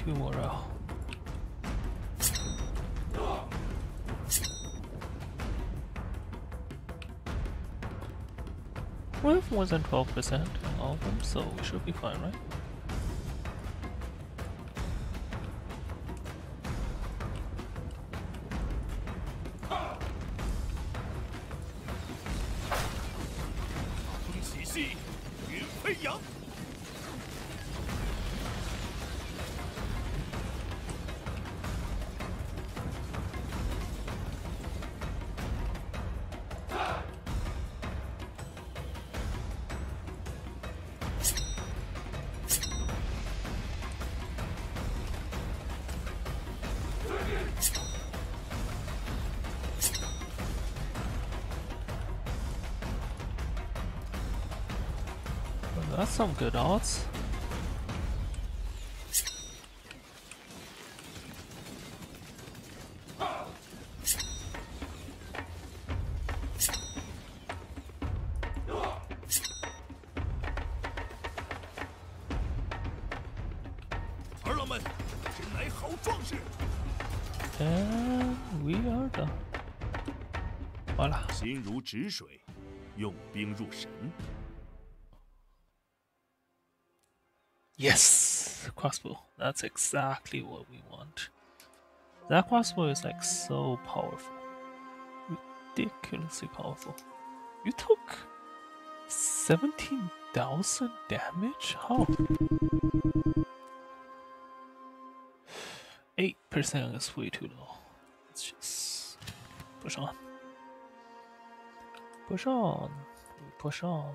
Two point two morale. We have more than twelve percent on all of them, so we should be fine, right? 好，儿郎们，真乃好壮士！And we are done. 完了。心如止水，用兵入神。Yes! Crossbow. That's exactly what we want. That crossbow is like so powerful. Ridiculously powerful. You took 17,000 damage? How? 8% is way too low. Let's just push on. Push on. Push on.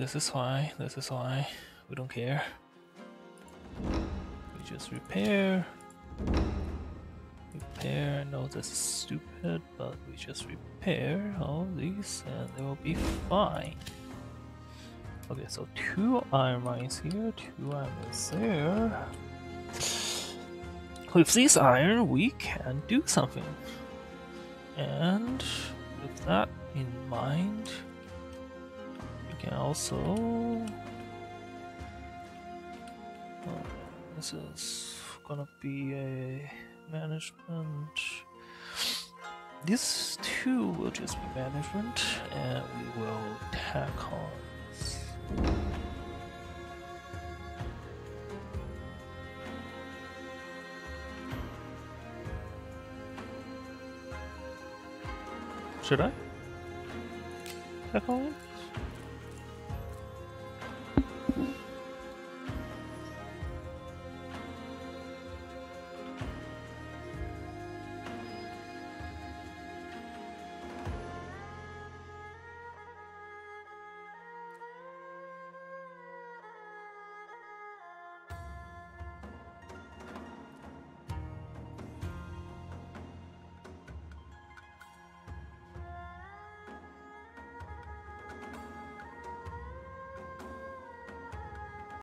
This is why, this is why we don't care. We just repair. Repair, I know this is stupid, but we just repair all these and they will be fine. Okay, so two iron mines here, two iron mines there. With these iron, we can do something. And with that in mind, can also. This is gonna be a management. These two will just be management, and we will tack on. Should I? Tack on?